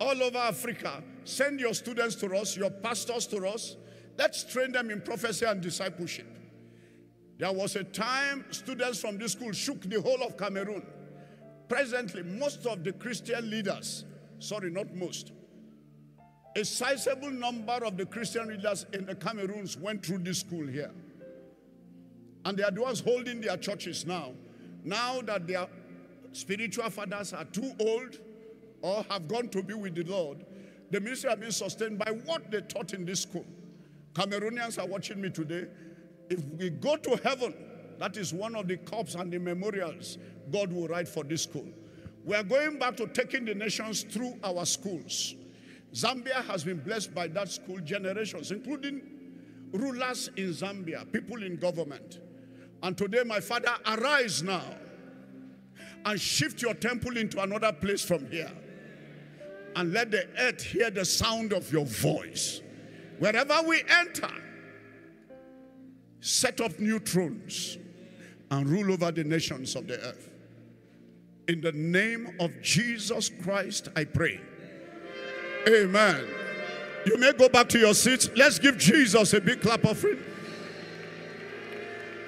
all over Africa, send your students to us, your pastors to us. Let's train them in prophecy and discipleship. There was a time students from this school shook the whole of Cameroon. Presently, most of the Christian leaders, sorry, not most, a sizable number of the Christian leaders in the Cameroons went through this school here. And they are the ones holding their churches now. Now that their spiritual fathers are too old or have gone to be with the Lord, the ministry has been sustained by what they taught in this school. Cameroonians are watching me today. If we go to heaven, that is one of the cups and the memorials God will write for this school. We are going back to taking the nations through our schools. Zambia has been blessed by that school generations, including rulers in Zambia, people in government. And today, my father, arise now and shift your temple into another place from here and let the earth hear the sound of your voice. Wherever we enter, set up new thrones and rule over the nations of the earth. In the name of Jesus Christ, I pray. Amen. You may go back to your seats. Let's give Jesus a big clap offering.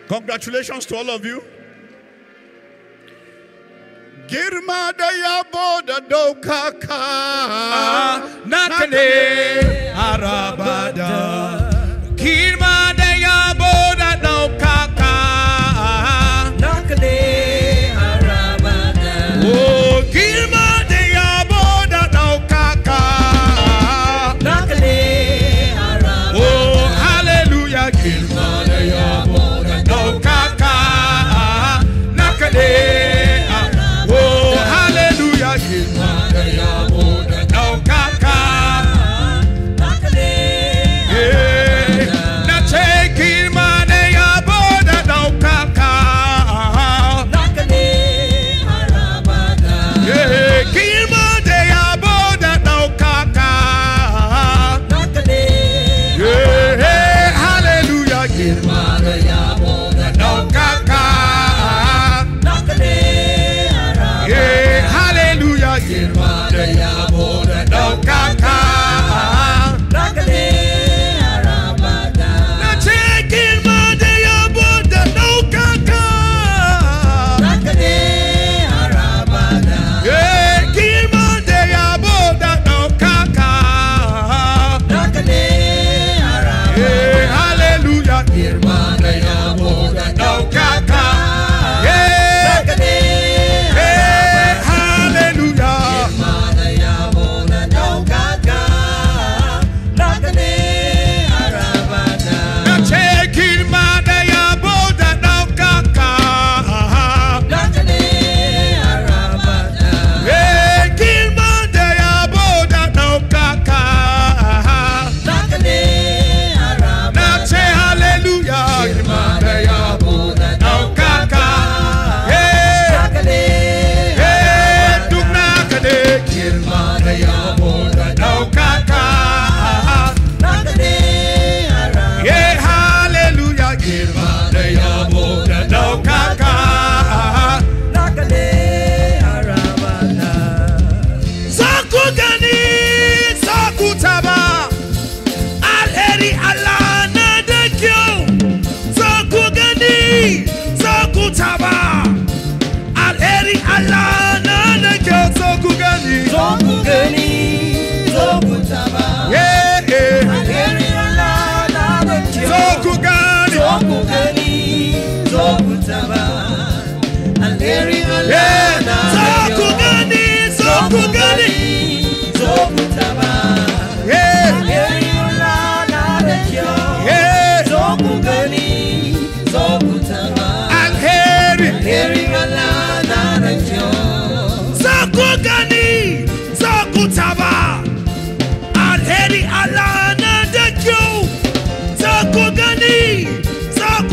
Congratulations to all of you. Girma da boda da dokaka. Ah, Nakale arabada. Girma da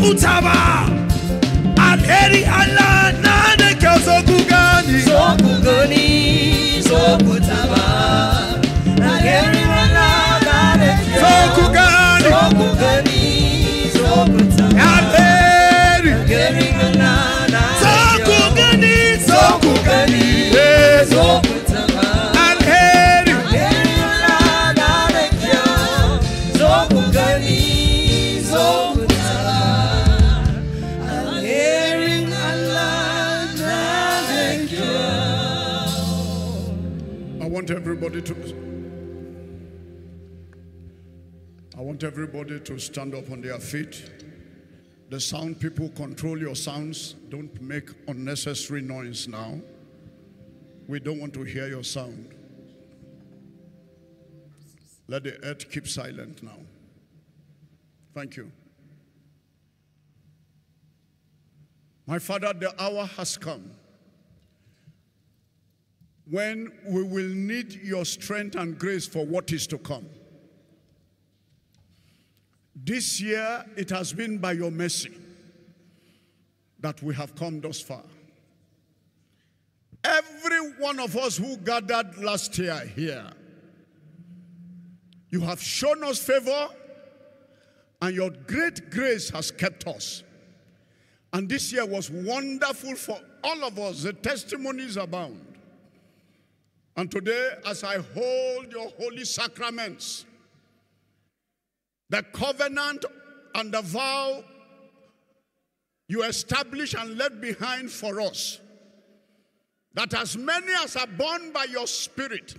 mutaba. Ba alheri Allah na da kyau so I want everybody to stand up on their feet. The sound people control your sounds. Don't make unnecessary noise now. We don't want to hear your sound. Let the earth keep silent now. Thank you. My Father, the hour has come when we will need your strength and grace for what is to come. This year, it has been by your mercy that we have come thus far. Every one of us who gathered last year here, you have shown us favor, and your great grace has kept us. And this year was wonderful for all of us. The testimonies abound. And today, as I hold your holy sacraments, the covenant and the vow you establish and left behind for us. That as many as are born by your spirit,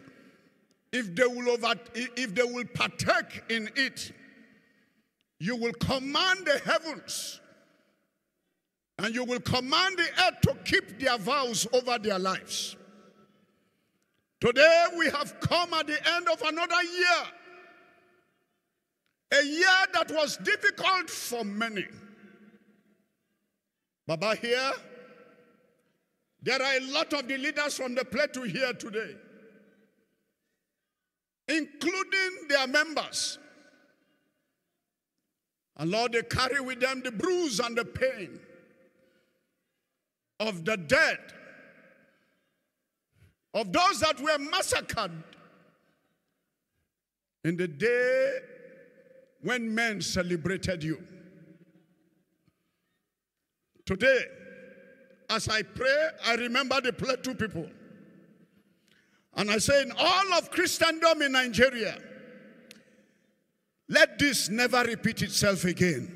if they will over, if they will partake in it, you will command the heavens and you will command the earth to keep their vows over their lives. Today we have come at the end of another year. A year that was difficult for many. Baba here, there are a lot of the leaders from the plateau here today, including their members. And Lord, they carry with them the bruise and the pain of the dead, of those that were massacred in the day when men celebrated you. Today, as I pray, I remember the two people. And I say, in all of Christendom in Nigeria, let this never repeat itself again.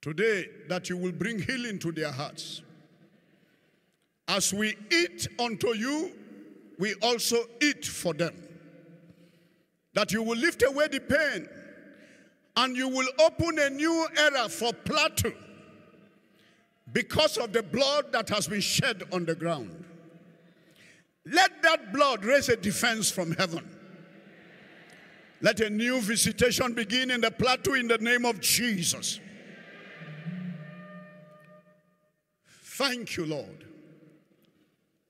Today, that you will bring healing to their hearts. As we eat unto you, we also eat for them. That you will lift away the pain and you will open a new era for Plateau because of the blood that has been shed on the ground. Let that blood raise a defense from heaven. Let a new visitation begin in the plateau in the name of Jesus. Thank you, Lord.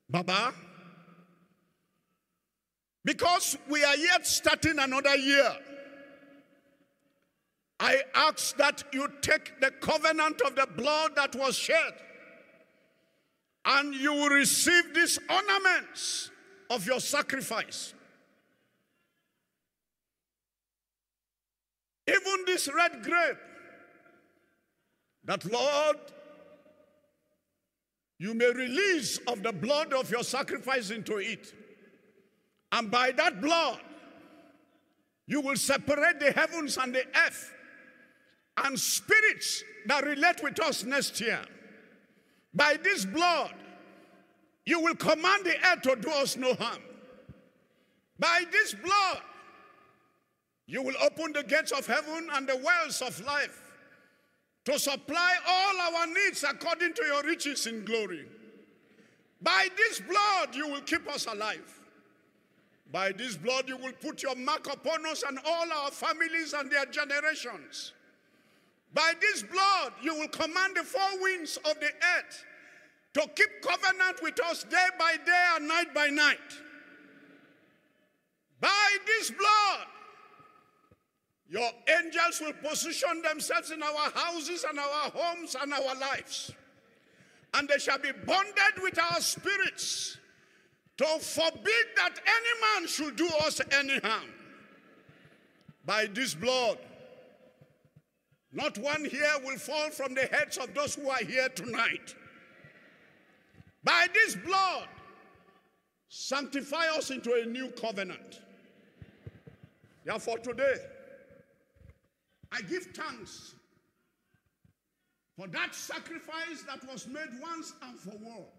Baba, because we are yet starting another year, I ask that you take the covenant of the blood that was shed and you will receive these ornaments of your sacrifice. Even this red grape, that Lord, you may release of the blood of your sacrifice into it. And by that blood, you will separate the heavens and the earth and spirits that relate with us next year. By this blood, you will command the earth to do us no harm. By this blood, you will open the gates of heaven and the wells of life to supply all our needs according to your riches in glory. By this blood, you will keep us alive. By this blood, you will put your mark upon us and all our families and their generations. By this blood, you will command the four winds of the earth to keep covenant with us day by day and night by night. By this blood, your angels will position themselves in our houses and our homes and our lives. And they shall be bonded with our spirits to forbid that any man should do us any harm. By this blood, not one hair will fall from the heads of those who are here tonight. By this blood, sanctify us into a new covenant. Therefore, today, I give thanks for that sacrifice that was made once and for all,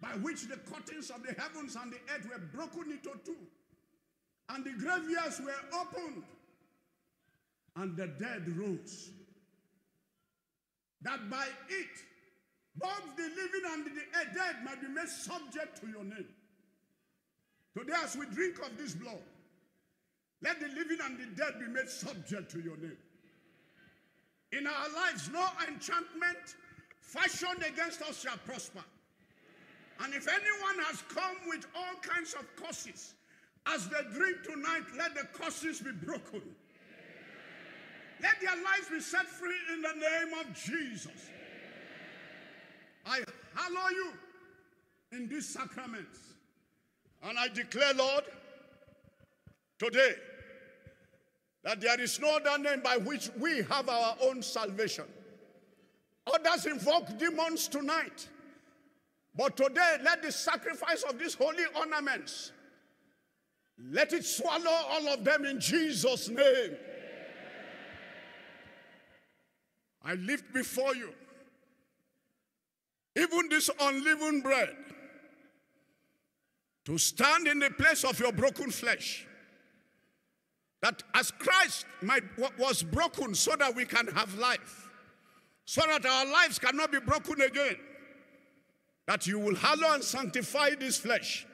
by which the curtains of the heavens and the earth were broken into two, and the graveyards were opened, and the dead rose. That by it, both the living and the dead might be made subject to your name. Today, as we drink of this blood, let the living and the dead be made subject to your name. In our lives, no enchantment fashioned against us shall prosper. And if anyone has come with all kinds of curses, as they drink tonight, let the curses be broken. Let their lives be set free in the name of Jesus. I hallow you in these sacraments. And I declare, Lord, today, that there is no other name by which we have our own salvation. Others invoke demons tonight. But today, let the sacrifice of these holy ornaments, let it swallow all of them in Jesus' name. I lift before you even this unleavened bread to stand in the place of your broken flesh. That as Christ might, was broken so that we can have life, so that our lives cannot be broken again, that you will hallow and sanctify this flesh.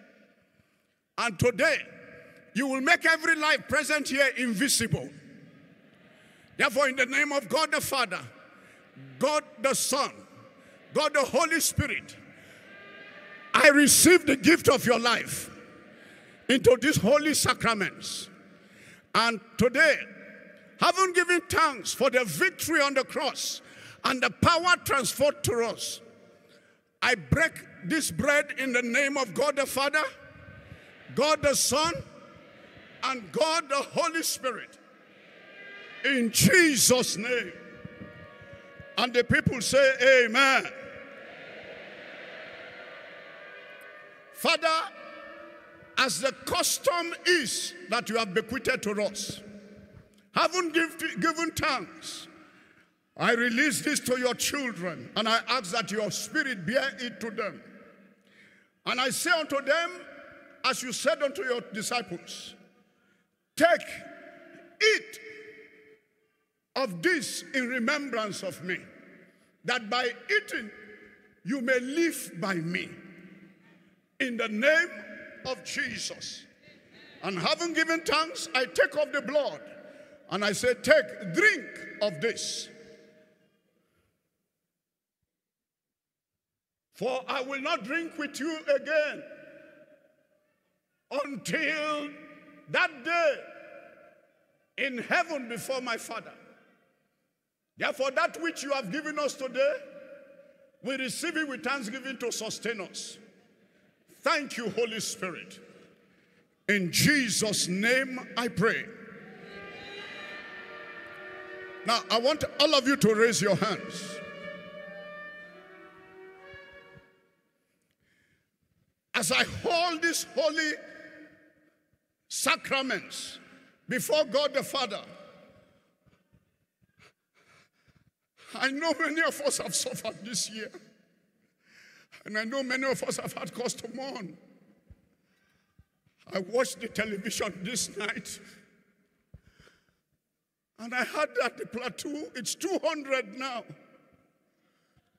And today, you will make every life present here invisible. Therefore, in the name of God the Father, God the Son, God the Holy Spirit, I receive the gift of your life into these holy sacraments. And today, having given thanks for the victory on the cross and the power transferred to us, I break this bread in the name of God the Father, God the Son, and God the Holy Spirit. In Jesus' name. And the people say, Amen. Father, as the custom is that you have bequeathed to us, having give, given thanks, I release this to your children and I ask that your spirit bear it to them. And I say unto them, as you said unto your disciples, take, eat of this in remembrance of me, that by eating you may live by me in the name of Jesus. And having given thanks, I take of the blood and I say, Take, drink of this. For I will not drink with you again until that day in heaven before my Father. Therefore, that which you have given us today, we receive it with thanksgiving to sustain us. Thank you, Holy Spirit. In Jesus' name I pray. Now, I want all of you to raise your hands. As I hold these holy sacraments before God the Father, I know many of us have suffered this year. And I know many of us have had cause to mourn. I watched the television this night. And I heard that the plateau, it's 200 now.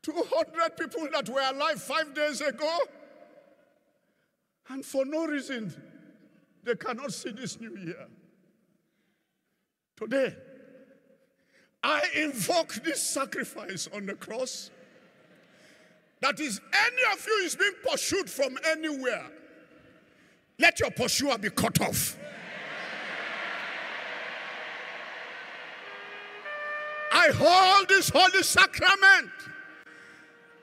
200 people that were alive five days ago. And for no reason, they cannot see this new year. Today, I invoke this sacrifice on the cross that is, any of you is being pursued from anywhere, let your pursuer be cut off. I hold this holy sacrament.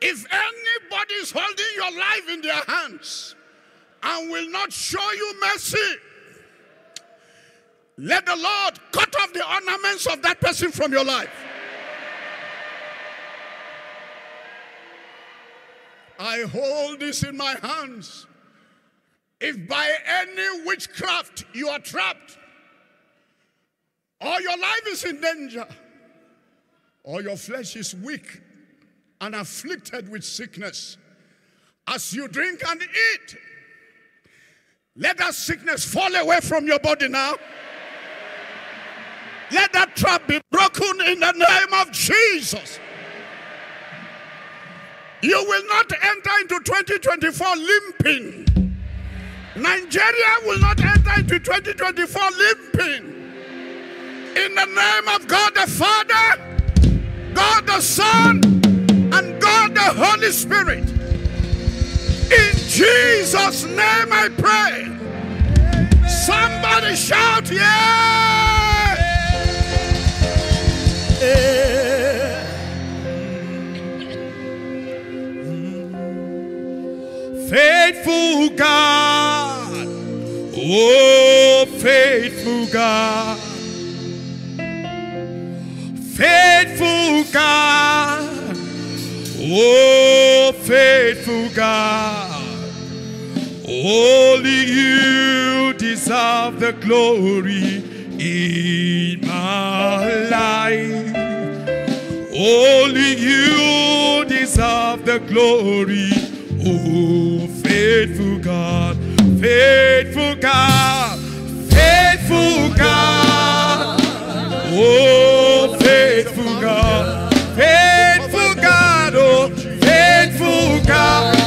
If anybody is holding your life in their hands and will not show you mercy, let the Lord cut off the ornaments of that person from your life. I hold this in my hands. If by any witchcraft you are trapped, or your life is in danger, or your flesh is weak and afflicted with sickness, as you drink and eat, let that sickness fall away from your body now. Let that trap be broken in the name of Jesus. You will not enter into 2024 limping. Nigeria will not enter into 2024 limping. In the name of God the Father, God the Son, and God the Holy Spirit. In Jesus' name I pray. Somebody shout, yeah. Faithful God, oh, faithful God, faithful God, oh, faithful God, only you deserve the glory in my life. Only you deserve the glory. Oh, faithful God, faithful God, faithful God. Oh, faithful God, faithful God, oh, faithful God,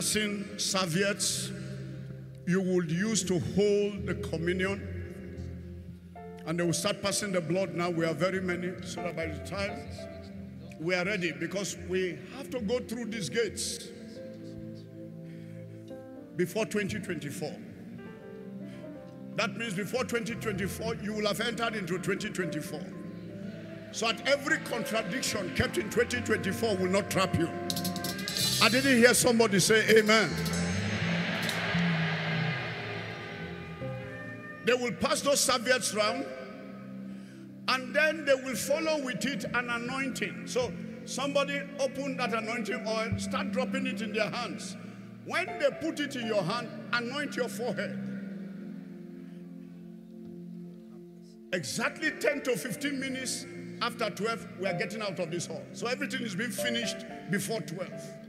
passing serviettes you would use to hold the communion. And they will start passing the blood now. We are very many, so that by the time we are ready, because we have to go through these gates before 2024. That means before 2024, you will have entered into 2024. So at every contradiction kept in 2024 will not trap you. I didn't hear somebody say amen. They will pass those serviettes round and then they will follow with it an anointing. So somebody open that anointing oil, start dropping it in their hands. When they put it in your hand, anoint your forehead. Exactly 10 to 15 minutes after 12, we are getting out of this hall. So everything is being finished before 12.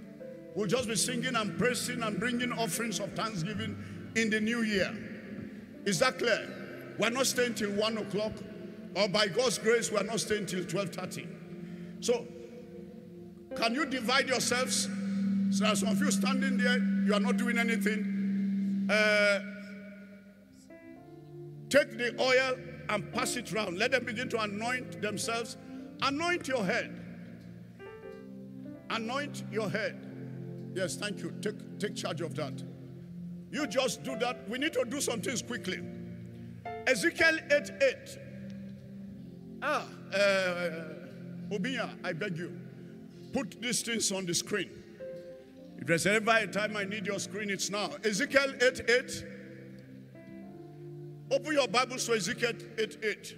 We'll just be singing and praising and bringing offerings of thanksgiving in the new year. Is that clear? We're not staying till 1 o'clock, or by God's grace, we're not staying till 12.30. So, can you divide yourselves? So, as some of you standing there, you are not doing anything. Uh, take the oil and pass it round. Let them begin to anoint themselves. Anoint your head. Anoint your head. Yes, thank you. Take, take charge of that. You just do that. We need to do some things quickly. Ezekiel 8 8. Ah, uh, Obinya, I beg you. Put these things on the screen. If there's ever a time I need your screen, it's now. Ezekiel 8 8. Open your Bibles to Ezekiel 8 8.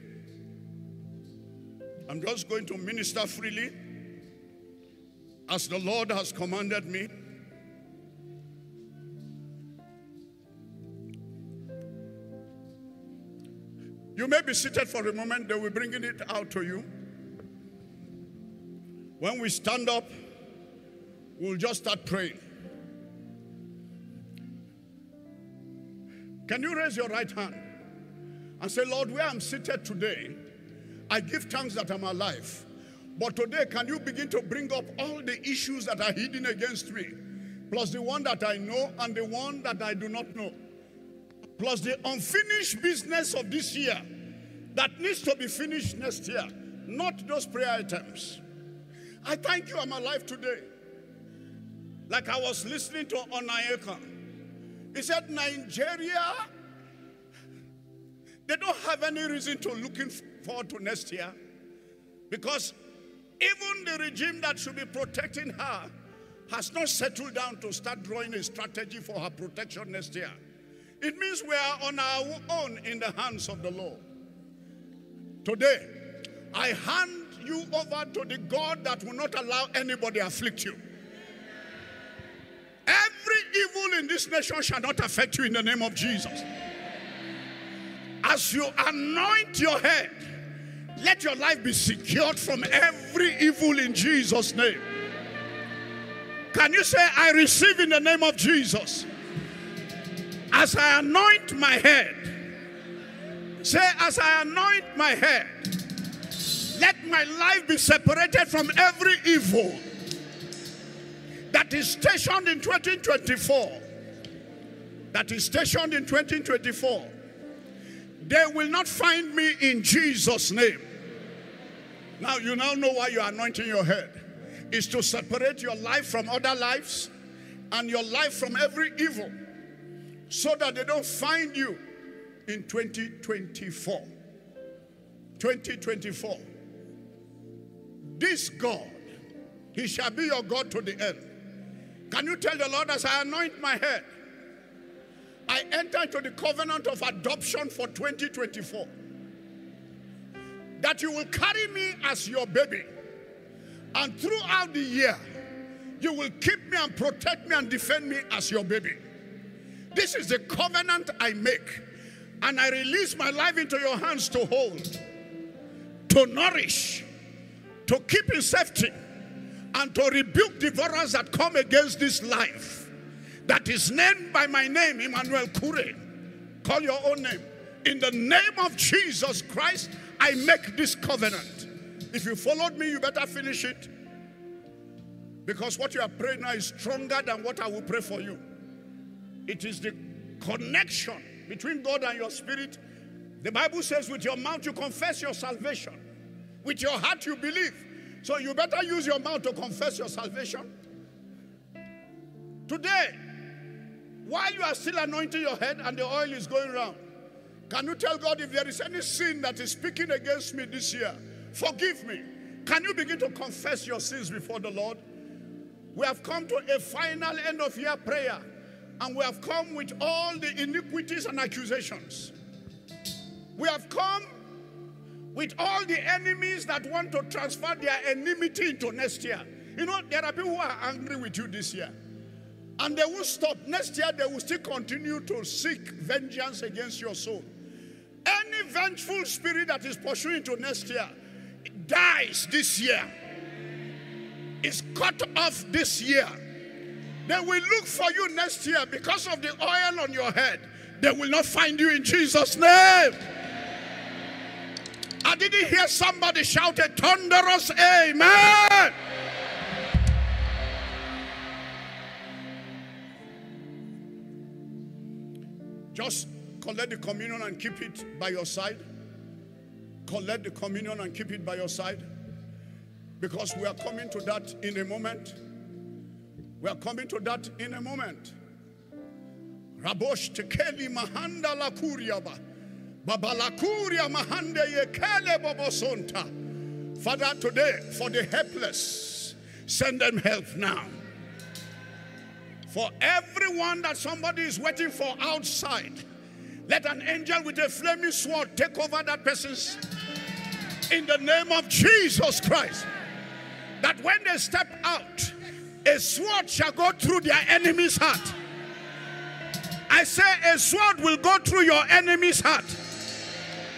I'm just going to minister freely as the Lord has commanded me. You may be seated for a moment, they will bring it out to you. When we stand up, we'll just start praying. Can you raise your right hand and say, Lord, where I'm seated today, I give thanks that I'm alive. But today, can you begin to bring up all the issues that are hidden against me, plus the one that I know and the one that I do not know, plus the unfinished business of this year that needs to be finished next year, not those prayer items. I thank you I'm alive today. Like I was listening to Onaiyekan. He said, Nigeria They don't have any reason to looking forward to next year because even the regime that should be protecting her has not settled down to start drawing a strategy for her protection next year. It means we are on our own in the hands of the Lord. Today, I hand you over to the God that will not allow anybody afflict you. Every evil in this nation shall not affect you in the name of Jesus. As you anoint your head, let your life be secured from every evil in Jesus' name. Can you say, I receive in the name of Jesus? As I anoint my head, say, as I anoint my head, let my life be separated from every evil that is stationed in 2024. That is stationed in 2024. They will not find me in Jesus' name. Now, you now know why you're anointing your head. Is to separate your life from other lives and your life from every evil so that they don't find you in 2024. 2024. This God, He shall be your God to the end. Can you tell the Lord as I anoint my head? I enter into the covenant of adoption for 2024. That you will carry me as your baby. And throughout the year, you will keep me and protect me and defend me as your baby. This is the covenant I make. And I release my life into your hands to hold, to nourish, to keep in safety, and to rebuke devourers that come against this life that is named by my name, Emmanuel Kure. Call your own name. In the name of Jesus Christ, I make this covenant. If you followed me, you better finish it. Because what you are praying now is stronger than what I will pray for you. It is the connection between God and your spirit. The Bible says, with your mouth you confess your salvation, with your heart you believe. So you better use your mouth to confess your salvation. Today, while you are still anointing your head and the oil is going around, can you tell God if there is any sin that is speaking against me this year, forgive me? Can you begin to confess your sins before the Lord? We have come to a final end of year prayer, and we have come with all the iniquities and accusations. We have come with all the enemies that want to transfer their enmity into next year. You know, there are people who are angry with you this year. And they will stop. Next year, they will still continue to seek vengeance against your soul. Any vengeful spirit that is pursuing to next year dies this year, is cut off this year. They will look for you next year because of the oil on your head. They will not find you in Jesus' name. I didn't hear somebody shout a thunderous amen. Just collect the communion and keep it by your side. Collect the communion and keep it by your side. Because we are coming to that in a moment. We are coming to that in a moment. Rabosh tekeli mahanda la kuriaba. Babalakuria mahande yekele bobosonta. Father, today, for the helpless, send them help now. For everyone that somebody is waiting for outside, let an angel with a flaming sword take over that person's in the name of Jesus Christ. That when they step out, a sword shall go through their enemy's heart. I say a sword will go through your enemy's heart.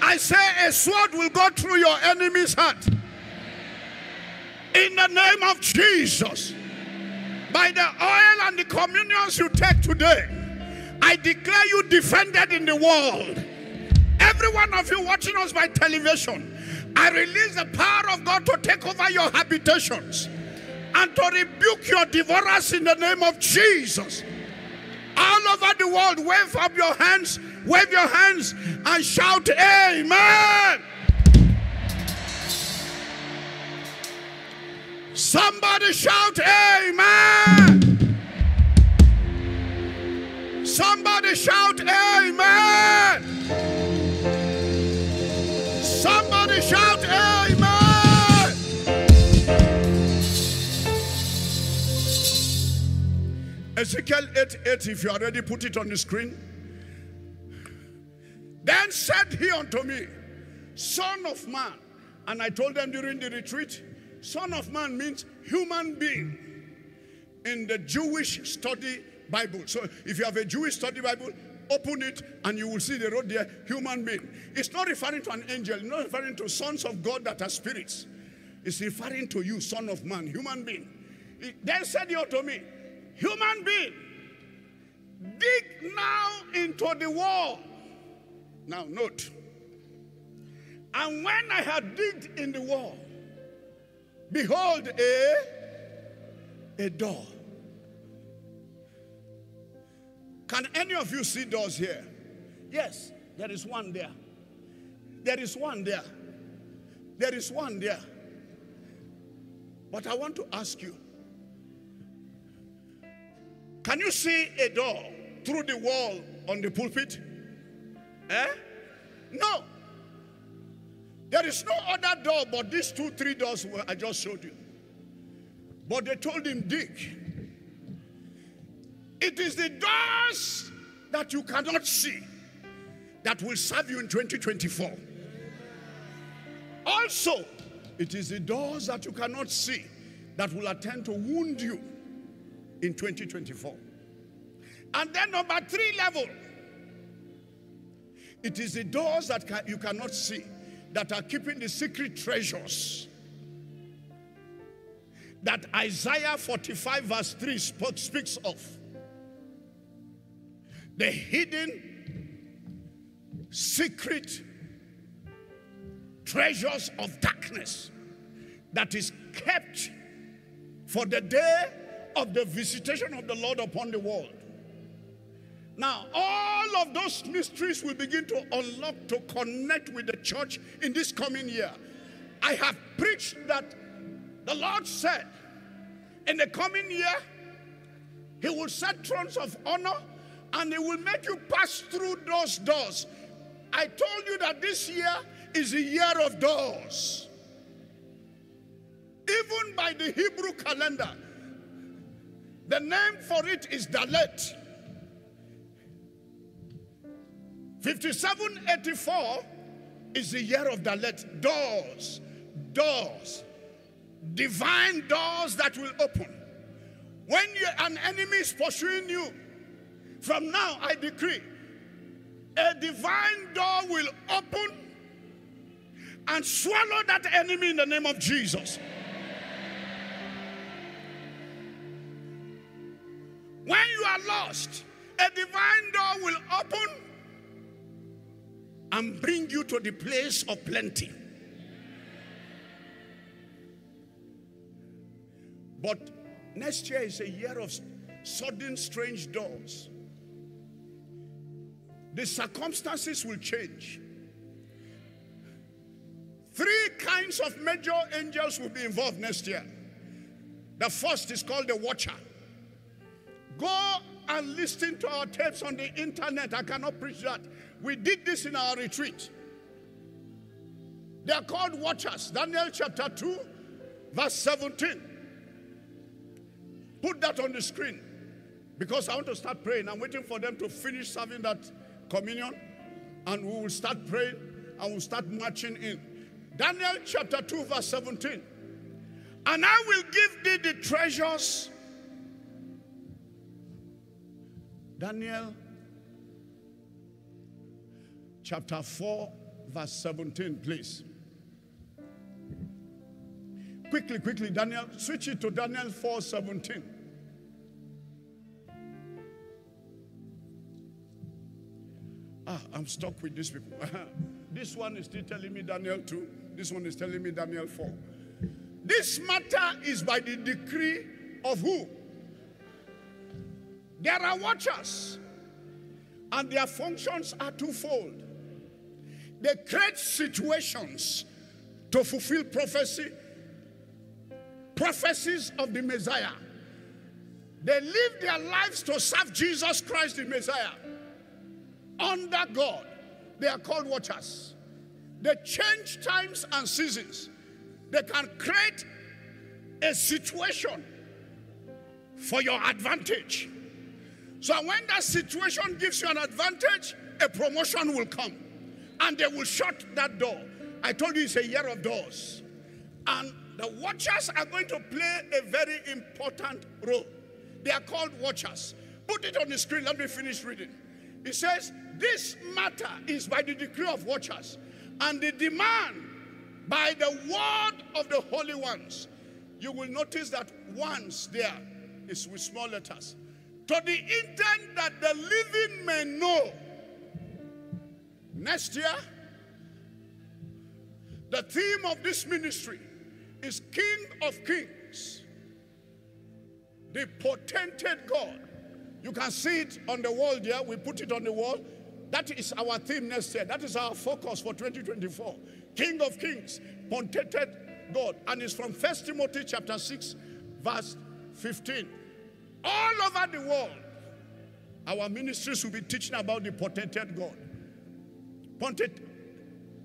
I say a sword will go through your enemy's heart. In the name of Jesus. By the oil and the communions you take today, I declare you defended in the world. Every one of you watching us by television, I release the power of God to take over your habitations and to rebuke your devourers in the name of Jesus. All over the world, wave up your hands, wave your hands, and shout, Amen. Somebody shout, Amen. Somebody shout, Amen. Ezekiel 8 8, if you are ready, put it on the screen. Then said he unto me, Son of man. And I told them during the retreat, Son of man means human being in the Jewish study Bible. So if you have a Jewish study Bible, open it and you will see the road there, human being. It's not referring to an angel, it's not referring to sons of God that are spirits. It's referring to you, son of man, human being. Then said he unto me, Human being, dig now into the wall. Now, note. And when I had digged in the wall, behold, a, a door. Can any of you see doors here? Yes, there is one there. There is one there. There is one there. But I want to ask you can you see a door through the wall on the pulpit? Eh? No. There is no other door but these two, three doors I just showed you. But they told him, Dick, It is the doors that you cannot see that will serve you in 2024. Also, it is the doors that you cannot see that will attempt to wound you in 2024. And then, number three level, it is the doors that you cannot see that are keeping the secret treasures that Isaiah 45, verse 3 spoke, speaks of. The hidden, secret treasures of darkness that is kept for the day of the visitation of the Lord upon the world. Now, all of those mysteries will begin to unlock to connect with the church in this coming year. I have preached that the Lord said, in the coming year, He will set thrones of honor and He will make you pass through those doors. I told you that this year is a year of doors. Even by the Hebrew calendar, the name for it is Dalet. 5784 is the year of Dalet. Doors, doors, divine doors that will open. When you, an enemy is pursuing you, from now I decree a divine door will open and swallow that enemy in the name of Jesus. When you are lost, a divine door will open and bring you to the place of plenty. But next year is a year of sudden strange doors. The circumstances will change. Three kinds of major angels will be involved next year. The first is called the watcher. Go and listen to our tapes on the internet. I cannot preach that. We did this in our retreat. They are called watchers. Daniel chapter 2, verse 17. Put that on the screen because I want to start praying. I'm waiting for them to finish serving that communion and we will start praying and we'll start marching in. Daniel chapter 2, verse 17. And I will give thee the treasures Daniel chapter 4, verse 17, please. Quickly, quickly, Daniel, switch it to Daniel 4 17. Ah, I'm stuck with these people. this one is still telling me Daniel 2. This one is telling me Daniel 4. This matter is by the decree of who? There are watchers, and their functions are twofold. They create situations to fulfill prophecy, prophecies of the Messiah. They live their lives to serve Jesus Christ, the Messiah. Under God, they are called watchers. They change times and seasons. They can create a situation for your advantage So when that situation gives you an advantage, a promotion will come. And they will shut that door. I told you it's a year of doors. And the watchers are going to play a very important role. They are called watchers. Put it on the screen. Let me finish reading. It says, This matter is by the decree of watchers and the demand by the word of the holy ones. You will notice that once there is with small letters. To the intent that the living may know. Next year, the theme of this ministry is King of Kings, the potentate God. You can see it on the wall there. We put it on the wall. That is our theme next year. That is our focus for 2024. King of Kings, potentate God. And it's from 1 Timothy chapter 6, verse 15. All over the world, our ministries will be teaching about the potentate God.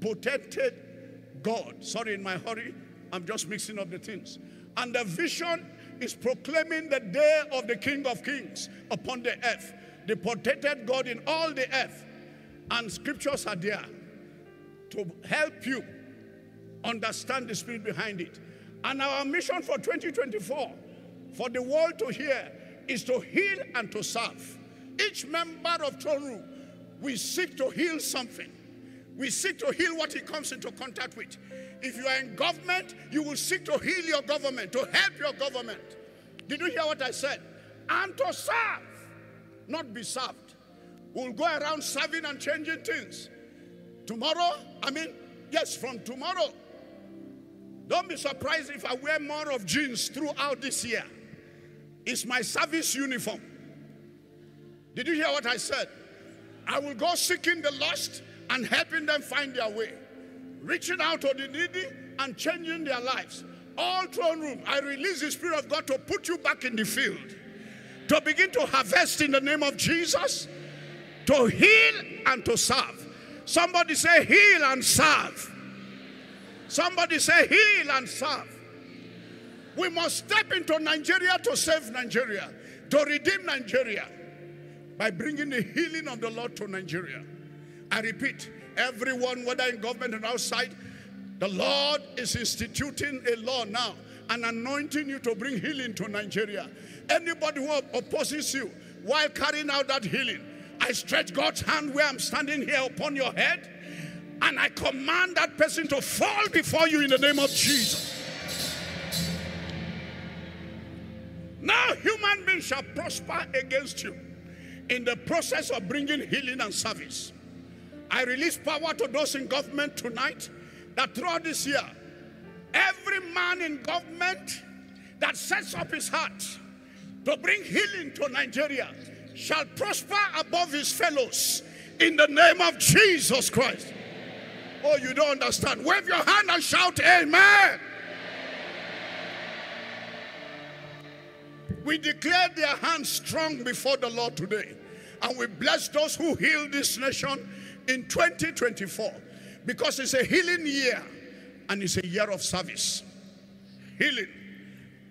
Potentate God. Sorry, in my hurry, I'm just mixing up the things. And the vision is proclaiming the day of the King of Kings upon the earth, the potentate God in all the earth. And scriptures are there to help you understand the spirit behind it. And our mission for 2024, for the world to hear, is to heal and to serve. Each member of Toru, we seek to heal something. We seek to heal what he comes into contact with. If you are in government, you will seek to heal your government, to help your government. Did you hear what I said? And to serve, not be served. We'll go around serving and changing things. Tomorrow, I mean, yes, from tomorrow. Don't be surprised if I wear more of jeans throughout this year. It's my service uniform. Did you hear what I said? I will go seeking the lost and helping them find their way reaching out to the needy and changing their lives. All throne room, I release the Spirit of God to put you back in the field, to begin to harvest in the name of Jesus, to heal and to serve. Somebody say, heal and serve. Somebody say, heal and serve. We must step into Nigeria to save Nigeria, to redeem Nigeria by bringing the healing of the Lord to Nigeria. I repeat, Everyone, whether in government and outside, the Lord is instituting a law now and anointing you to bring healing to Nigeria. Anybody who opposes you while carrying out that healing, I stretch God's hand where I'm standing here upon your head and I command that person to fall before you in the name of Jesus. Now, human beings shall prosper against you in the process of bringing healing and service. I release power to those in government tonight that throughout this year, every man in government that sets up his heart to bring healing to Nigeria shall prosper above his fellows in the name of Jesus Christ. Oh, you don't understand. Wave your hand and shout, Amen. We declare their hands strong before the Lord today. And we bless those who heal this nation in 2024 because it's a healing year and it's a year of service. Healing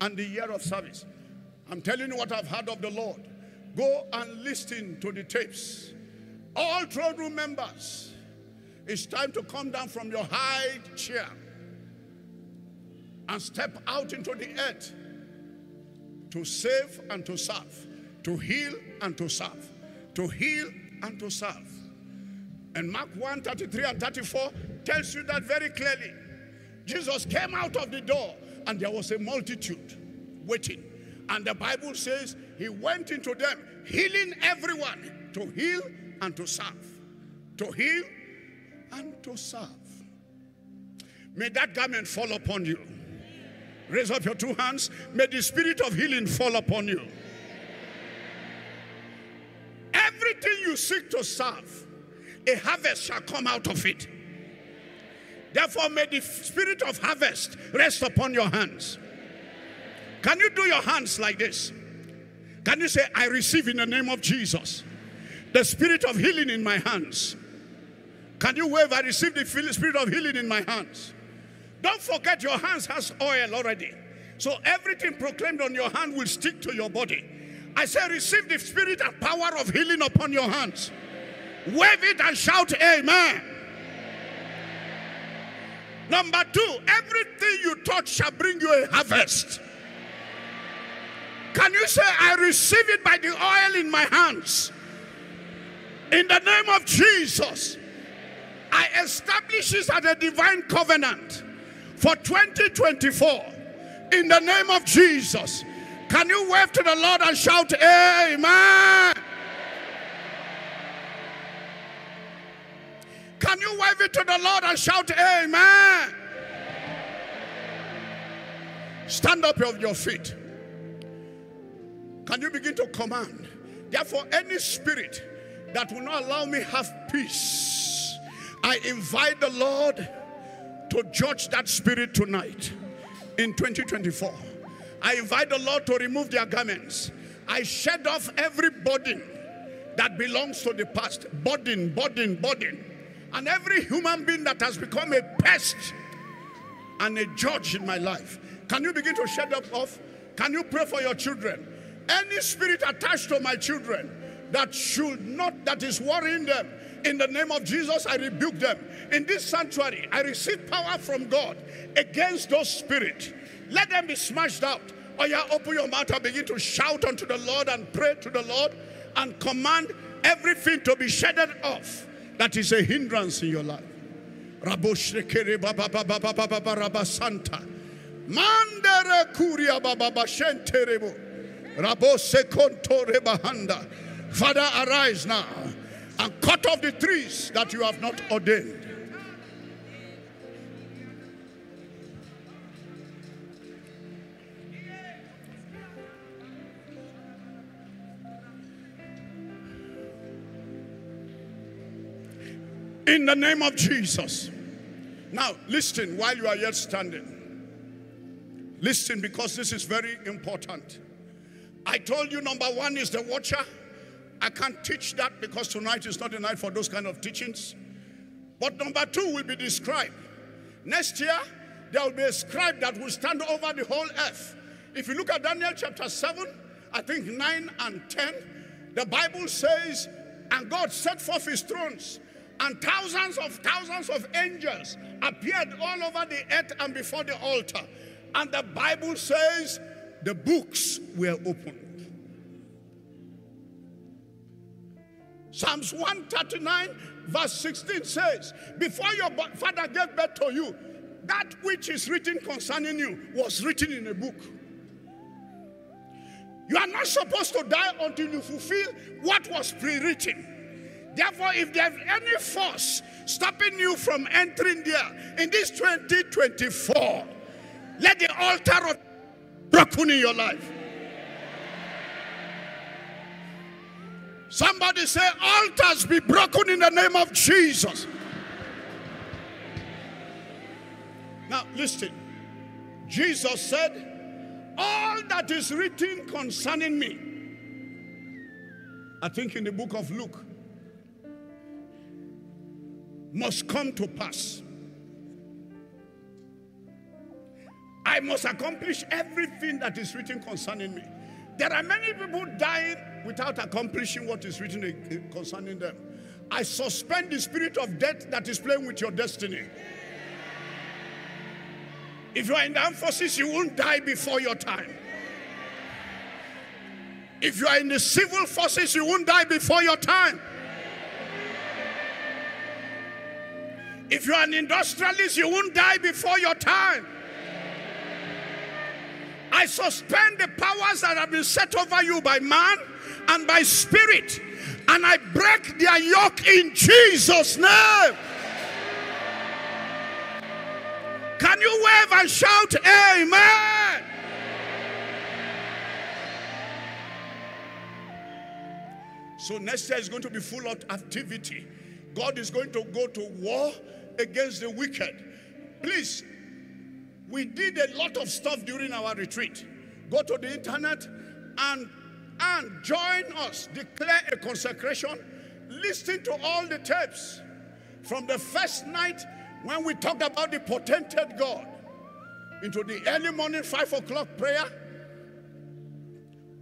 and the year of service. I'm telling you what I've heard of the Lord. Go and listen to the tapes. All throne room members, it's time to come down from your high chair and step out into the earth to save and to serve, to heal and to serve, to heal and to serve. And Mark 1 33 and 34 tells you that very clearly. Jesus came out of the door and there was a multitude waiting. And the Bible says he went into them, healing everyone to heal and to serve. To heal and to serve. May that garment fall upon you. Raise up your two hands. May the spirit of healing fall upon you. Everything you seek to serve, a harvest shall come out of it. Therefore, may the spirit of harvest rest upon your hands. Can you do your hands like this? Can you say, I receive in the name of Jesus the spirit of healing in my hands? Can you wave, I receive the spirit of healing in my hands? Don't forget your hands has oil already. So everything proclaimed on your hand will stick to your body. I say, receive the spirit and power of healing upon your hands. Wave it and shout, Amen. Number two, everything you touch shall bring you a harvest. Can you say, I receive it by the oil in my hands? In the name of Jesus, I establish this as a divine covenant for 2024. In the name of Jesus. Can you wave to the Lord and shout, Amen? Can you wave it to the Lord and shout, Amen? Stand up on your feet. Can you begin to command? Therefore, any spirit that will not allow me have peace, I invite the Lord to judge that spirit tonight in 2024. I invite the Lord to remove their garments. I shed off every burden that belongs to the past. Burden, burden, burden. And every human being that has become a pest and a judge in my life. Can you begin to shed up off? Can you pray for your children? Any spirit attached to my children that should not, that is worrying them, in the name of Jesus, I rebuke them. In this sanctuary, I receive power from God against those spirits. Let them be smashed out. Or you open your mouth and begin to shout unto the Lord and pray to the Lord and command everything to be shedded off that is a hindrance in your life. Raboshrekere baba baba baba baba rabasanta. Mandere kuria baba bashenterebo. Rabose kontore bahanda. Father, arise now and cut off the trees that you have not ordained. In the name of Jesus. Now, listen while you are yet standing. Listen because this is very important. I told you number one is the watcher. I can't teach that because tonight is not a night for those kind of teachings. But number two will be the scribe. Next year, there will be a scribe that will stand over the whole earth. If you look at Daniel chapter 7, I think 9 and 10, the Bible says, and God set forth his thrones, and thousands of thousands of angels appeared all over the earth and before the altar. And the Bible says the books were opened. Psalms 139, verse 16 says, Before your father gave birth to you, that which is written concerning you was written in a book. You are not supposed to die until you fulfill what was pre written. Therefore, if there's any force stopping you from entering there in this 2024, let the altar of broken in your life. Somebody say, altars be broken in the name of Jesus. Now, listen. Jesus said, All that is written concerning me, I think in the book of Luke, must come to pass. I must accomplish everything that is written concerning me. There are many people dying without accomplishing what is written concerning them. I suspend the spirit of death that is playing with your destiny. If you are in the armed forces, you won't die before your time. If you are in the civil forces, you won't die before your time. If you are an industrialist, you won't die before your time. I suspend the powers that have been set over you by man and by spirit, and I break their yoke in Jesus' name. Can you wave and shout, Amen? So, next year is going to be full of activity. God is going to go to war against the wicked. Please, we did a lot of stuff during our retreat. Go to the internet and, and join us. Declare a consecration. Listen to all the tapes from the first night when we talked about the potentate God into the early morning five o'clock prayer.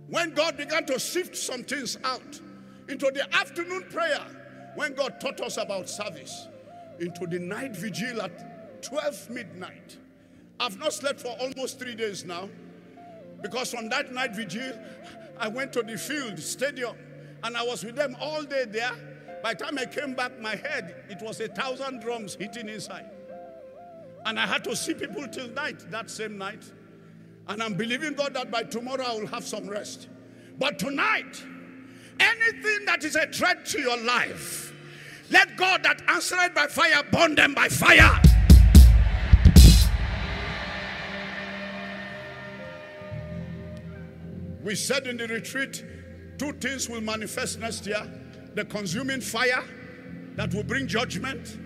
When God began to sift some things out into the afternoon prayer, when God taught us about service, into the night vigil at 12 midnight. I've not slept for almost three days now because from that night vigil, I went to the field, stadium, and I was with them all day there. By the time I came back, my head, it was a thousand drums hitting inside. And I had to see people till night, that same night. And I'm believing God that by tomorrow I will have some rest. But tonight, anything that is a threat to your life, let God that answered by fire burn them by fire. We said in the retreat, two things will manifest next year the consuming fire that will bring judgment.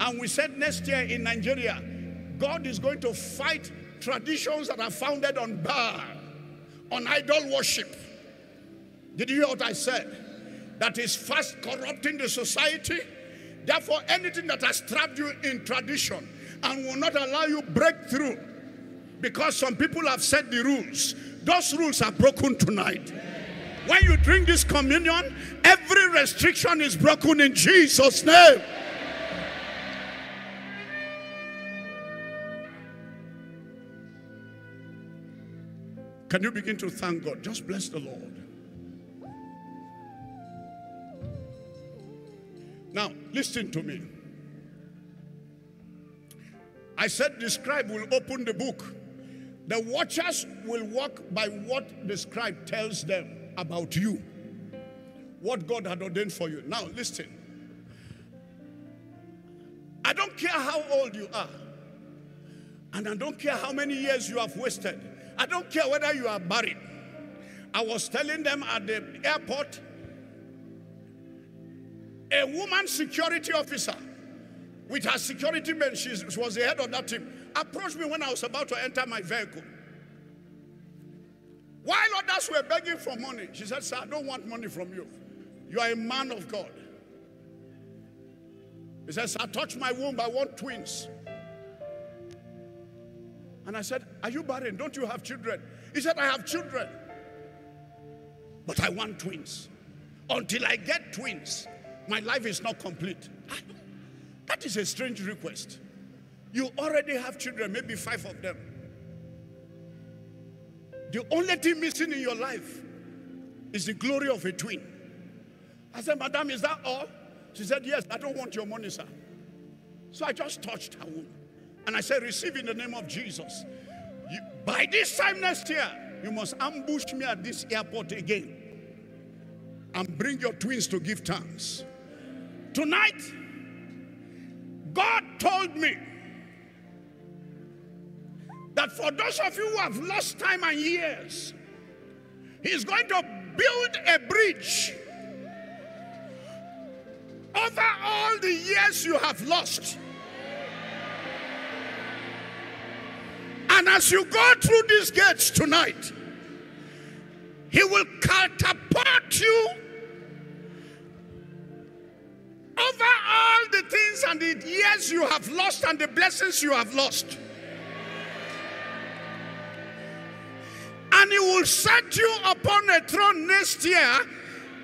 And we said next year in Nigeria, God is going to fight traditions that are founded on Baal, on idol worship. Did you hear what I said? That is fast corrupting the society. Therefore, anything that has trapped you in tradition and will not allow you breakthrough because some people have set the rules, those rules are broken tonight. When you drink this communion, every restriction is broken in Jesus' name. Can you begin to thank God? Just bless the Lord. Now, listen to me. I said the scribe will open the book. The watchers will walk by what the scribe tells them about you, what God had ordained for you. Now, listen. I don't care how old you are, and I don't care how many years you have wasted. I don't care whether you are married. I was telling them at the airport, a woman security officer with her security men, she was the head of that team, approached me when I was about to enter my vehicle. While others were begging for money, she said, Sir, I don't want money from you. You are a man of God. He says, I touched my womb, I want twins. And I said, Are you barren? Don't you have children? He said, I have children. But I want twins. Until I get twins, my life is not complete. Ah, that is a strange request. You already have children, maybe five of them. The only thing missing in your life is the glory of a twin. I said, Madam, is that all? She said, Yes, I don't want your money, sir. So I just touched her womb. And I said, Receive in the name of Jesus. You, by this time next year, you must ambush me at this airport again and bring your twins to give thanks. Tonight, God told me that for those of you who have lost time and years, He's going to build a bridge over all the years you have lost. And as you go through these gates tonight, He will catapult you over all the things and the years you have lost and the blessings you have lost. And He will set you upon a throne next year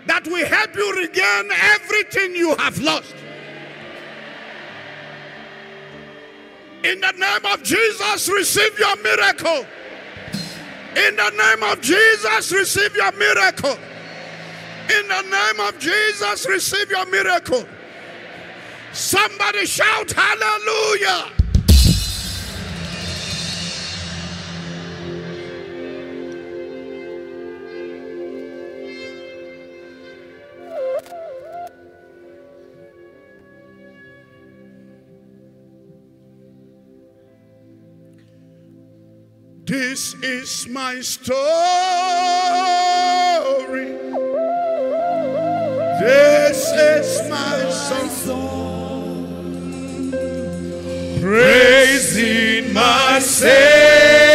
that will help you regain everything you have lost. In the name of Jesus, receive your miracle. In the name of Jesus, receive your miracle. In the name of Jesus, receive your miracle. Somebody shout hallelujah. This is my story. This is my song. Praising my Savior.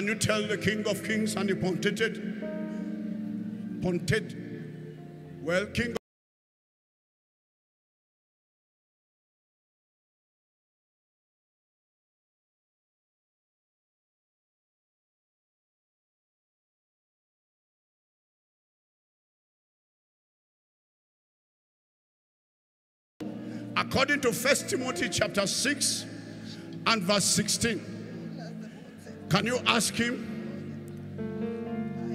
Can you tell the King of Kings and the Pontificate? Pontet. Well, King according to First Timothy chapter 6 and verse 16. Can you ask him?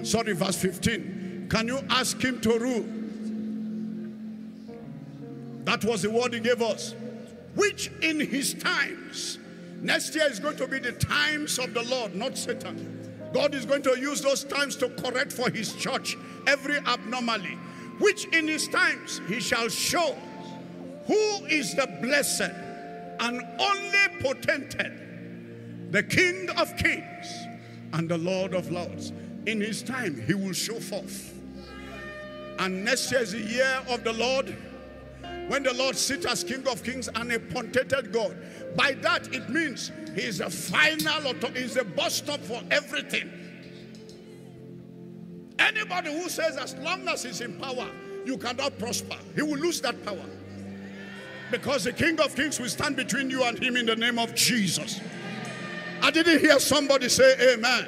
Sorry, verse 15. Can you ask him to rule? That was the word he gave us. Which in his times, next year is going to be the times of the Lord, not Satan. God is going to use those times to correct for his church every abnormality. Which in his times he shall show who is the blessed and only potentate, the King of kings and the Lord of lords. In his time, he will show forth. And next year is the year of the Lord, when the Lord sits as King of kings and a pontated God. By that, it means he is a final, he is a bus stop for everything. Anybody who says as long as he's in power, you cannot prosper, he will lose that power. Because the King of Kings will stand between you and him in the name of Jesus. I didn't hear somebody say amen.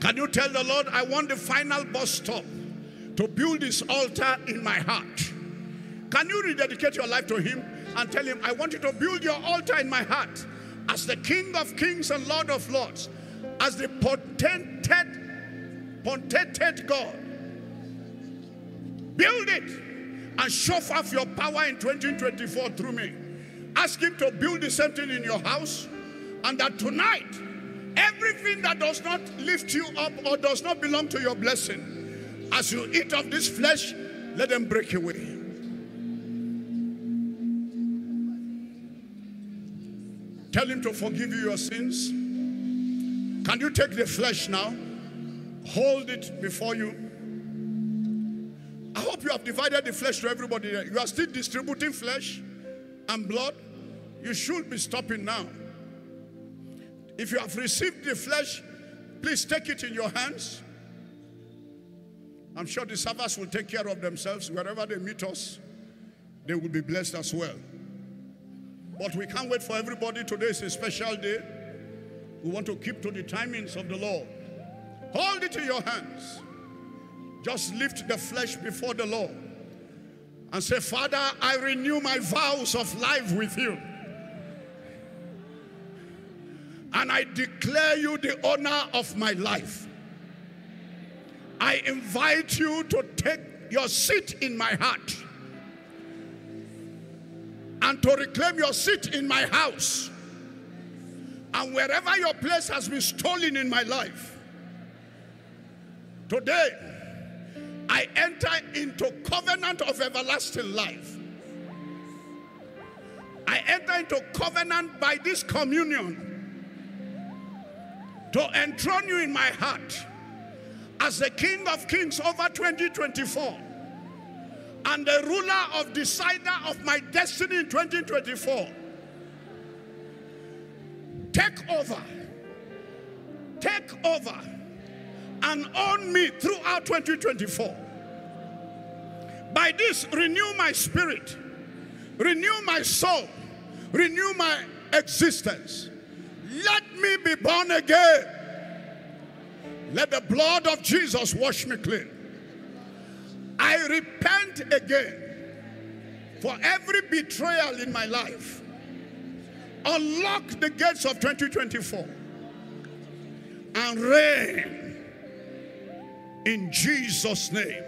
Can you tell the Lord, I want the final bus stop to build this altar in my heart? Can you rededicate your life to him and tell him, I want you to build your altar in my heart as the King of kings and Lord of lords, as the potentate, potentate God. Build it and show off your power in 2024 through me. Ask him to build the same thing in your house and that tonight, everything that does not lift you up or does not belong to your blessing, as you eat of this flesh, let them break away. Tell him to forgive you your sins. Can you take the flesh now? Hold it before you. I hope you have divided the flesh to everybody. You are still distributing flesh and blood. You should be stopping now. If you have received the flesh, please take it in your hands. I'm sure the servers will take care of themselves. Wherever they meet us, they will be blessed as well. But we can't wait for everybody. Today is a special day. We want to keep to the timings of the Lord. Hold it in your hands. Just lift the flesh before the Lord and say, Father, I renew my vows of life with you. And I declare you the honor of my life. I invite you to take your seat in my heart and to reclaim your seat in my house. And wherever your place has been stolen in my life, today I enter into covenant of everlasting life. I enter into covenant by this communion to enthrone you in my heart as the King of Kings over 2024 and the ruler of decider of my destiny in 2024. Take over. Take over and own me throughout 2024. By this, renew my spirit, renew my soul, renew my existence. Let me be born again. Let the blood of Jesus wash me clean. I repent again for every betrayal in my life. Unlock the gates of 2024 and reign in Jesus' name.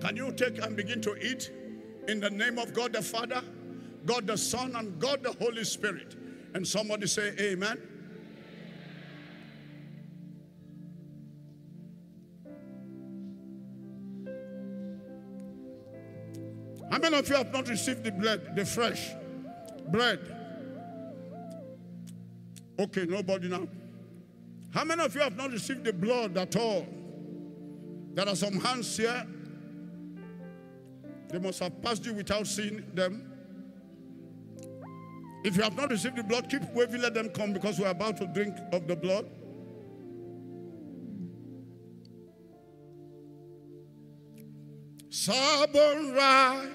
Can you take and begin to eat in the name of God the Father, God the Son, and God the Holy Spirit? And somebody say, Amen. How many of you have not received the bread, the fresh bread? Okay, nobody now. How many of you have not received the blood at all? There are some hands here. They must have passed you without seeing them. If you have not received the blood, keep waving, let them come because we're about to drink of the blood. Saborai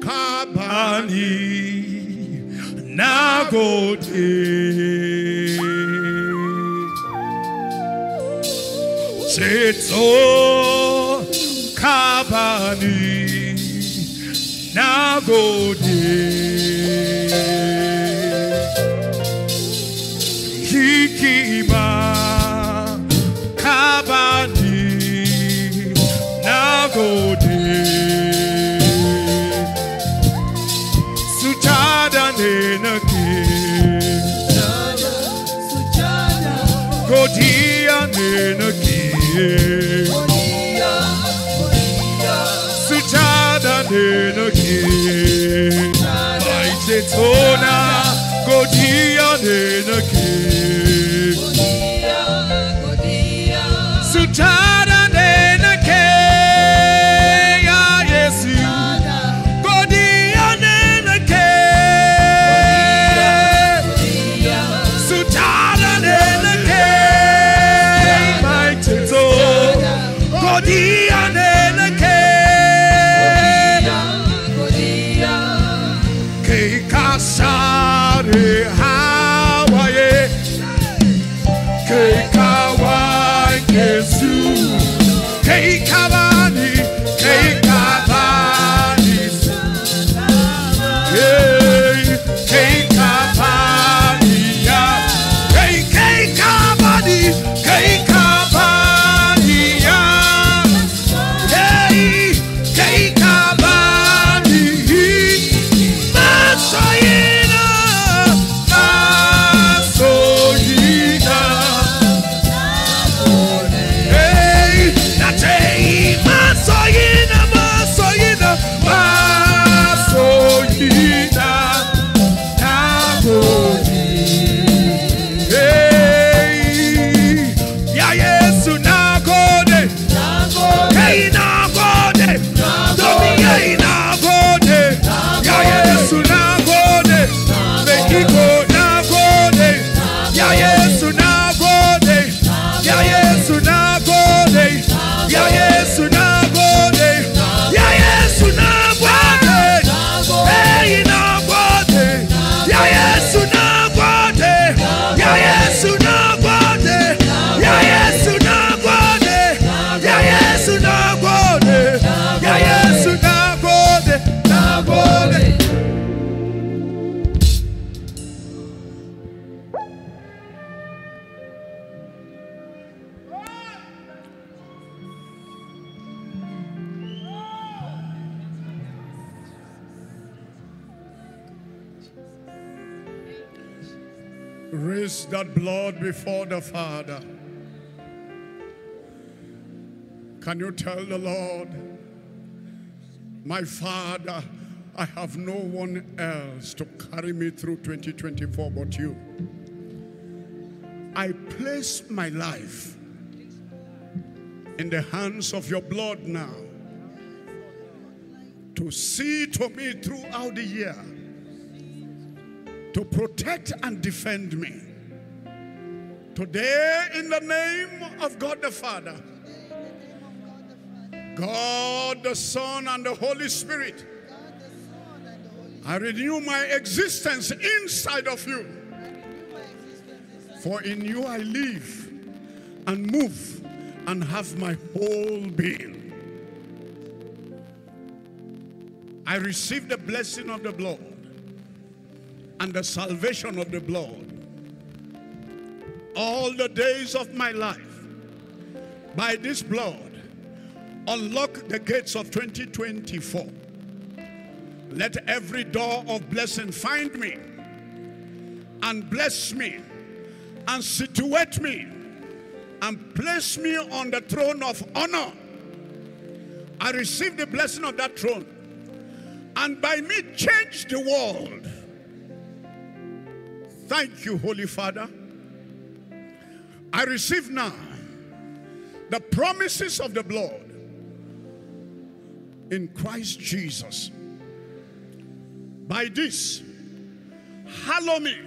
Kabani Nagode. Setso Kabani Nagode. Hikima Kabani Nagode. Sujada Nenaki. Godia Nenaki. Godia before the Father. Can you tell the Lord, my Father, I have no one else to carry me through 2024 but you. I place my life in the hands of your blood now to see to me throughout the year, to protect and defend me. Today, in the name of God the Father, God the Son, and the Holy Spirit, I renew my existence inside of you. For in you I live and move and have my whole being. I receive the blessing of the blood and the salvation of the blood all the days of my life. By this blood, unlock the gates of 2024. Let every door of blessing find me and bless me and situate me and place me on the throne of honor. I receive the blessing of that throne and by me change the world. Thank you, Holy Father. I receive now the promises of the blood in Christ Jesus. By this, hallow me,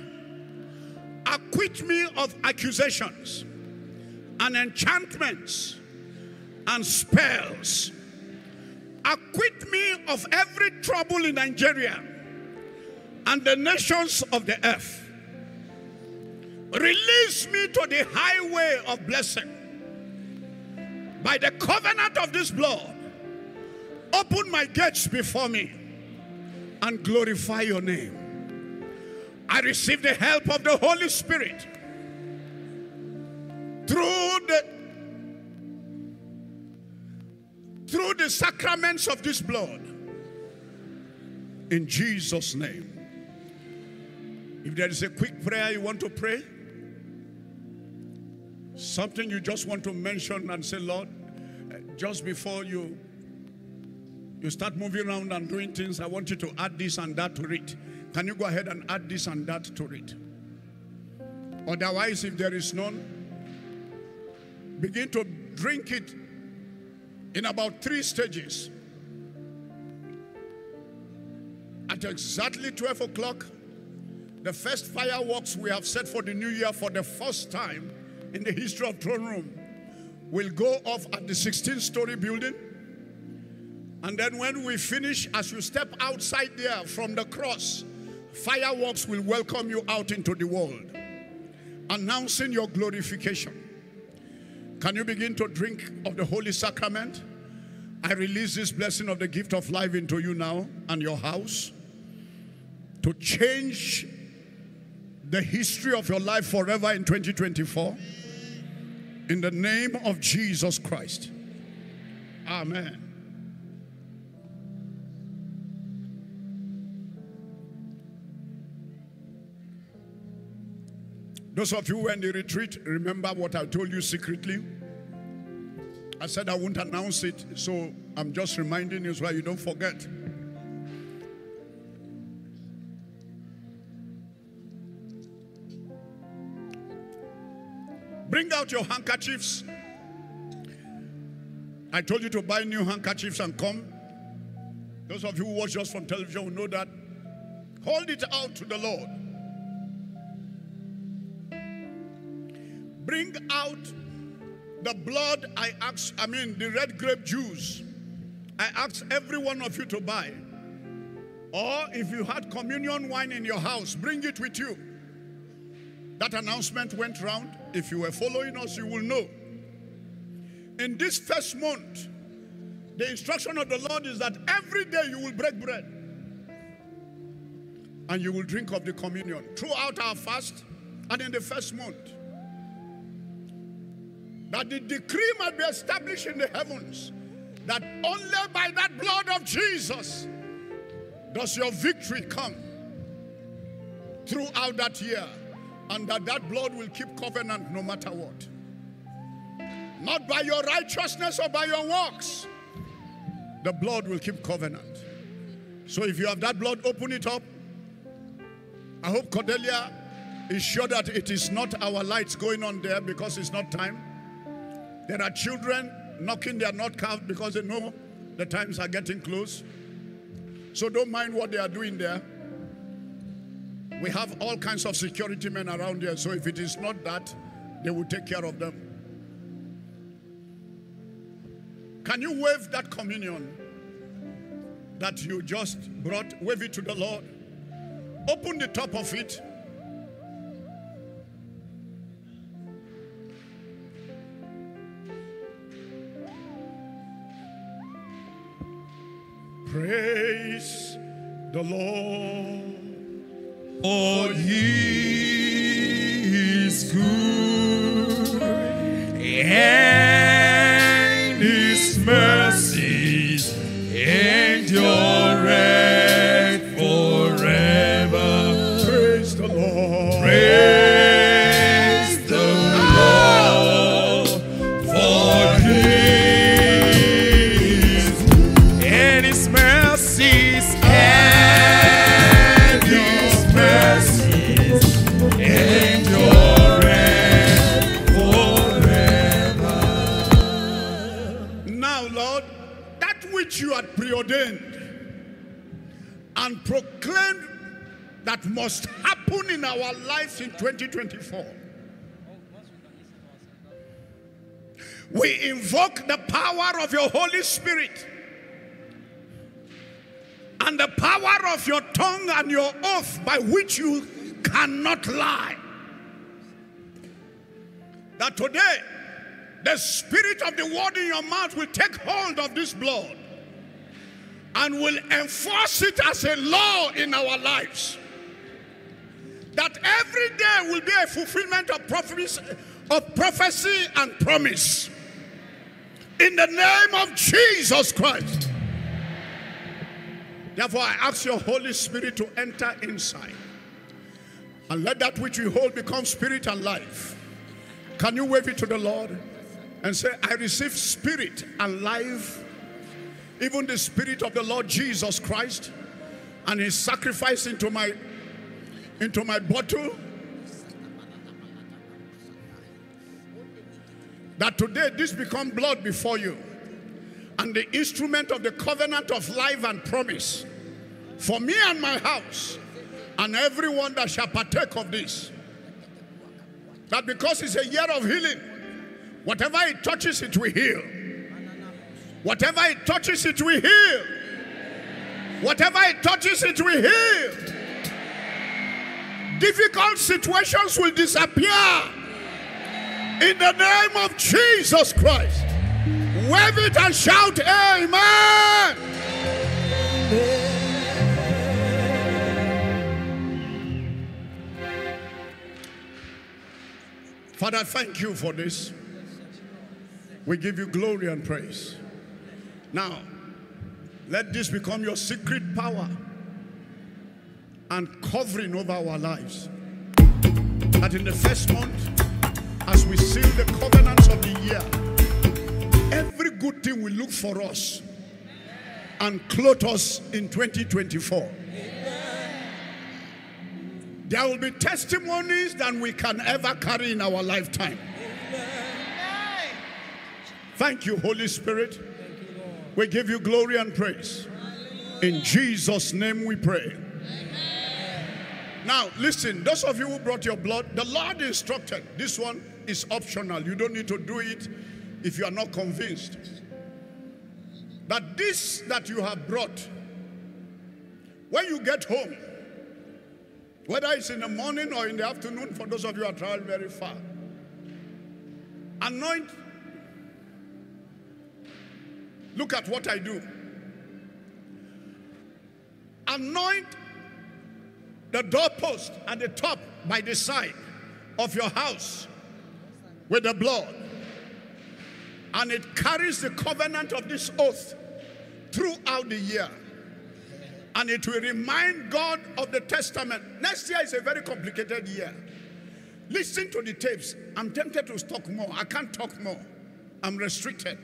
acquit me of accusations and enchantments and spells. Acquit me of every trouble in Nigeria and the nations of the earth. Release me to the highway of blessing. By the covenant of this blood, open my gates before me and glorify your name. I receive the help of the Holy Spirit through the through the sacraments of this blood in Jesus name if there is a quick prayer you want to pray something you just want to mention and say lord just before you you start moving around and doing things i want you to add this and that to it can you go ahead and add this and that to it otherwise if there is none begin to drink it in about three stages. At exactly 12 o'clock, the first fireworks we have set for the new year for the first time in the history of Throneroom will go off at the 16 story building. And then when we finish, as you step outside there from the cross, fireworks will welcome you out into the world, announcing your glorification. Can you begin to drink of the Holy Sacrament? I release this blessing of the gift of life into you now and your house to change the history of your life forever in 2024. In the name of Jesus Christ. Amen. Those of you who in the retreat, remember what I told you secretly? I said I won't announce it, so I'm just reminding you so you don't forget. Bring out your handkerchiefs. I told you to buy new handkerchiefs and come. Those of you who watch us from television will know that. Hold it out to the Lord. Bring out the blood I ask, I mean, the red grape juice. I ask every one of you to buy. Or if you had communion wine in your house, bring it with you. That announcement went round. If you were following us, you will know. In this first month, the instruction of the Lord is that every day you will break bread and you will drink of the communion throughout our fast and in the first month that the decree might be established in the heavens that only by that blood of Jesus does your victory come throughout that year and that that blood will keep covenant no matter what. Not by your righteousness or by your works. The blood will keep covenant. So if you have that blood open it up. I hope cordelia is sure that it is not our lights going on there because it's not time. There are children knocking their not calf because they know the times are getting close. So don't mind what they are doing there. We have all kinds of security men around here. So if it is not that, they will take care of them. Can you wave that communion that you just brought? Wave it to the Lord. Open the top of it Praise the Lord. For he is good and his mercies endure that must happen in our lives in 2024. We invoke the power of your Holy Spirit and the power of your tongue and your oath by which you cannot lie. That today, the spirit of the word in your mouth will take hold of this blood and will enforce it as a law in our lives. That every day will be a fulfillment of prophecy, of prophecy and promise. In the name of Jesus Christ. Therefore, I ask your Holy Spirit to enter inside. And let that which you hold become spirit and life. Can you wave it to the Lord and say, I receive spirit and life, even the spirit of the Lord Jesus Christ, and his sacrifice into my into my bottle. That today this become blood before you and the instrument of the covenant of life and promise for me and my house and everyone that shall partake of this. That because it's a year of healing, whatever it touches, it will heal. Whatever it touches, it will heal. Whatever it touches, it will heal. Difficult situations will disappear. In the name of Jesus Christ. Wave it and shout, Amen. Father, thank you for this. We give you glory and praise. Now, let this become your secret power and covering over our lives. That in the first month, as we seal the covenants of the year, every good thing will look for us and clothe us in 2024. There will be testimonies that we can ever carry in our lifetime. Thank you, Holy Spirit. We give you glory and praise. In Jesus' name we pray. Now, listen, those of you who brought your blood, the Lord instructed. This one is optional. You don't need to do it if you are not convinced. That this that you have brought, when you get home, whether it's in the morning or in the afternoon, for those of you who are traveling very far, anoint. Look at what I do. Anoint the doorpost at the top by the side of your house with the blood. And it carries the covenant of this oath throughout the year. And it will remind God of the testament. Next year is a very complicated year. Listen to the tapes. I'm tempted to talk more. I can't talk more. I'm restricted.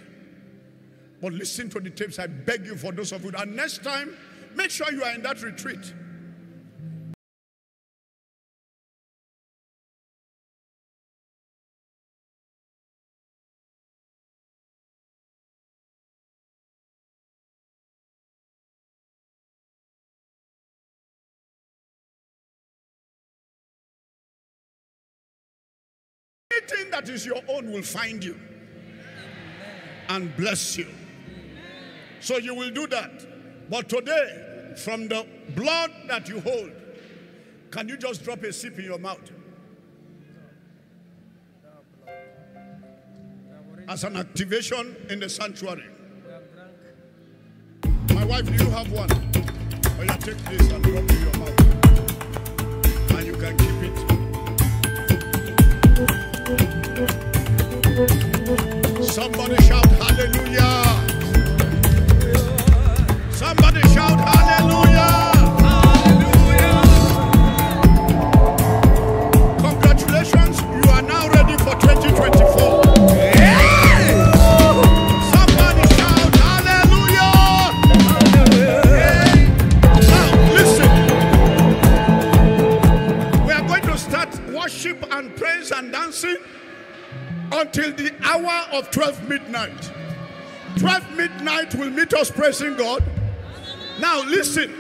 But listen to the tapes. I beg you for those of you. And next time, make sure you are in that retreat. That is your own will find you and bless you. So you will do that. But today, from the blood that you hold, can you just drop a sip in your mouth? As an activation in the sanctuary. My wife, do you have one? Oh, or you take this and drop it in your mouth. And you can keep it. Somebody shout hallelujah. Somebody shout hallelujah. Until the hour of 12 midnight. 12 midnight will meet us praising God. Now listen.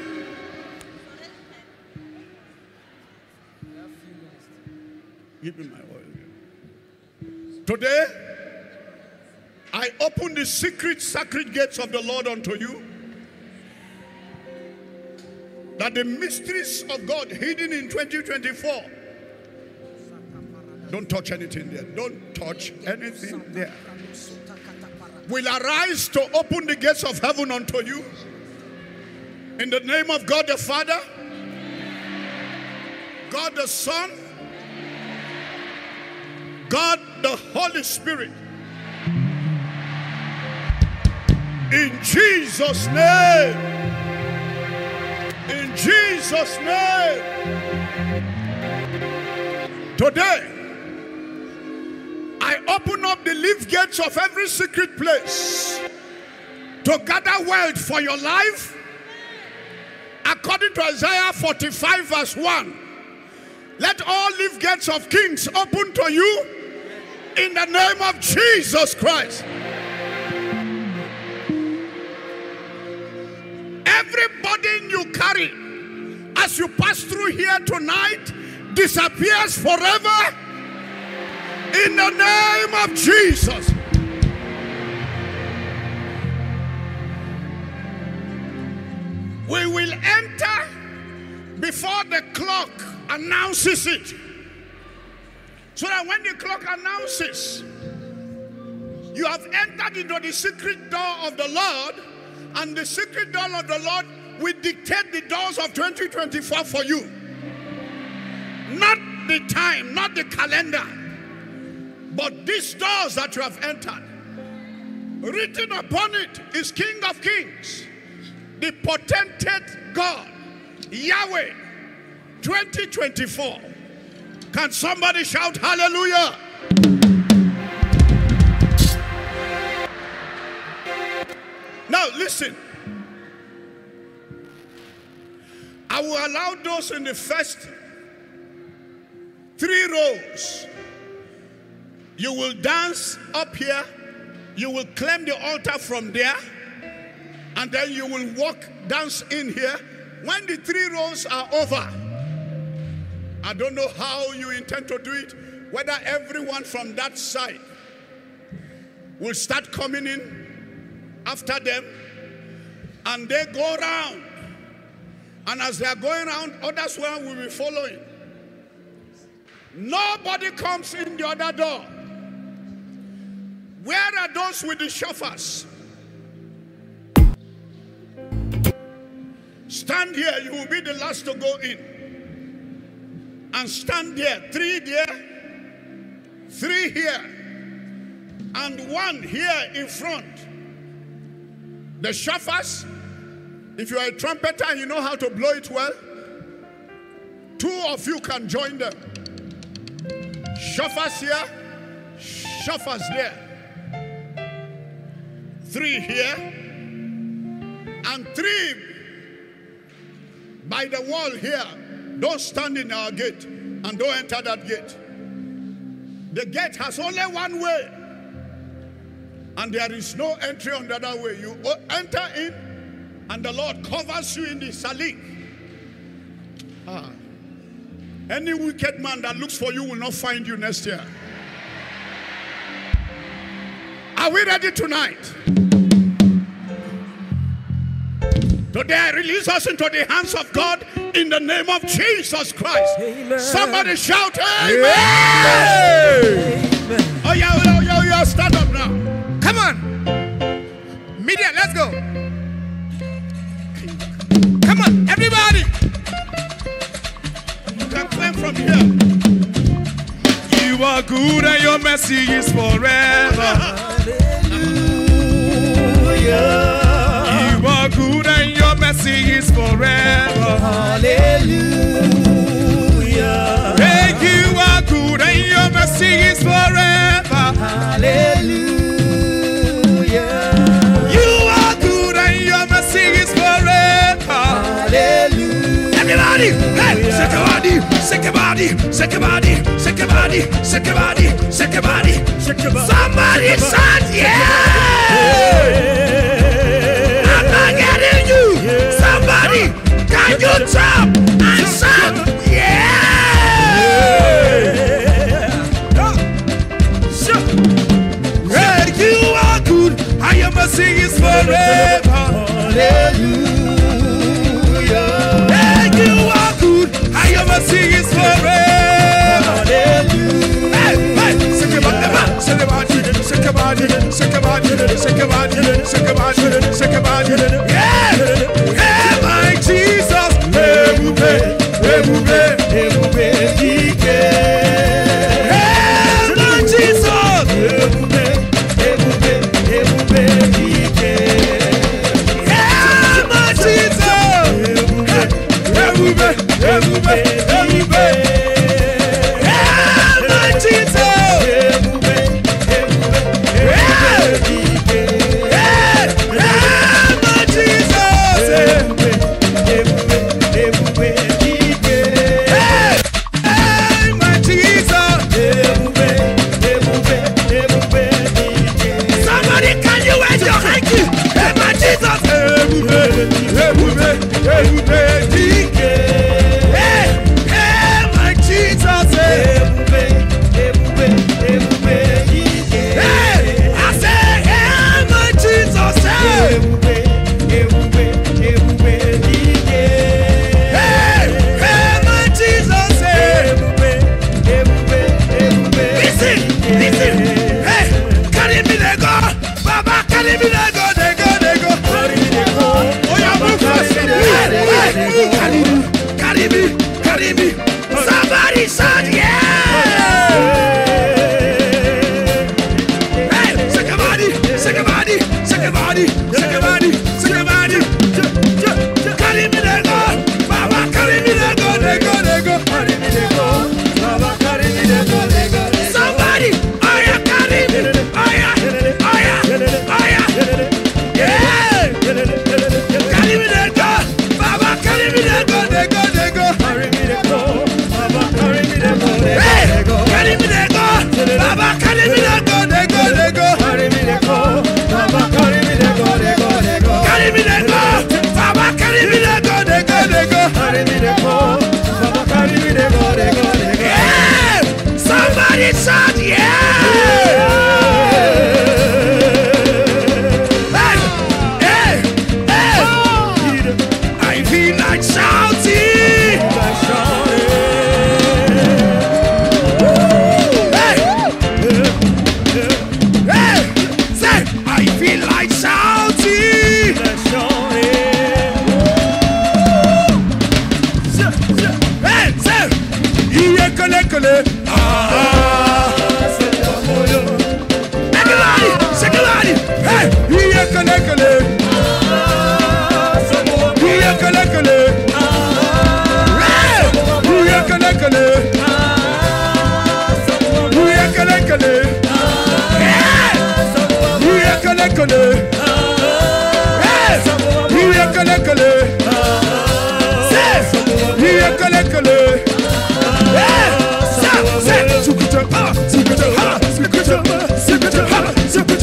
Give me my oil. Today, I open the secret, sacred gates of the Lord unto you. That the mysteries of God hidden in 2024 don't touch anything there. Don't touch anything there. Will arise to open the gates of heaven unto you. In the name of God the Father, God the Son, God the Holy Spirit. In Jesus' name. In Jesus' name. Today, lift gates of every secret place to gather wealth for your life. According to Isaiah 45, verse 1, let all lift gates of kings open to you in the name of Jesus Christ. Every burden you carry as you pass through here tonight disappears forever in the name of Jesus. We will enter before the clock announces it. So that when the clock announces, you have entered into the secret door of the Lord, and the secret door of the Lord will dictate the doors of 2024 for you. Not the time, not the calendar, but these doors that you have entered. Written upon it is King of Kings, the potentate God, Yahweh, 2024. Can somebody shout hallelujah? Now, listen. I will allow those in the first three rows. You will dance up here. You will claim the altar from there. And then you will walk, dance in here. When the three rows are over, I don't know how you intend to do it, whether everyone from that side will start coming in after them and they go around. And as they are going around, others will be following. Nobody comes in the other door. Where are those with the shofars? Stand here, you will be the last to go in. And stand there, three there, three here, and one here in front. The shofars, if you are a trumpeter and you know how to blow it well, two of you can join them. Shofars here, shofars there. Three here, and three by the wall here. Don't stand in our gate and don't enter that gate. The gate has only one way, and there is no entry on the other way. You enter in, and the Lord covers you in the salik. Ah. Any wicked man that looks for you will not find you next year. Are we ready tonight? Today I release us into the hands of God in the name of Jesus Christ. Somebody shout, Amen. Oh, oh yeah, oh yeah, oh yeah, stand up now. Come on. Media, let's go. Come on, everybody. You can claim from here. You are good and your mercy is forever. Hallelujah. You are good and your mercy is forever. Hallelujah. Hey, you are good and your mercy is forever. Hallelujah. body, hey, shake your body, shake your body, shake your body, shake your body, shake your body, shake your body, shake your body. Somebody shout yeah! I'm not getting you. Somebody, can you jump and shout yeah? You are good. I am a forever. Hallelujah. Yeah, my Jesus, hey, move, hey, move, hey, move.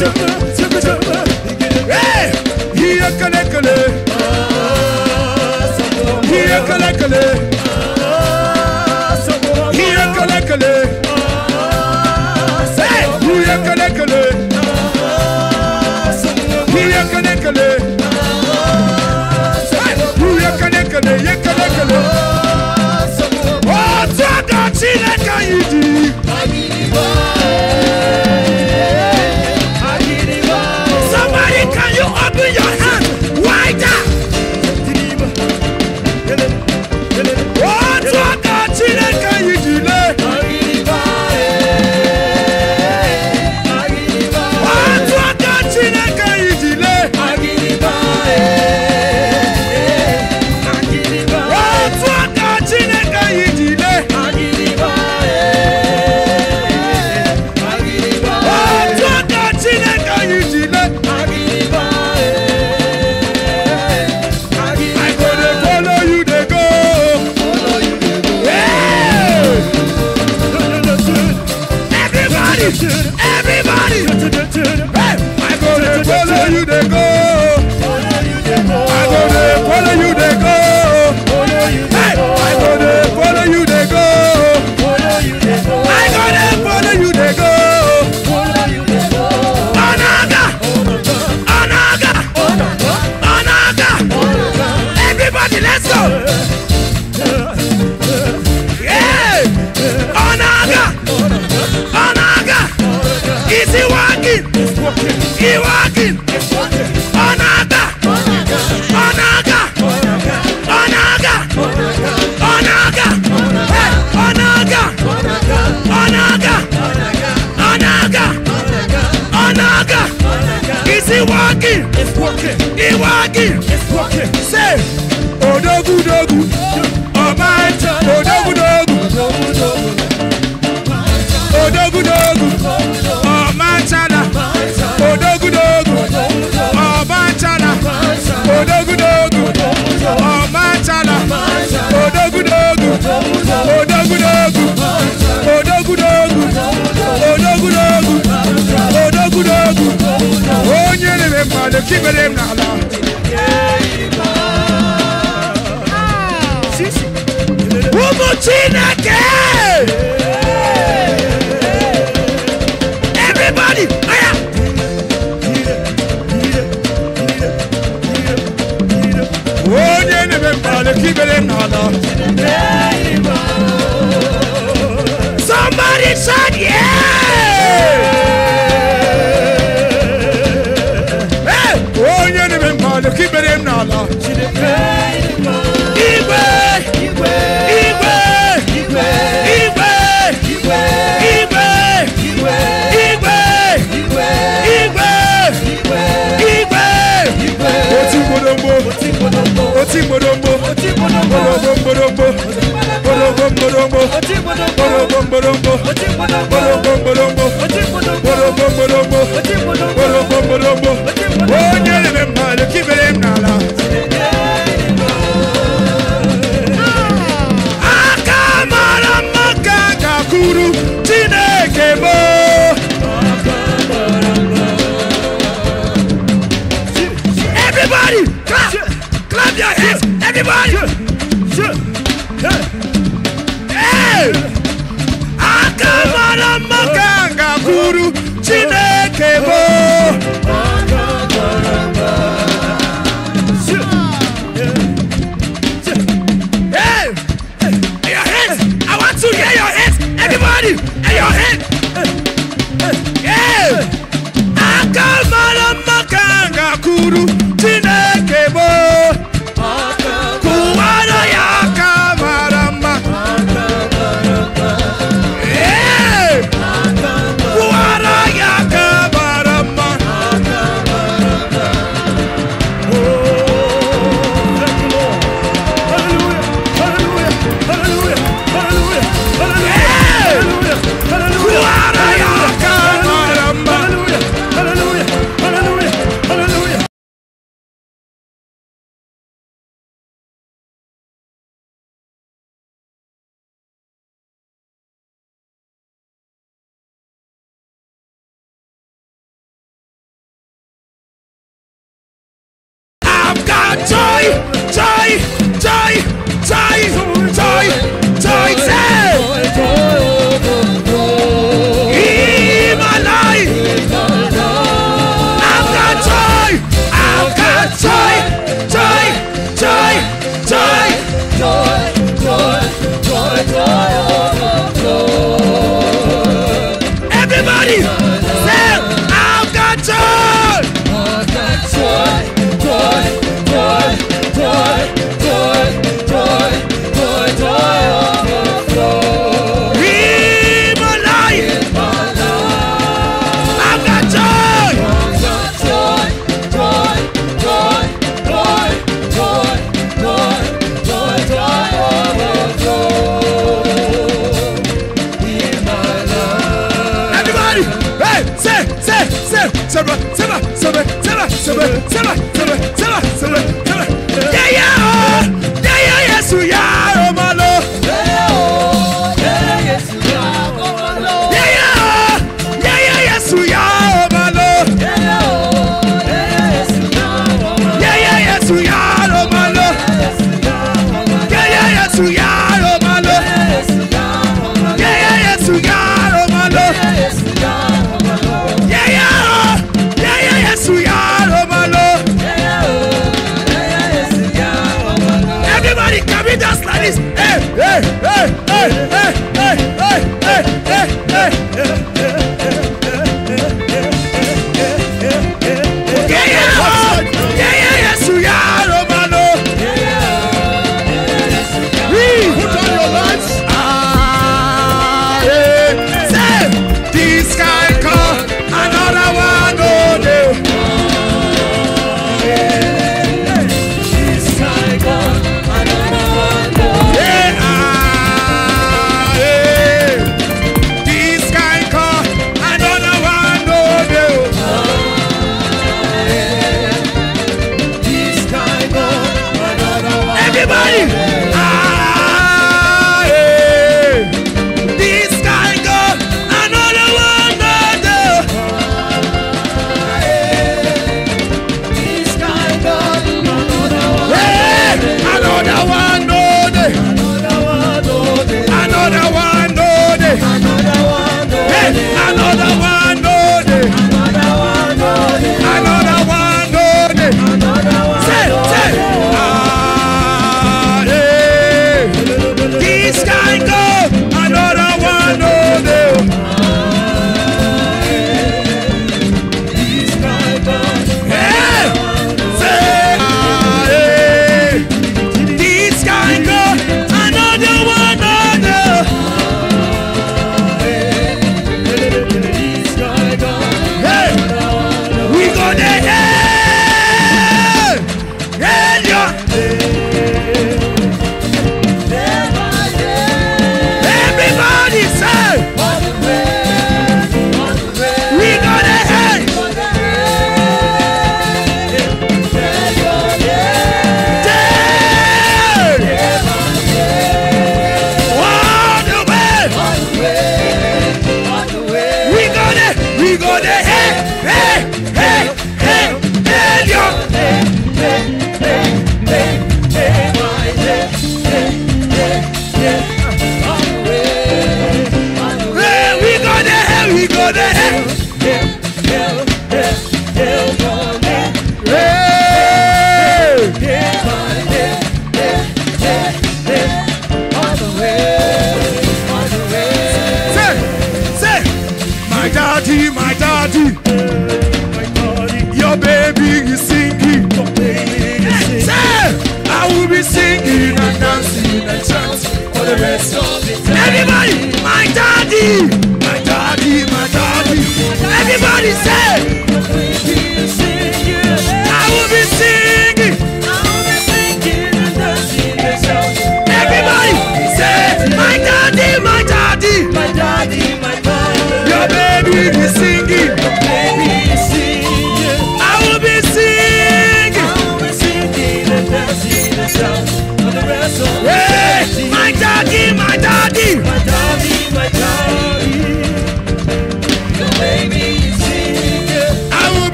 sugar.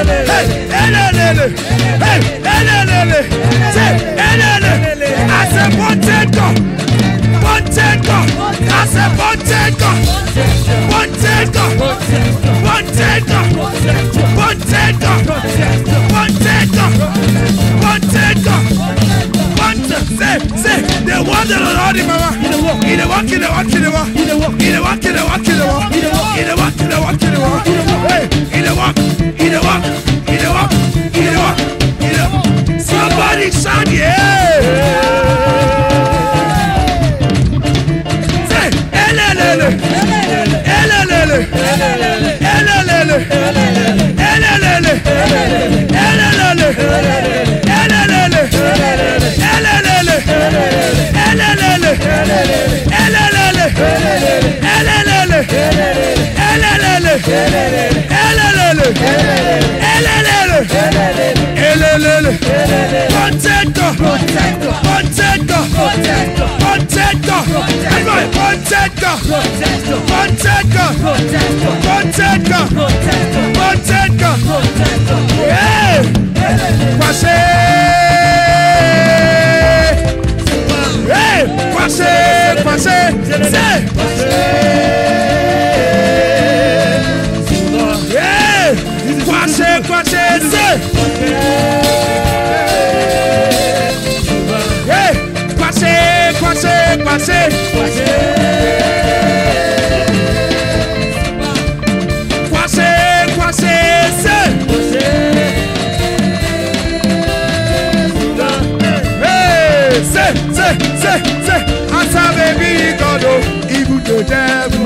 elelele elelele say elelele as a wanted God wanted God as a wanted God wanted God wanted God wanted God wanted God wanted God wanted say say they want the Lord in mama in the walk in the walk in the walk in the walk in the walk in the walk in the walk in the walk in the walk in the walk in the walk in the walk in the walk in the walk. fuck Fonseca, Fonseca, Fonseca, Fonseca, yeah, Kwase, hey, Kwase, Kwase, say. death.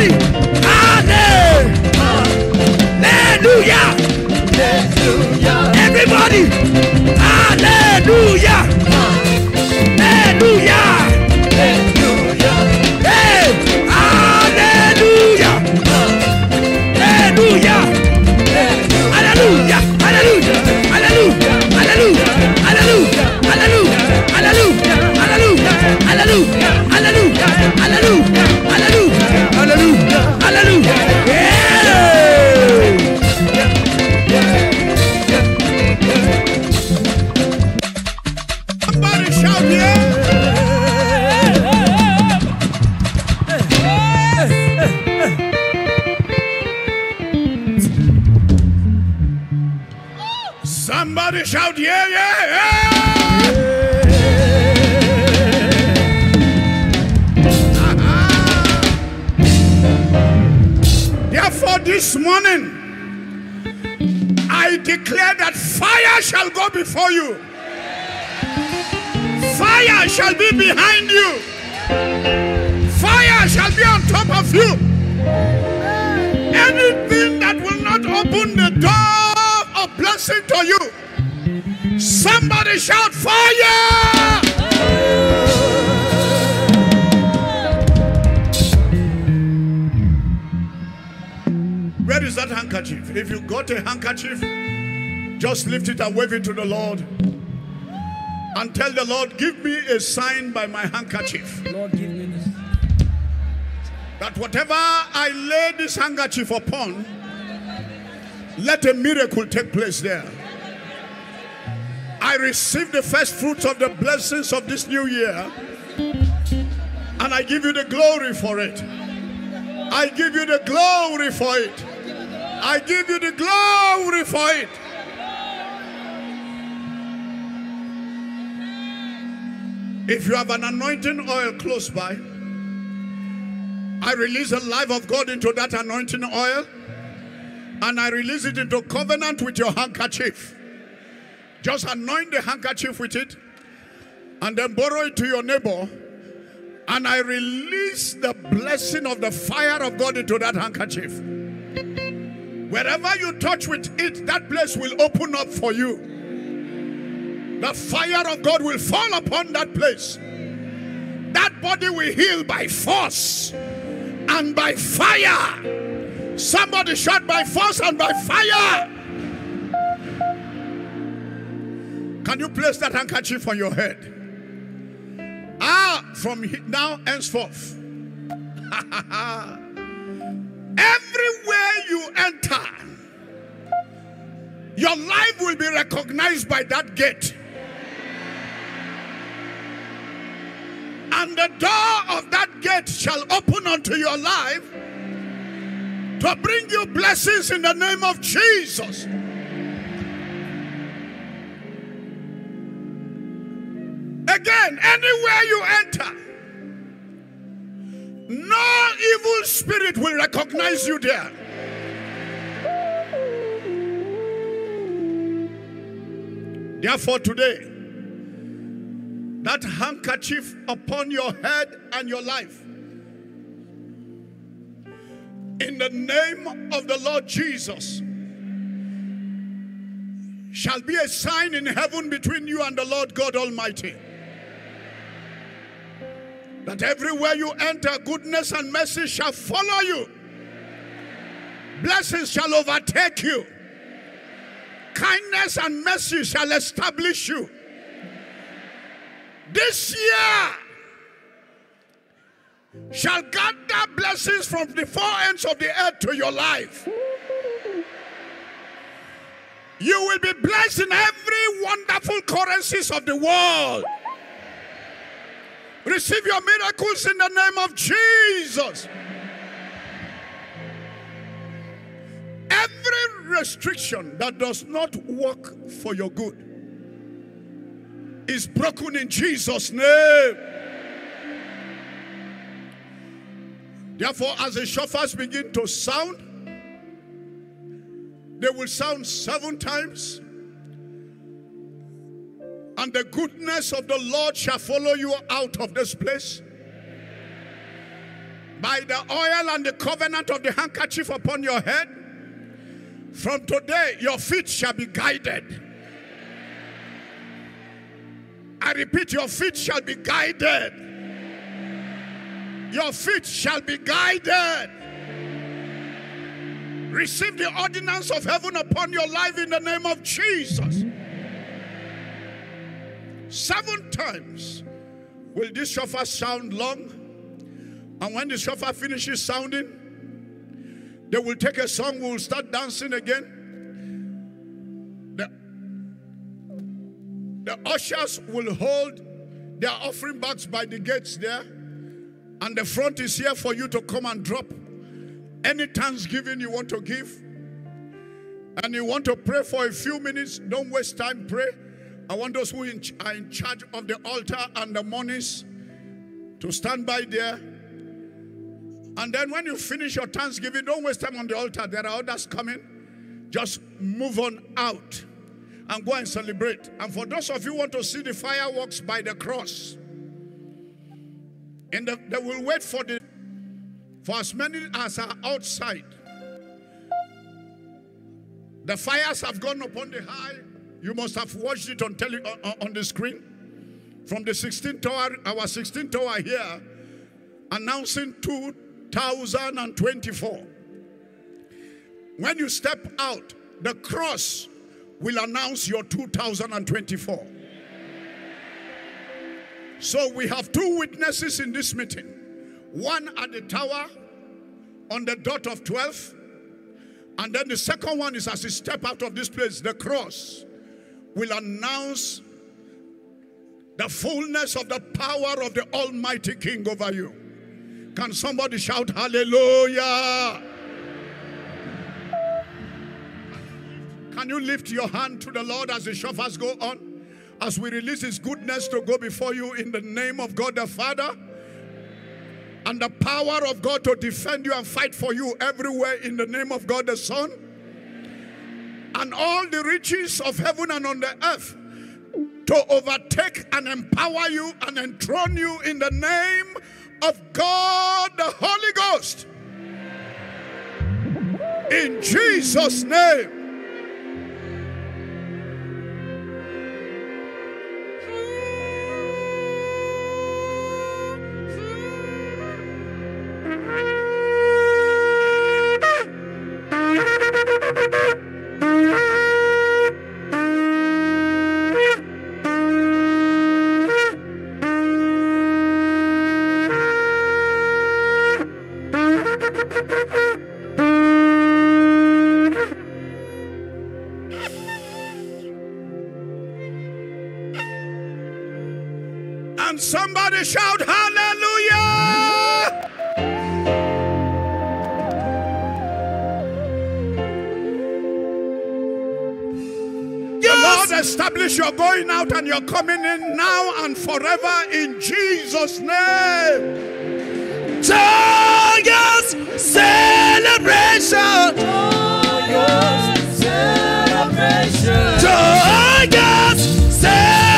Ready? Declare that fire shall go before you. Fire shall be behind you. Fire shall be on top of you. Anything that will not open the door of blessing to you, somebody shout fire! Where is that handkerchief? If you got a handkerchief, just lift it and wave it to the Lord. And tell the Lord, give me a sign by my handkerchief. Lord, give me this. That whatever I lay this handkerchief upon, let a miracle take place there. I receive the first fruits of the blessings of this new year, and I give you the glory for it. I give you the glory for it. I give you the glory for it. If you have an anointing oil close by, I release the life of God into that anointing oil and I release it into covenant with your handkerchief. Just anoint the handkerchief with it and then borrow it to your neighbor. And I release the blessing of the fire of God into that handkerchief. Wherever you touch with it, that place will open up for you. The fire of God will fall upon that place. That body will heal by force and by fire. Somebody shot by force and by fire. Can you place that handkerchief on your head? Ah, from now henceforth. Everywhere you enter, your life will be recognized by that gate. And the door of that gate shall open unto your life to bring you blessings in the name of Jesus. Again, anywhere you enter, no evil spirit will recognize you there. Therefore, today, that handkerchief upon your head and your life, in the name of the Lord Jesus, shall be a sign in heaven between you and the Lord God Almighty. That everywhere you enter, goodness and mercy shall follow you, blessings shall overtake you, kindness and mercy shall establish you. This year shall gather blessings from the four ends of the earth to your life. You will be blessed in every wonderful currencies of the world. Receive your miracles in the name of Jesus. Every restriction that does not work for your good is broken in Jesus' name. Therefore, as the shofars begin to sound, they will sound seven times. And the goodness of the Lord shall follow you out of this place. By the oil and the covenant of the handkerchief upon your head, from today your feet shall be guided. I repeat, your feet shall be guided. Your feet shall be guided. Receive the ordinance of heaven upon your life in the name of Jesus. Seven times will this shofar sound long. And when the shofar finishes sounding, they will take a song, we will start dancing again. The ushers will hold their offering bags by the gates there. And the front is here for you to come and drop any thanksgiving you want to give. And you want to pray for a few minutes, don't waste time, pray. I want those who are in charge of the altar and the monies to stand by there. And then when you finish your thanksgiving, don't waste time on the altar. There are others coming. just move on out and go and celebrate. And for those of you want to see the fireworks by the cross, and the, they will wait for the for as many as are outside. The fires have gone upon the high. You must have watched it on tele, on, on the screen. From the 16th tower, our 16th tower here, announcing 2024. When you step out, the cross will announce your 2024. So we have two witnesses in this meeting. One at the tower on the dot of 12. And then the second one is as you step out of this place, the cross will announce the fullness of the power of the Almighty King over you. Can somebody shout hallelujah? Can you lift your hand to the Lord as the shofars go on? As we release His goodness to go before you in the name of God the Father and the power of God to defend you and fight for you everywhere in the name of God the Son and all the riches of heaven and on the earth to overtake and empower you and enthrone you in the name of God the Holy Ghost. In Jesus' name. Somebody shout hallelujah! The Lord establish your going out and your coming in now and forever in Jesus' name. Joyous celebration. Joyous celebration. Joyous celebration.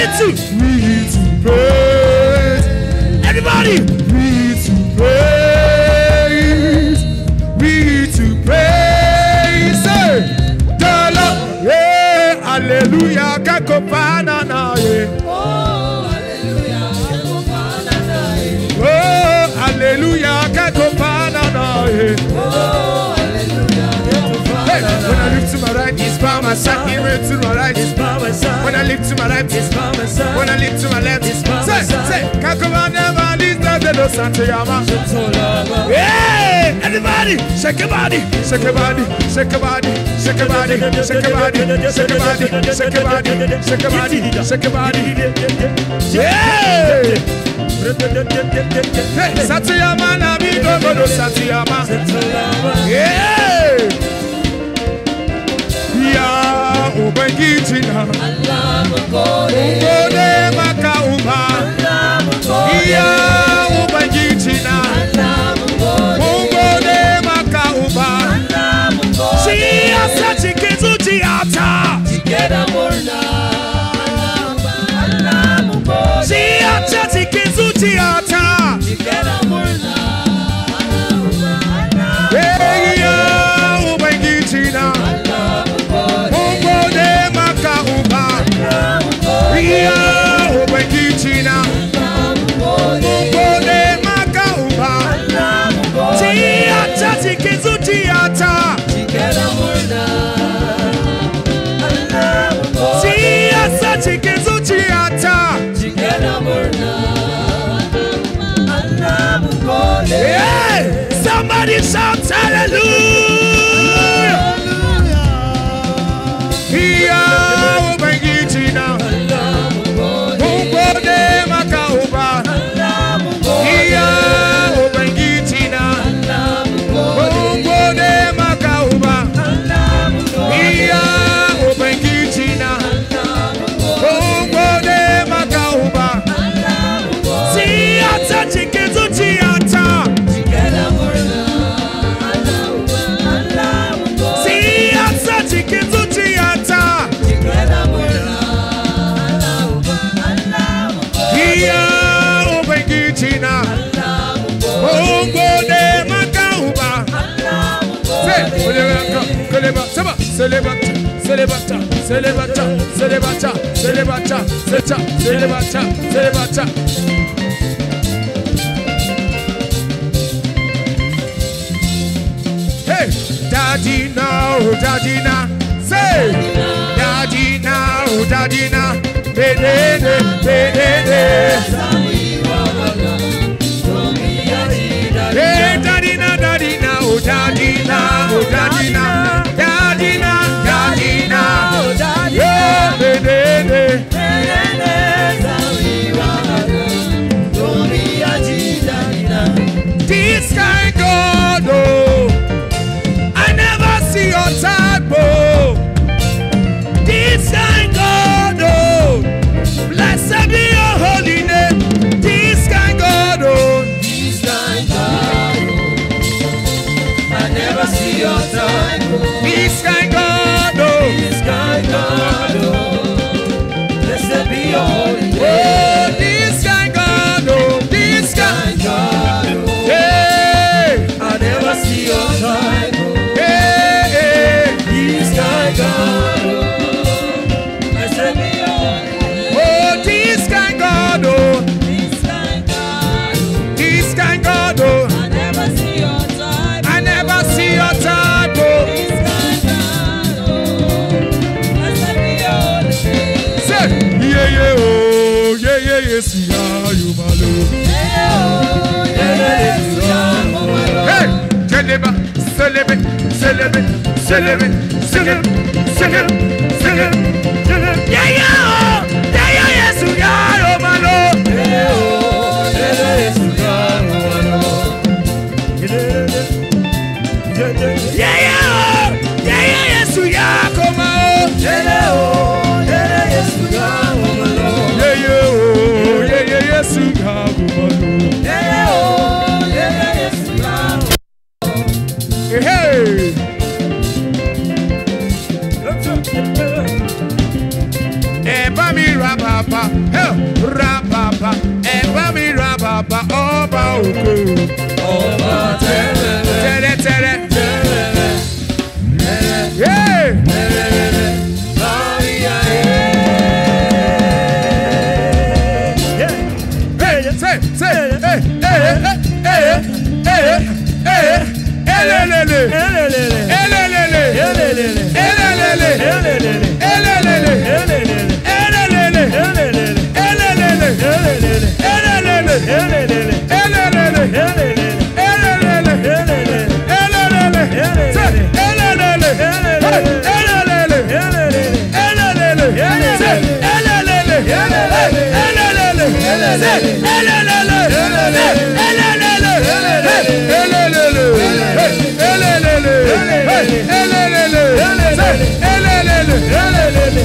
Need to, we need to praise. Everybody, we need to praise. We need to praise. Hey, the Lord. Yeah, hallelujah. Kakopana my right, He's by side. He went to my right, by my side. When I lift to my right, by my side. When I lift to my left, by my side. Say, kakopana na lista de los Santiago. Hey, everybody, shake your body, shake your body, shake your body, shake your body, shake your body, shake your body, shake your body, shake your body, shake your body. Yeah. Hey, Satiyama na bigo no Satiyama. Yeah. ubangiji na Allah mukore maka umma Allah Yeah! Somebody shout hallelujah! se levanta, se levanta, se levanta, se levanta, se levanta, se levanta, se levanta. Hey, daddy now, daddy now, say, daddy now, daddy now, de de de de de de. Hey, daddy now, daddy now, daddy now, daddy now. your time. Oh, blessed be your Seleme, seleme, seleme, seleme, seleme, seleme, seleme, seleme. Yeah, yeah, yeah, yeah, yes, we are, oh, my Lord. Yeah, oh, yeah, yes, we are, oh, my Lord. Yeah, yeah, yeah, yeah, yes, we are, come on. Yeah, Yesu ngabumanu. Yeye o, yeye Yesu ngabumanu. Ehe. Ẹ̀bá mi ra bàbá, ra bàbá, ẹ̀bá mi ra bàbá, ọba òkú. Ọba tẹ́lẹ̀.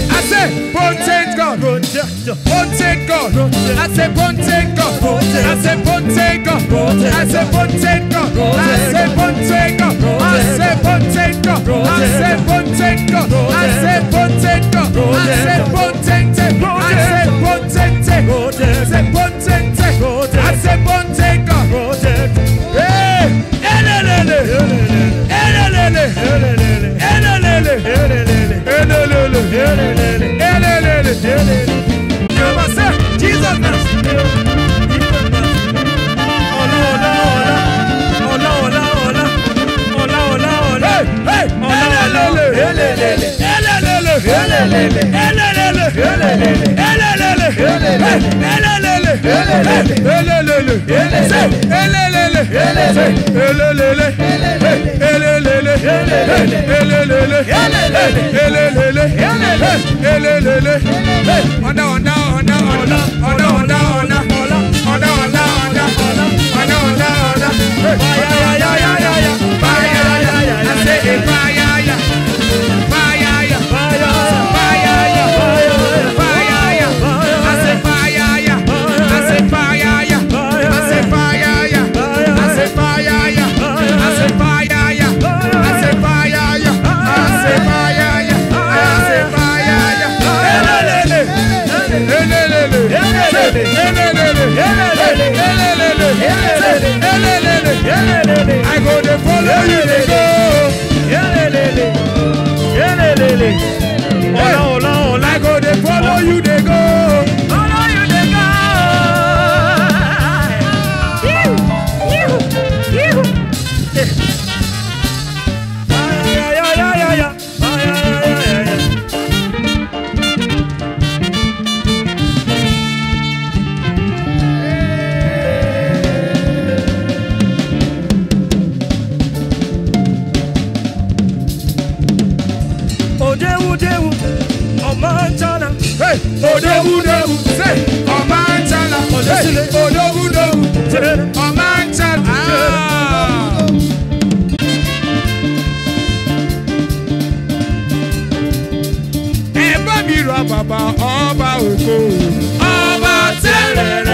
I say, potent God, potent God, I say, potent God, I say, potent God, I say, potent God, I say, potent God, I say, potent God, I say, potent God, I say, potent God, I say, potent, I Hey, ọ̀dà ọ̀dà ọ̀dà ọ̀dà ọ̀dà ọ̀dà ọ̀dà ọ̀dà ọ̀dà ọ̀dà ọ̀dà ọ̀dà ọ̀dà. I go gonna I go to follow you to go. odogudogu ọmọ ń tẹ̀ náà. ẹ bá mi rọ bàbá ọba ògo ọba tẹ̀lé.